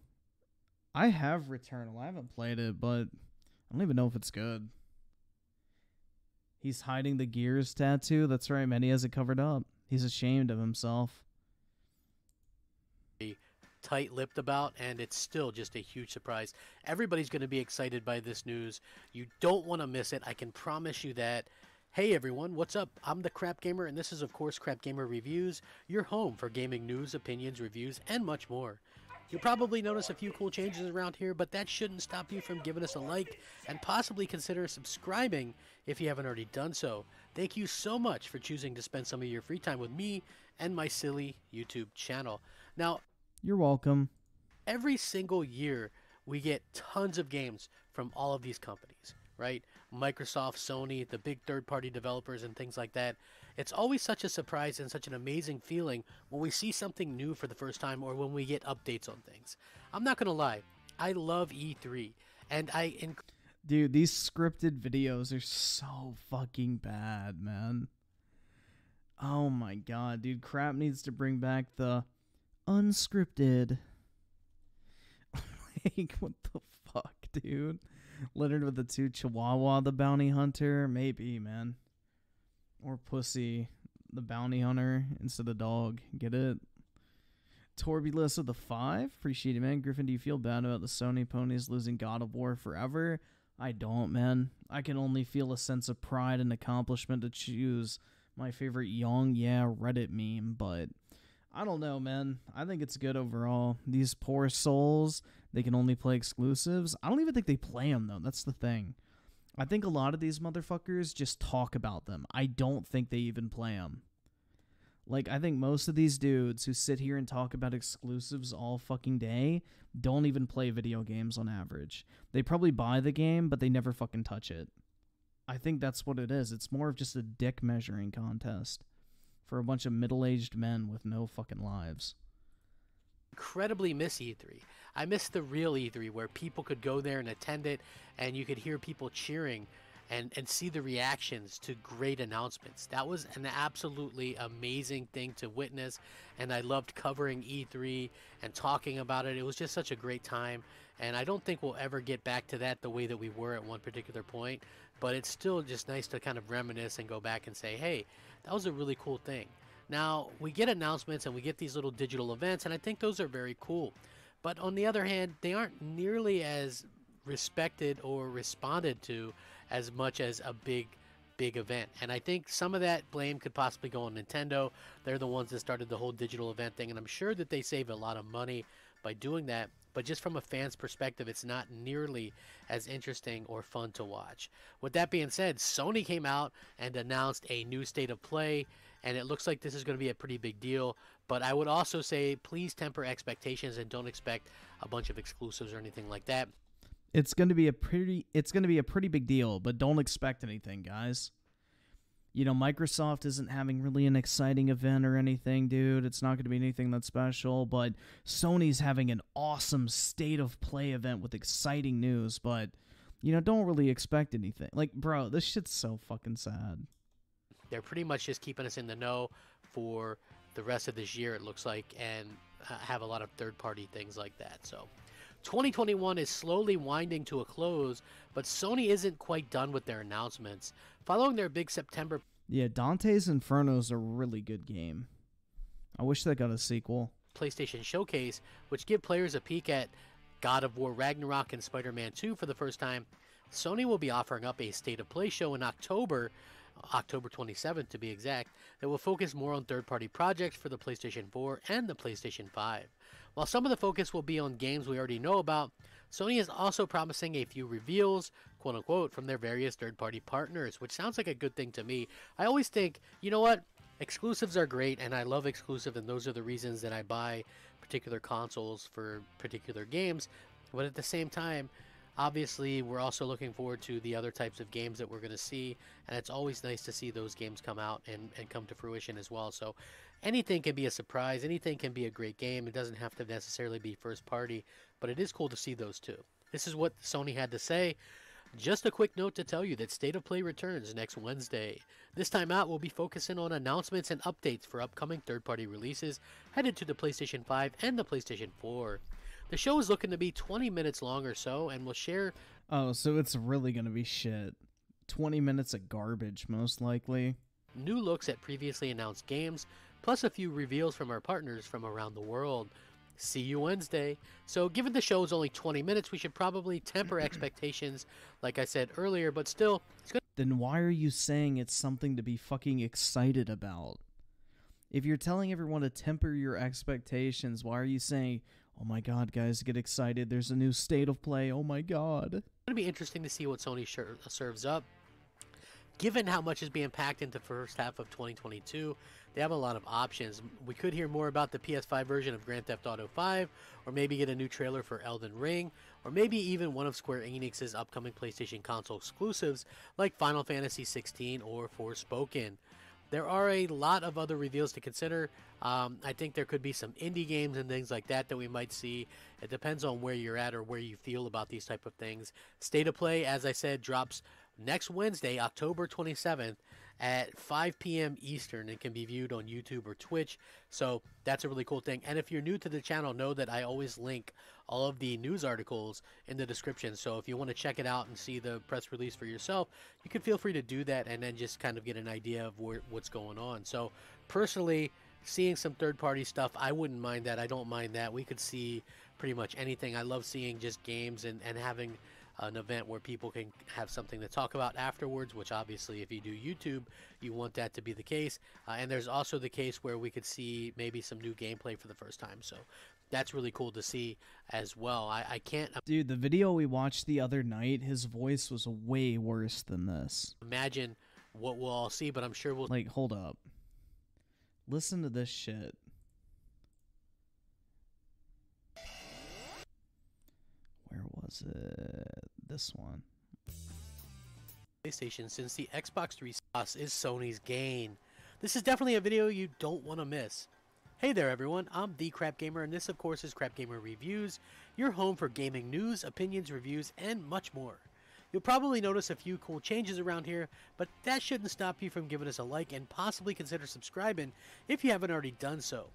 I have Returnal. I haven't played it, but I don't even know if it's good. He's hiding the Gears tattoo. That's right, man. He has it covered up. He's ashamed of himself. tight-lipped about and it's still just a huge surprise everybody's going to be excited by this news you don't want to miss it i can promise you that hey everyone what's up i'm the crap gamer and this is of course crap gamer reviews your home for gaming news opinions reviews and much more You'll probably notice a few cool changes around here, but that shouldn't stop you from giving us a like and possibly consider subscribing if you haven't already done so. Thank you so much for choosing to spend some of your free time with me and my silly YouTube channel. Now, You're welcome. every single year we get tons of games from all of these companies, right? Microsoft, Sony, the big third party developers, and things like that. It's always such a surprise and such an amazing feeling when we see something new for the first time or when we get updates on things. I'm not going to lie, I love E3, and I. Inc- Dude, these scripted videos are so fucking bad, man. Oh my god, dude. Crap needs to bring back the unscripted. like, what the fuck, dude? Littered with the two Chihuahua, the bounty hunter? Maybe, man. Or Pussy, the bounty hunter, instead of dog. Get it? Torbulus of the five. Appreciate it, man. Griffin, do you feel bad about the Sony ponies losing God of War forever? I don't, man. I can only feel a sense of pride and accomplishment to choose my favorite Young Yeah Reddit meme, but I don't know, man. I think it's good overall. These poor souls, they can only play exclusives. I don't even think they play them, though. That's the thing. I think a lot of these motherfuckers just talk about them. I don't think they even play them. Like, I think most of these dudes who sit here and talk about exclusives all fucking day don't even play video games on average. They probably buy the game, but they never fucking touch it. I think that's what it is. It's more of just a dick measuring contest for a bunch of middle aged men with no fucking lives. incredibly miss E3. I miss the real E3 where people could go there and attend it and you could hear people cheering and, and see the reactions to great announcements. That was an absolutely amazing thing to witness and I loved covering E3 and talking about it. It was just such a great time and I don't think we'll ever get back to that the way that we were at one particular point, but it's still just nice to kind of reminisce and go back and say, "Hey, that was a really cool thing." Now, we get announcements and we get these little digital events, and I think those are very cool. But on the other hand, they aren't nearly as respected or responded to as much as a big, big event. And I think some of that blame could possibly go on Nintendo. They're the ones that started the whole digital event thing, and I'm sure that they save a lot of money by doing that. But just from a fan's perspective, it's not nearly as interesting or fun to watch. With that being said, Sony came out and announced a new state of play and it looks like this is going to be a pretty big deal. But I would also say please temper expectations and don't expect a bunch of exclusives or anything like that. It's going to be a pretty it's going to be a pretty big deal, but don't expect anything, guys. You know, Microsoft isn't having really an exciting event or anything, dude. It's not going to be anything that's special, but Sony's having an awesome state of play event with exciting news, but you know, don't really expect anything. Like, bro, this shit's so fucking sad. They're pretty much just keeping us in the know for the rest of this year, it looks like, and have a lot of third party things like that. So 2021 is slowly winding to a close, but Sony isn't quite done with their announcements. Following their big September Yeah, Dante's Inferno is a really good game. I wish they got a sequel. PlayStation Showcase, which give players a peek at God of War Ragnarok and Spider Man 2 for the first time, Sony will be offering up a State of Play show in October, October 27th to be exact, that will focus more on third party projects for the PlayStation 4 and the PlayStation 5. While some of the focus will be on games we already know about, Sony is also promising a few reveals, quote unquote, from their various third party partners, which sounds like a good thing to me. I always think, you know what? Exclusives are great, and I love exclusive, and those are the reasons that I buy particular consoles for particular games. But at the same time, obviously, we're also looking forward to the other types of games that we're going to see, and it's always nice to see those games come out and, and come to fruition as well. So, anything can be a surprise, anything can be a great game. It doesn't have to necessarily be first party, but it is cool to see those too. This is what Sony had to say. Just a quick note to tell you that State of Play returns next Wednesday. This time out, we'll be focusing on announcements and updates for upcoming third party releases headed to the PlayStation 5 and the PlayStation 4. The show is looking to be 20 minutes long or so, and we'll share. Oh, so it's really gonna be shit. 20 minutes of garbage, most likely. New looks at previously announced games, plus a few reveals from our partners from around the world. See you Wednesday. So, given the show is only 20 minutes, we should probably temper expectations, like I said earlier, but still, it's good. Then why are you saying it's something to be fucking excited about? If you're telling everyone to temper your expectations, why are you saying, oh my god, guys, get excited, there's a new state of play, oh my god? It's going to be interesting to see what Sony ser- serves up. Given how much is being packed into first half of 2022, they have a lot of options. We could hear more about the PS5 version of Grand Theft Auto 5, or maybe get a new trailer for Elden Ring, or maybe even one of Square Enix's upcoming PlayStation console exclusives like Final Fantasy 16 or Forspoken. There are a lot of other reveals to consider. Um, I think there could be some indie games and things like that that we might see. It depends on where you're at or where you feel about these type of things. State of Play, as I said, drops next Wednesday, October 27th at 5 p.m. Eastern and can be viewed on YouTube or Twitch. So that's a really cool thing. And if you're new to the channel, know that I always link all of the news articles in the description. So if you want to check it out and see the press release for yourself, you can feel free to do that and then just kind of get an idea of where, what's going on. So personally, seeing some third party stuff, I wouldn't mind that. I don't mind that. We could see pretty much anything. I love seeing just games and, and having an event where people can have something to talk about afterwards, which obviously, if you do YouTube, you want that to be the case. Uh, and there's also the case where we could see maybe some new gameplay for the first time. So that's really cool to see as well. I, I can't Dude, the video we watched the other night, his voice was way worse than this. imagine what we'll all see, but I'm sure we'll. Like, hold up. Listen to this shit. Where was it? This one. PlayStation since the Xbox 3 sauce is Sony's gain. This is definitely a video you don't want to miss. Hey there everyone, I'm The Crap Gamer and this of course is Crap Gamer Reviews, your home for gaming news, opinions, reviews, and much more. You'll probably notice a few cool changes around here, but that shouldn't stop you from giving us a like and possibly consider subscribing if you haven't already done so.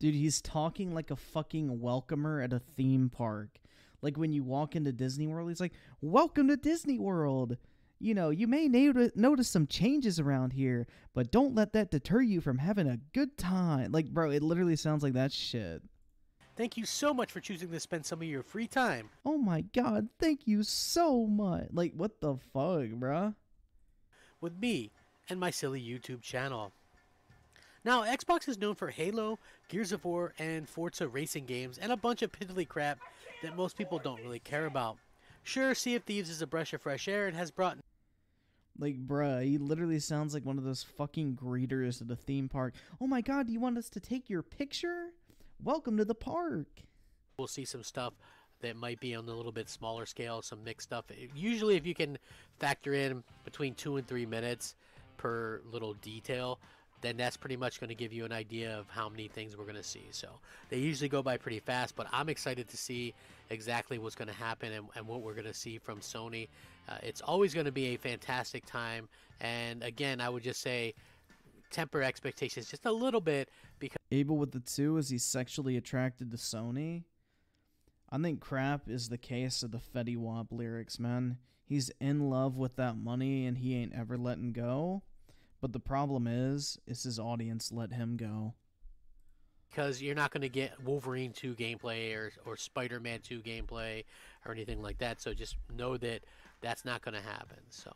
Dude, he's talking like a fucking welcomer at a theme park. Like when you walk into Disney World, he's like, Welcome to Disney World! You know, you may noti- notice some changes around here, but don't let that deter you from having a good time. Like, bro, it literally sounds like that shit. Thank you so much for choosing to spend some of your free time Oh my god, thank you so much. Like, what the fuck, bruh? with me and my silly YouTube channel. Now, Xbox is known for Halo, Gears of War, and Forza racing games, and a bunch of piddly crap that most people don't really care about. Sure, Sea of Thieves is a breath of fresh air and has brought Like, bruh, he literally sounds like one of those fucking greeters at a theme park. Oh my god, do you want us to take your picture? Welcome to the park. we'll see some stuff that might be on a little bit smaller scale, some mixed stuff. Usually, if you can factor in between two and three minutes per little detail, then that's pretty much going to give you an idea of how many things we're going to see. So they usually go by pretty fast, but I'm excited to see exactly what's going to happen and, and what we're going to see from Sony. Uh, it's always going to be a fantastic time. And again, I would just say temper expectations just a little bit because Abel with the two is he sexually attracted to Sony? I think crap is the case of the Fetty Wap lyrics, man. He's in love with that money and he ain't ever letting go. But the problem is, is his audience let him go. because you're not going to get Wolverine 2 gameplay or, or Spider Man 2 gameplay or anything like that. So just know that that's not going to happen. So,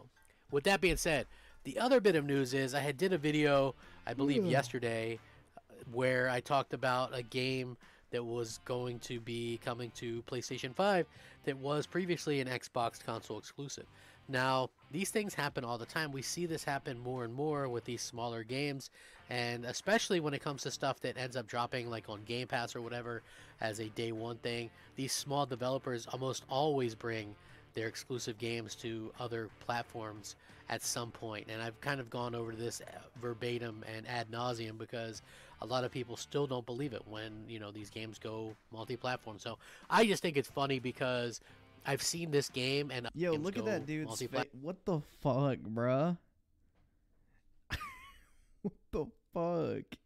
with that being said, the other bit of news is I had did a video, I believe Yeah. yesterday, uh, where I talked about a game that was going to be coming to PlayStation 5 that was previously an Xbox console exclusive. Now, these things happen all the time. We see this happen more and more with these smaller games, and especially when it comes to stuff that ends up dropping like on Game Pass or whatever as a day one thing. These small developers almost always bring their exclusive games to other platforms at some point. and I've kind of gone over this uh, verbatim and ad nauseum because a lot of people still don't believe it when you know these games go multi-platform. So I just think it's funny because I've seen this game and Yo, look at that dude's face. What the fuck, bruh? what the fuck?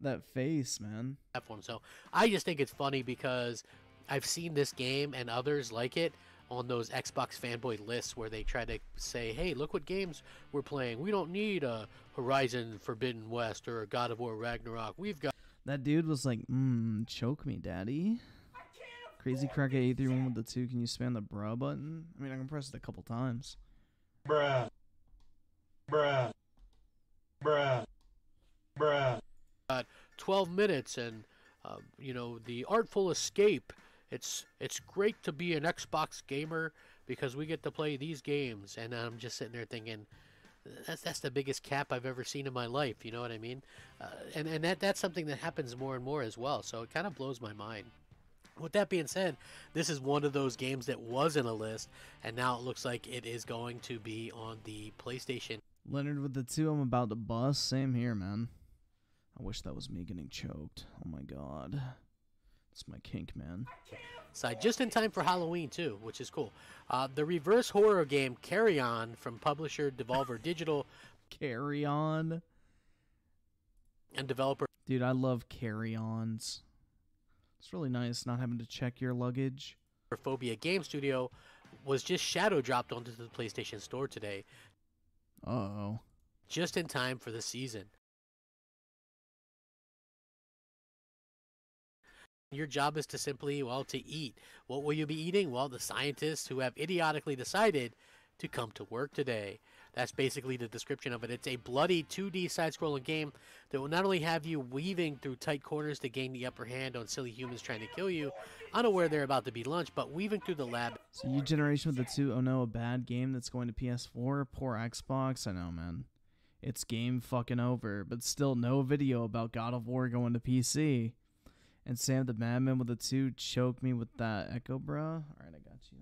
That face, man. platform. So I just think it's funny because I've seen this game and others like it on those Xbox fanboy lists where they try to say, "Hey, look what games we're playing. We don't need a Horizon Forbidden West or a God of War Ragnarok. We've got." That dude was like, mmm, choke me, daddy. Crazy crack at 831 with the two. Can you spam the bruh button? I mean, I can press it a couple times. Bruh. Bruh. Bruh. Bruh. got 12 minutes and um, you know the artful escape it's it's great to be an xbox gamer because we get to play these games and i'm just sitting there thinking that's that's the biggest cap i've ever seen in my life you know what i mean uh, and and that that's something that happens more and more as well so it kind of blows my mind with that being said, this is one of those games that was in a list, and now it looks like it is going to be on the PlayStation Leonard with the two. I'm about to bust. Same here, man. I wish that was me getting choked. Oh my god. It's my kink, man. side just in time for Halloween too, which is cool. Uh, the reverse horror game Carrion from publisher Devolver Digital Carry on. and developer Dude, I love carry ons. It's really nice not having to check your luggage. Phobia Game Studio was just shadow dropped onto the PlayStation Store today, Uh oh. just in time for the season. Your job is to simply, well, to eat. What will you be eating? Well, the scientists who have idiotically decided to come to work today. That's basically the description of it. It's a bloody 2D side scrolling game that will not only have you weaving through tight corners to gain the upper hand on silly humans trying to kill you, unaware they're about to be lunch, but weaving through the lab So you generation with the two, oh no, a bad game that's going to PS4, poor Xbox. I know, man. It's game fucking over, but still no video about God of War going to PC. And Sam the Madman with the two choke me with that echo, bruh. Alright, I got you.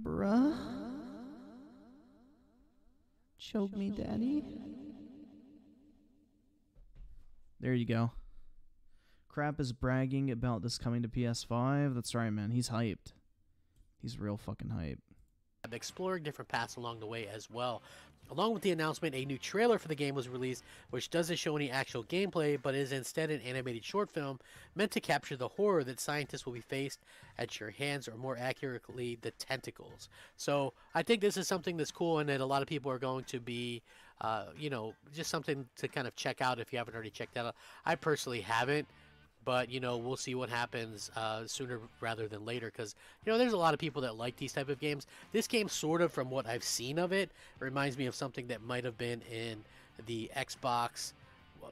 Bruh. Choke me, daddy. There you go. Crap is bragging about this coming to PS5. That's right, man. He's hyped. He's real fucking hype. exploring different paths along the way as well. Along with the announcement, a new trailer for the game was released, which doesn't show any actual gameplay, but is instead an animated short film meant to capture the horror that scientists will be faced at your hands, or more accurately, the tentacles. So I think this is something that's cool, and that a lot of people are going to be, uh, you know, just something to kind of check out if you haven't already checked that out. I personally haven't but you know we'll see what happens uh, sooner rather than later because you know there's a lot of people that like these type of games. This game sort of from what i've seen of it reminds me of something that might have been in the xbox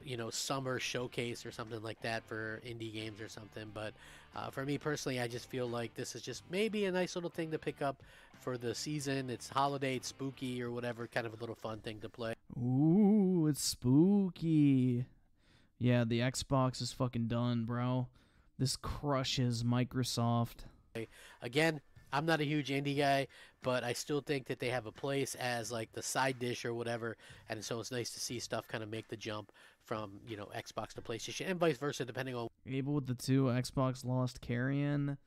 you know summer showcase or something like that for indie games or something but uh, for me personally i just feel like this is just maybe a nice little thing to pick up for the season. It's holiday it's spooky or whatever kind of a little fun thing to play. Ooh, it's spooky. Yeah, the Xbox is fucking done, bro. This crushes Microsoft. Again, I'm not a huge indie guy, but I still think that they have a place as like the side dish or whatever, and so it's nice to see stuff kind of make the jump from you know Xbox to PlayStation and vice versa, depending on Able with the two Xbox lost carrion.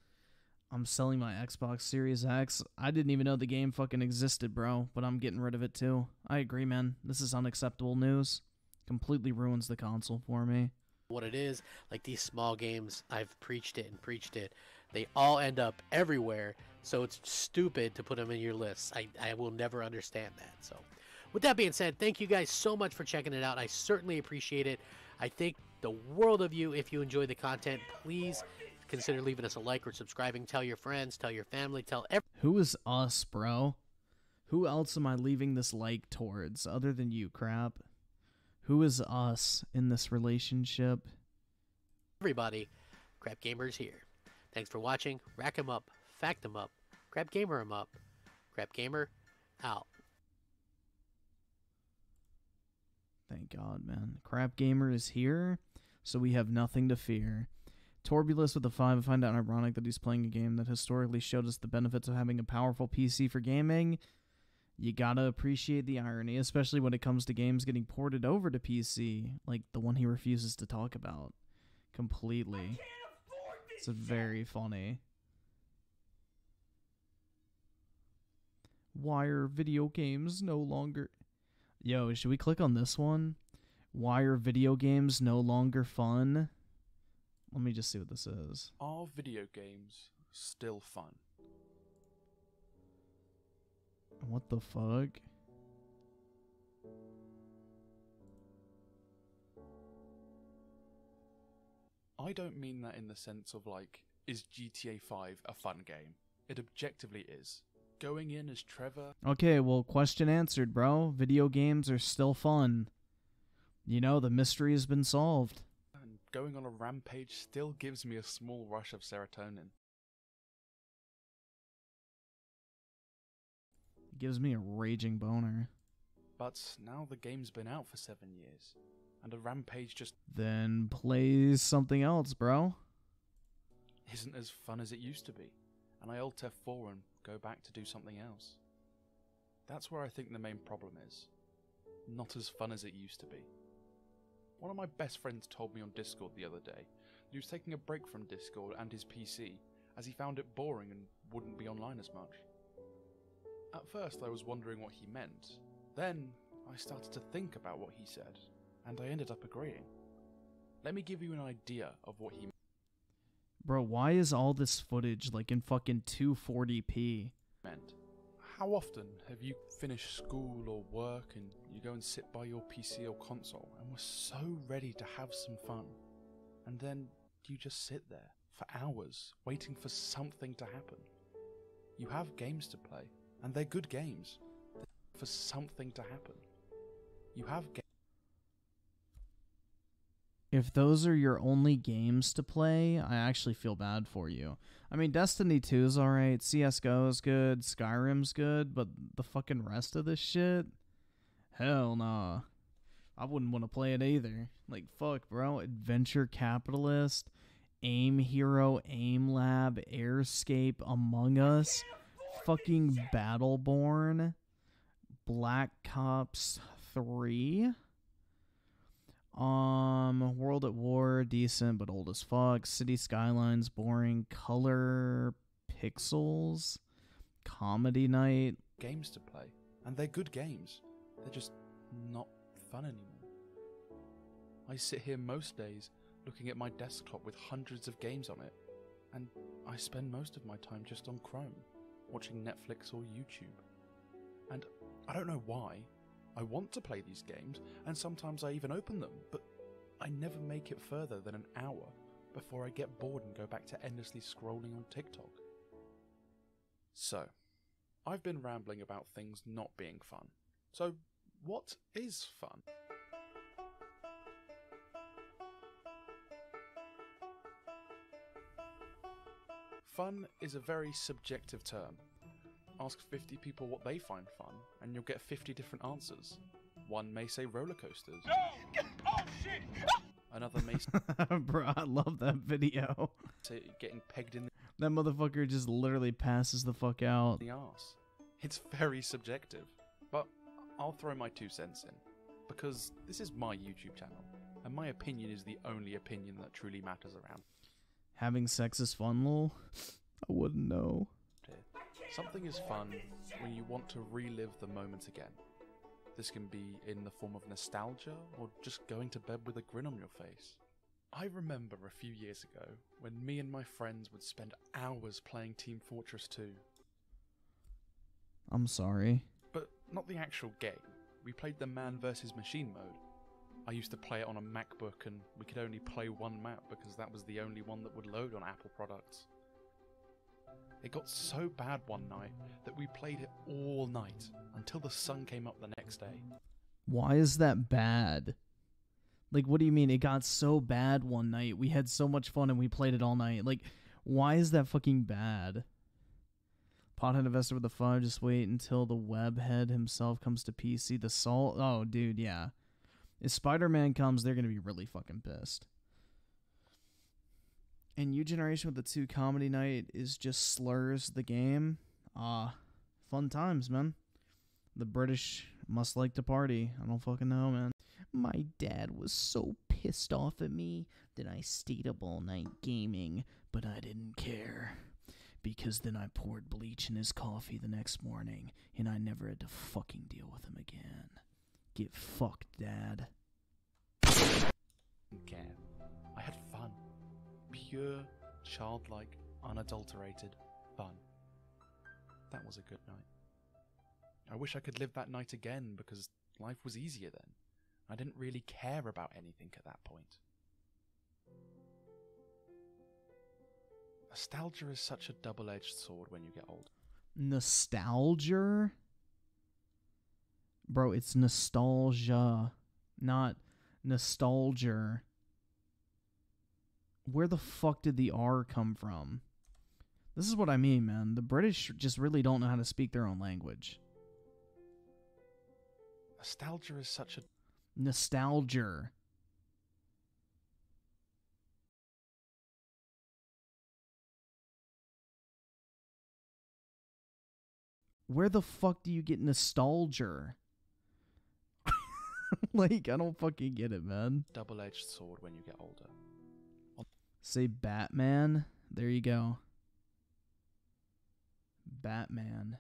I'm selling my Xbox Series X. I didn't even know the game fucking existed, bro, but I'm getting rid of it too. I agree, man. This is unacceptable news. Completely ruins the console for me. what it is. Like these small games, I've preached it and preached it. They all end up everywhere, so it's stupid to put them in your list. I, I will never understand that. So, with that being said, thank you guys so much for checking it out. I certainly appreciate it. I think the world of you if you enjoy the content. Please consider leaving us a like or subscribing. Tell your friends, tell your family, tell everyone. Who is us, bro? Who else am I leaving this like towards other than you, crap? Who is us in this relationship? everybody. Crap Gamer's here. Thanks for watching. Rack 'em up, fact fact 'em up, Crap Gamer 'em up. Crap Gamer out. Thank God, man. Crap Gamer is here, so we have nothing to fear. Torbulus with a 5, I find it ironic that he's playing a game that historically showed us the benefits of having a powerful PC for gaming. You gotta appreciate the irony, especially when it comes to games getting ported over to PC, like the one he refuses to talk about completely. It's very funny. Why are video games no longer. Yo, should we click on this one? Why are video games no longer fun? Let me just see what this is. Are video games still fun? What the fuck? I don't mean that in the sense of like, is GTA 5 a fun game? It objectively is. Going in as Trevor, Okay, well, question answered, bro. Video games are still fun. You know, the mystery has been solved. and going on a rampage still gives me a small rush of serotonin. Gives me a raging boner. But now the game's been out for seven years, and a rampage just Then play something else, bro. isn't as fun as it used to be, and I alt F4 and go back to do something else. That's where I think the main problem is. Not as fun as it used to be. One of my best friends told me on Discord the other day he was taking a break from Discord and his PC as he found it boring and wouldn't be online as much. At first, I was wondering what he meant. Then, I started to think about what he said, and I ended up agreeing. Let me give you an idea of what he Bro, why is all this footage like in fucking 240p? meant. How often have you finished school or work and you go and sit by your PC or console and were so ready to have some fun, and then you just sit there for hours waiting for something to happen? You have games to play, and they're good games. For something to happen. You have games. If those are your only games to play, I actually feel bad for you. I mean, Destiny 2 is alright, CSGO is good, Skyrim's good, but the fucking rest of this shit? Hell nah. I wouldn't want to play it either. Like, fuck, bro. Adventure Capitalist, Aim Hero, Aim Lab, Airscape, Among Us, fucking Battleborn, Black Ops 3. Um, World at War, decent but old as fuck. City Skylines, boring. Color Pixels, Comedy Night. games to play, and they're good games. They're just not fun anymore. I sit here most days looking at my desktop with hundreds of games on it, and I spend most of my time just on Chrome, watching Netflix or YouTube. And I don't know why. I want to play these games, and sometimes I even open them, but I never make it further than an hour before I get bored and go back to endlessly scrolling on TikTok. So, I've been rambling about things not being fun. So, what is fun? Fun is a very subjective term. Ask 50 people what they find fun, and you'll get 50 different answers. One may say roller coasters. No! Oh shit! Ah! Another may Bro, I love that video. say getting pegged in That motherfucker just literally passes the fuck out. the arse. It's very subjective, but I'll throw my two cents in because this is my YouTube channel, and my opinion is the only opinion that truly matters around Having sex is fun, lol. I wouldn't know. Something is fun when you want to relive the moment again. This can be in the form of nostalgia or just going to bed with a grin on your face. I remember a few years ago when me and my friends would spend hours playing Team Fortress 2, I'm sorry. but not the actual game. We played the man versus machine mode. I used to play it on a MacBook and we could only play one map because that was the only one that would load on Apple products. It got so bad one night that we played it all night until the sun came up the next day. Why is that bad? Like, what do you mean? It got so bad one night. We had so much fun and we played it all night. Like, why is that fucking bad? Pothead investor with the five. Just wait until the webhead himself comes to PC. The salt. Oh, dude, yeah. If Spider Man comes, they're gonna be really fucking pissed. And New Generation with the two comedy night is just slurs the game. Ah, fun times, man. The British must like to party. I don't fucking know, man. My dad was so pissed off at me that I stayed up all night gaming, but I didn't care. Because then I poured bleach in his coffee the next morning, and I never had to fucking deal with him again. Get fucked, Dad. I had fun. Pure, childlike, unadulterated fun. That was a good night. I wish I could live that night again because life was easier then. I didn't really care about anything at that point. Nostalgia is such a double edged sword when you get old. Nostalgia? Bro, it's nostalgia, not nostalgia. Where the fuck did the R come from? This is what I mean, man. The British just really don't know how to speak their own language. Nostalgia is such a Nostalgia. Where the fuck do you get nostalgia? like, I don't fucking get it, man. double edged sword when you get older. Say Batman. There you go. Batman.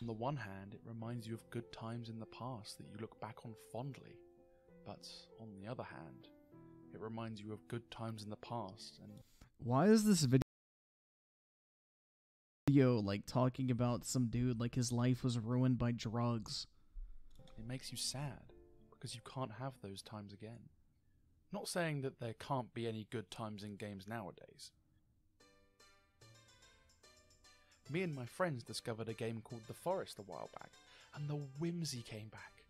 On the one hand, it reminds you of good times in the past that you look back on fondly. But on the other hand, it reminds you of good times in the past and Why is this video video like talking about some dude like his life was ruined by drugs? it makes you sad because you can't have those times again. Not saying that there can't be any good times in games nowadays. Me and my friends discovered a game called The Forest a while back, and the whimsy came back.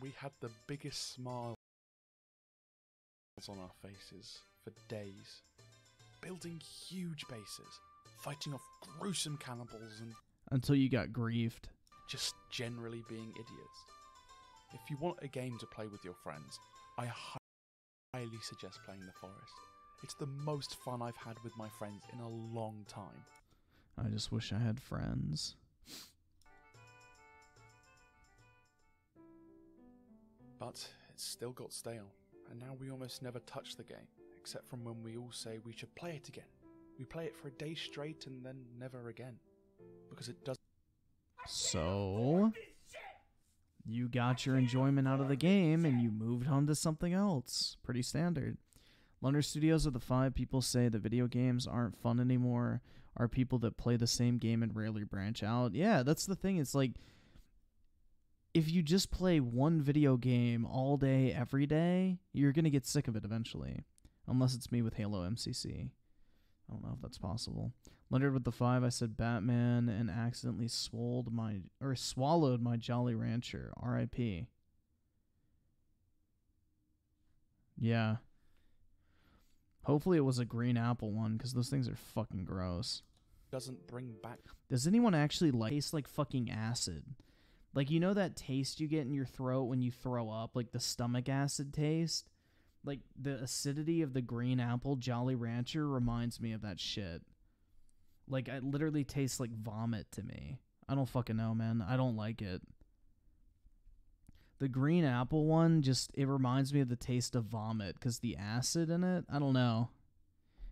We had the biggest smiles on our faces for days, building huge bases, fighting off gruesome cannibals, and Until you got griefed. just generally being idiots. If you want a game to play with your friends, I hi- highly suggest playing The Forest. It's the most fun I've had with my friends in a long time. I just wish I had friends. But it's still got stale, and now we almost never touch the game, except from when we all say we should play it again. We play it for a day straight and then never again. Because it does So you got your enjoyment out of the game and you moved on to something else. Pretty standard. Lunder Studios are the five people say that video games aren't fun anymore. Are people that play the same game and rarely branch out. Yeah, that's the thing. It's like if you just play one video game all day, every day, you're gonna get sick of it eventually. Unless it's me with Halo MCC. I don't know if that's possible. Leonard with the five, I said Batman and accidentally swallowed my or swallowed my Jolly Rancher. R.I.P. Yeah. Hopefully it was a green apple one because those things are fucking gross. doesn't bring back Does anyone actually like taste like fucking acid? Like you know that taste you get in your throat when you throw up, like the stomach acid taste? Like the acidity of the green apple Jolly Rancher reminds me of that shit. Like it literally tastes like vomit to me. I don't fucking know, man. I don't like it. The green apple one just it reminds me of the taste of vomit cuz the acid in it, I don't know.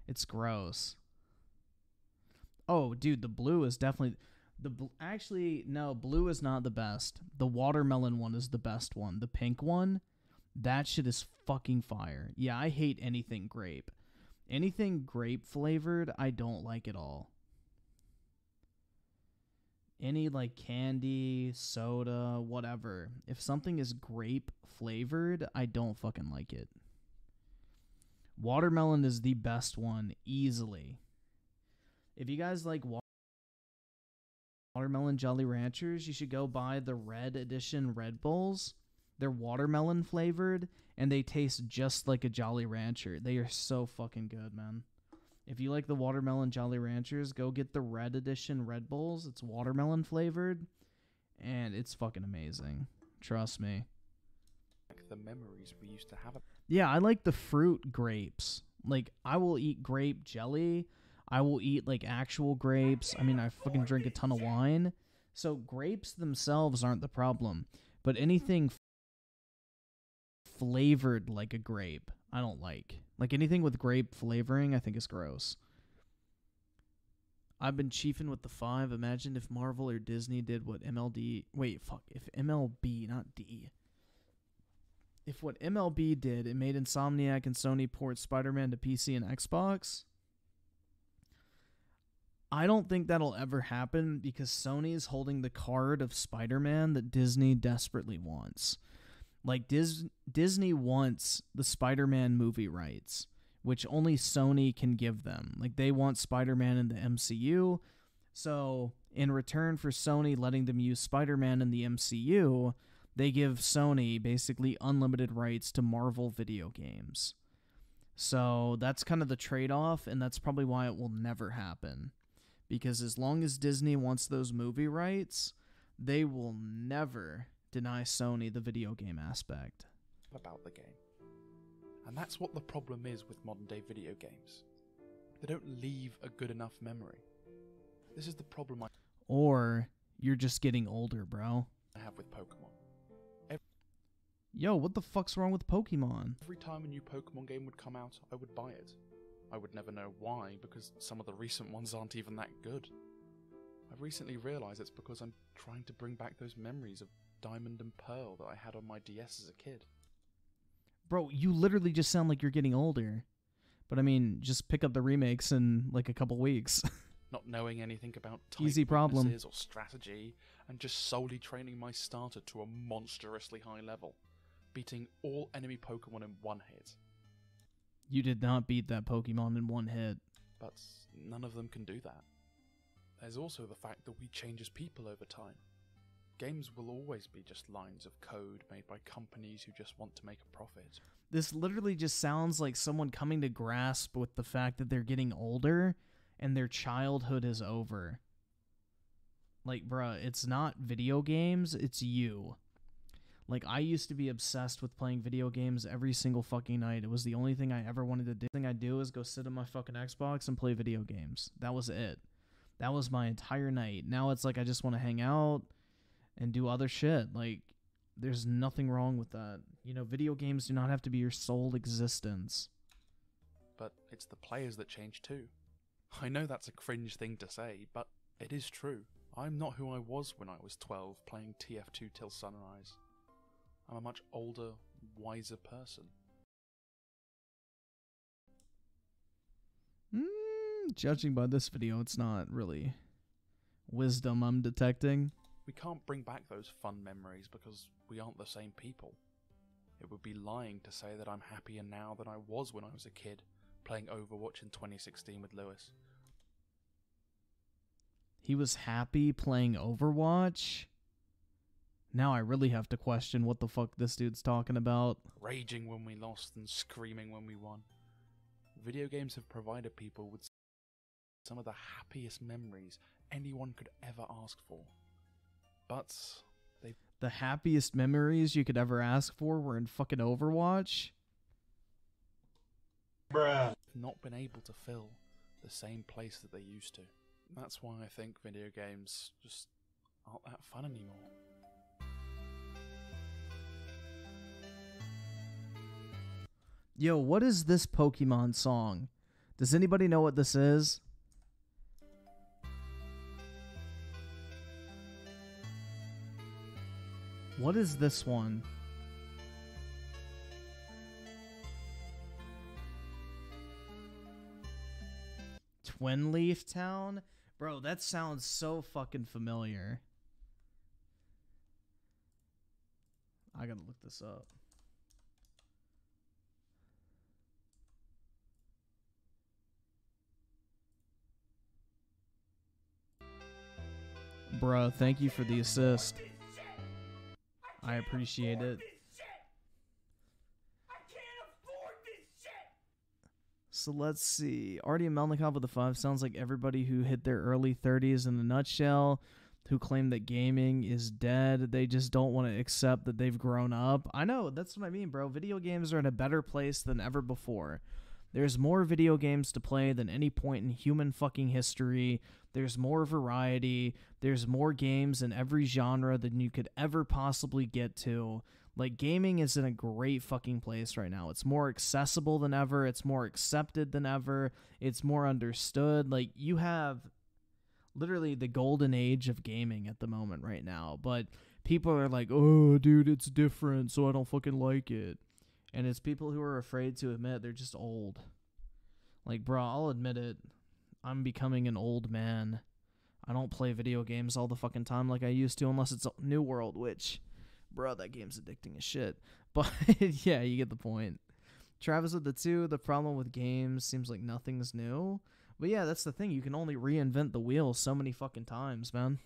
It's gross. Oh, dude, the blue is definitely the bl- actually no, blue is not the best. The watermelon one is the best one. The pink one, that shit is fucking fire. Yeah, I hate anything grape. Anything grape flavored, I don't like at all. any like candy, soda, whatever. If something is grape flavored, I don't fucking like it. Watermelon is the best one easily. If you guys like wa- watermelon Jolly Ranchers, you should go buy the red edition Red Bulls. They're watermelon flavored and they taste just like a Jolly Rancher. They are so fucking good, man. If you like the watermelon Jolly Ranchers, go get the red edition Red Bulls. It's watermelon flavored and it's fucking amazing. Trust me. Like the memories we used to have. Yeah, I like the fruit grapes. Like I will eat grape jelly. I will eat like actual grapes. I mean, I fucking drink a ton of wine. So grapes themselves aren't the problem, but anything flavored like a grape, I don't like. Like anything with grape flavoring, I think is gross. I've been chiefing with the five. Imagine if Marvel or Disney did what MLD. Wait, fuck. If MLB, not D. If what MLB did, it made Insomniac and Sony port Spider Man to PC and Xbox. I don't think that'll ever happen because Sony is holding the card of Spider Man that Disney desperately wants. Like Dis- Disney wants the Spider Man movie rights, which only Sony can give them. Like they want Spider Man in the MCU. So, in return for Sony letting them use Spider Man in the MCU, they give Sony basically unlimited rights to Marvel video games. So, that's kind of the trade off, and that's probably why it will never happen. Because as long as Disney wants those movie rights, they will never deny Sony the video game aspect. about the game. And that's what the problem is with modern day video games. They don't leave a good enough memory. This is the problem I Or you're just getting older, bro. I have with Pokemon. Yo, what the fuck's wrong with Pokemon? Every time a new Pokemon game would come out, I would buy it. I would never know why, because some of the recent ones aren't even that good. I've recently realised it's because I'm trying to bring back those memories of Diamond and Pearl that I had on my DS as a kid. Bro, you literally just sound like you're getting older. But I mean, just pick up the remakes in like a couple weeks. Not knowing anything about type Easy problem. or strategy, and just solely training my starter to a monstrously high level, beating all enemy Pokemon in one hit. you did not beat that Pokemon in one hit. But none of them can do that. There's also the fact that we change as people over time. Games will always be just lines of code made by companies who just want to make a profit. This literally just sounds like someone coming to grasp with the fact that they're getting older and their childhood is over. Like, bruh, it's not video games, it's you. Like, I used to be obsessed with playing video games every single fucking night. It was the only thing I ever wanted to do. The thing I'd do is go sit on my fucking Xbox and play video games. That was it. That was my entire night. Now it's like I just want to hang out and do other shit. Like, there's nothing wrong with that. You know, video games do not have to be your sole existence. But it's the players that change too. I know that's a cringe thing to say, but it is true. I'm not who I was when I was 12 playing TF2 till sunrise. I'm a much older, wiser person. Mm, judging by this video, it's not really wisdom I'm detecting. We can't bring back those fun memories because we aren't the same people. It would be lying to say that I'm happier now than I was when I was a kid, playing Overwatch in 2016 with Lewis. He was happy playing Overwatch. Now I really have to question what the fuck this dude's talking about. Raging when we lost and screaming when we won. Video games have provided people with some of the happiest memories anyone could ever ask for. But they've The happiest memories you could ever ask for were in fucking Overwatch. Bruh. not been able to fill the same place that they used to. That's why I think video games just aren't that fun anymore. Yo, what is this Pokemon song? Does anybody know what this is? What is this one? Twin Leaf Town? Bro, that sounds so fucking familiar. I gotta look this up. Bro, thank you for the assist. I appreciate it. So let's see. Artie Melnikov with the five sounds like everybody who hit their early 30s in a nutshell, who claim that gaming is dead. They just don't want to accept that they've grown up. I know, that's what I mean, bro. Video games are in a better place than ever before. There's more video games to play than any point in human fucking history. There's more variety. There's more games in every genre than you could ever possibly get to. Like gaming is in a great fucking place right now. It's more accessible than ever. It's more accepted than ever. It's more understood. Like you have literally the golden age of gaming at the moment right now. But people are like, "Oh, dude, it's different, so I don't fucking like it." And it's people who are afraid to admit they're just old. Like, bro, I'll admit it. I'm becoming an old man. I don't play video games all the fucking time like I used to unless it's New World, which bro, that game's addicting as shit. But yeah, you get the point. Travis with the two, the problem with games seems like nothing's new. But yeah, that's the thing. You can only reinvent the wheel so many fucking times, man.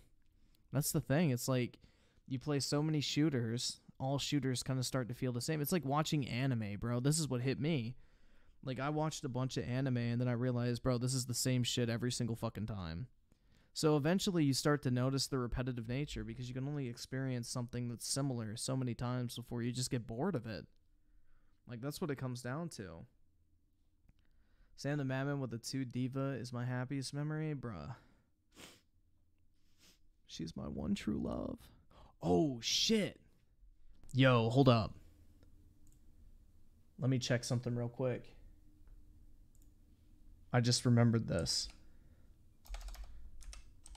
That's the thing. It's like you play so many shooters, all shooters kind of start to feel the same. It's like watching anime, bro. This is what hit me. Like I watched a bunch of anime and then I realized, bro, this is the same shit every single fucking time. So eventually you start to notice the repetitive nature because you can only experience something that's similar so many times before you just get bored of it. Like that's what it comes down to. Sam the Madman with the two D.Va is my happiest memory, bruh. She's my one true love. Oh shit. Yo, hold up. Let me check something real quick. I just remembered this.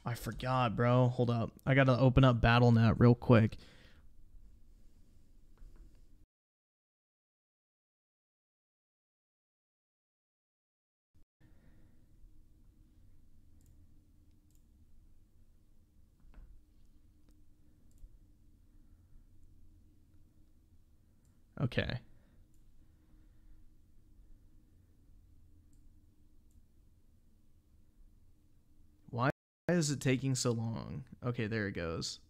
I forgot, bro. Hold up. I gotta open up Battle.net real quick. Okay. Why is it taking so long? Okay, there it goes.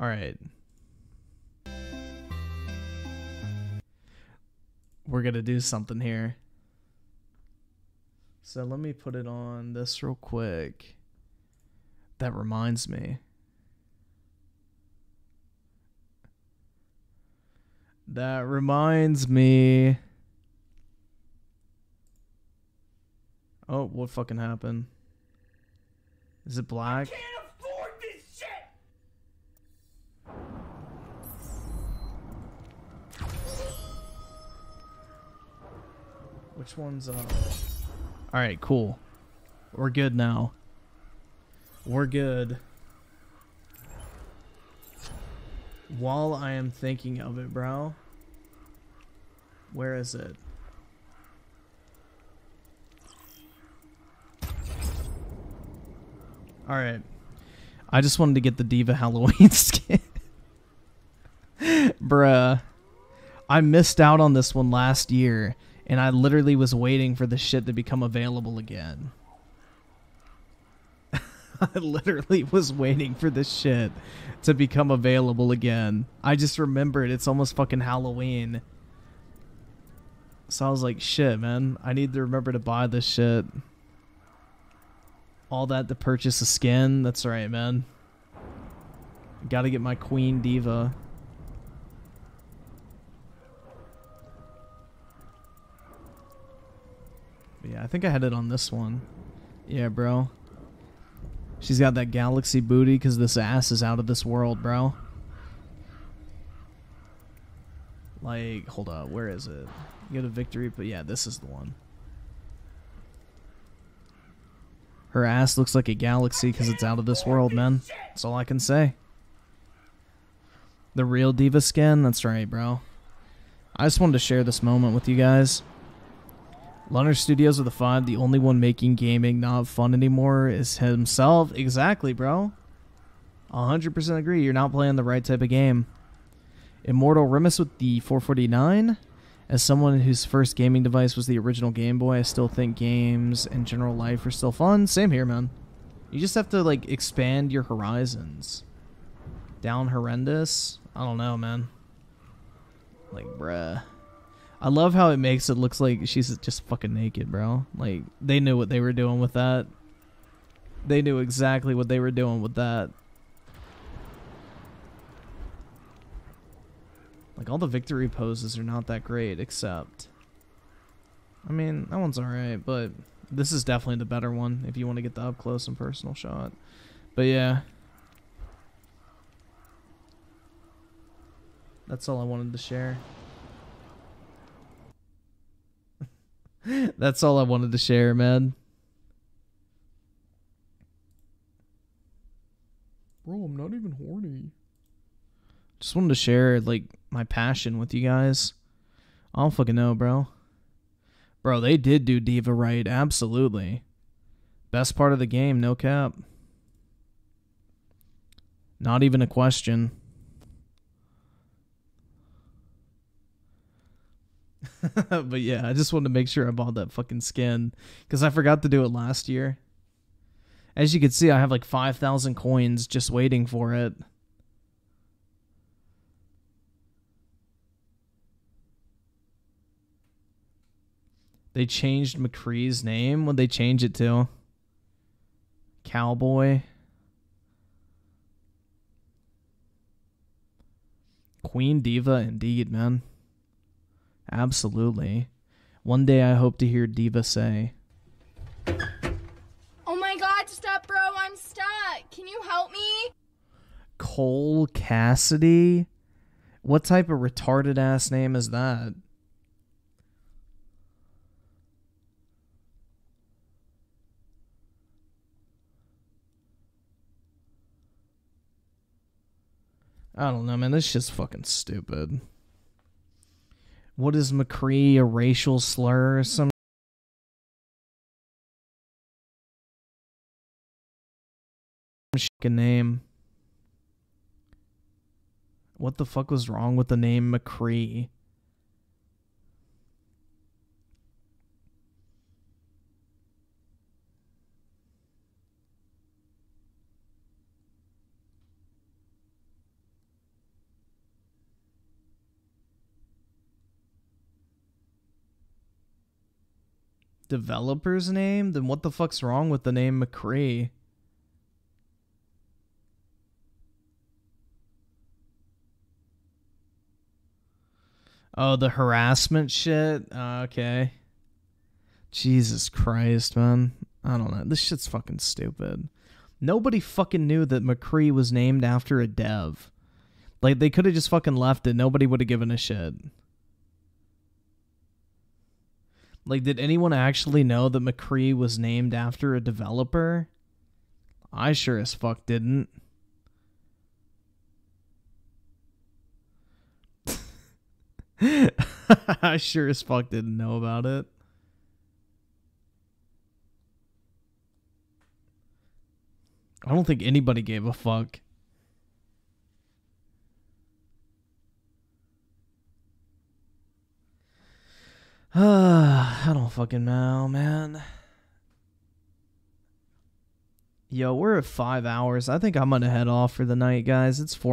All right. We're going to do something here. So let me put it on this real quick. That reminds me. That reminds me. Oh, what fucking happened? Is it black? Which one's uh All right, cool. We're good now. We're good. While I am thinking of it, bro. Where is it? Alright. I just wanted to get the D.Va Halloween skin. Bruh. I missed out on this one last year, and I literally was waiting for the shit to become available again. I literally was waiting for this shit to become available again. I just remembered it's almost fucking Halloween. So I was like, shit, man. I need to remember to buy this shit. All that to purchase a skin. That's right, man. Gotta get my Queen D.Va. But yeah, I think I had it on this one. Yeah, bro. She's got that galaxy booty because this ass is out of this world, bro. Like, hold up, where is it? You go to victory, but yeah, this is the one. Her ass looks like a galaxy because it's out of this world, man. That's all I can say. The real D.Va skin? That's right, bro. I just wanted to share this moment with you guys. Lunner Studios with the five. The only one making gaming not fun anymore is himself. Exactly, bro. 100% agree. You're not playing the right type of game. Immortal Remus with the 449. As someone whose first gaming device was the original Game Boy, I still think games and general life are still fun. Same here, man. You just have to like expand your horizons. Down horrendous. I don't know, man. Like, bruh. I love how it makes it looks like she's just fucking naked, bro. Like they knew what they were doing with that. They knew exactly what they were doing with that. Like all the victory poses are not that great, except I mean, that one's alright, but this is definitely the better one if you want to get the up close and personal shot. But yeah. That's all I wanted to share. That's all I wanted to share, man. Bro, I'm not even horny. Just wanted to share like my passion with you guys. I don't fucking know, bro. Bro, they did do D.Va right, absolutely. Best part of the game, no cap. Not even a question. but yeah, I just wanted to make sure I bought that fucking skin because I forgot to do it last year. As you can see, I have like 5,000 coins just waiting for it. They changed McCree's name. What they change it to? Cowboy. Queen D.Va, indeed, man. Absolutely. One day I hope to hear D.Va say, Oh my god, stop, bro. I'm stuck. Can you help me? Cole Cassidy? What type of retarded ass name is that? I don't know, man. This shit's fucking stupid. What is McCree? A racial slur or some name? What the fuck was wrong with the name McCree? Developer's name? Then what the fuck's wrong with the name McCree? Oh, the harassment shit? Uh, okay. Jesus Christ, man. I don't know. This shit's fucking stupid. Nobody fucking knew that McCree was named after a dev. Like, they could have just fucking left it. Nobody would have given a shit. Like, did anyone actually know that McCree was named after a developer? I sure as fuck didn't. I sure as fuck didn't know about it. I don't think anybody gave a fuck. I don't fucking know, man. Yo, we're at five hours. I think I'm gonna head off for the night, guys. It's four.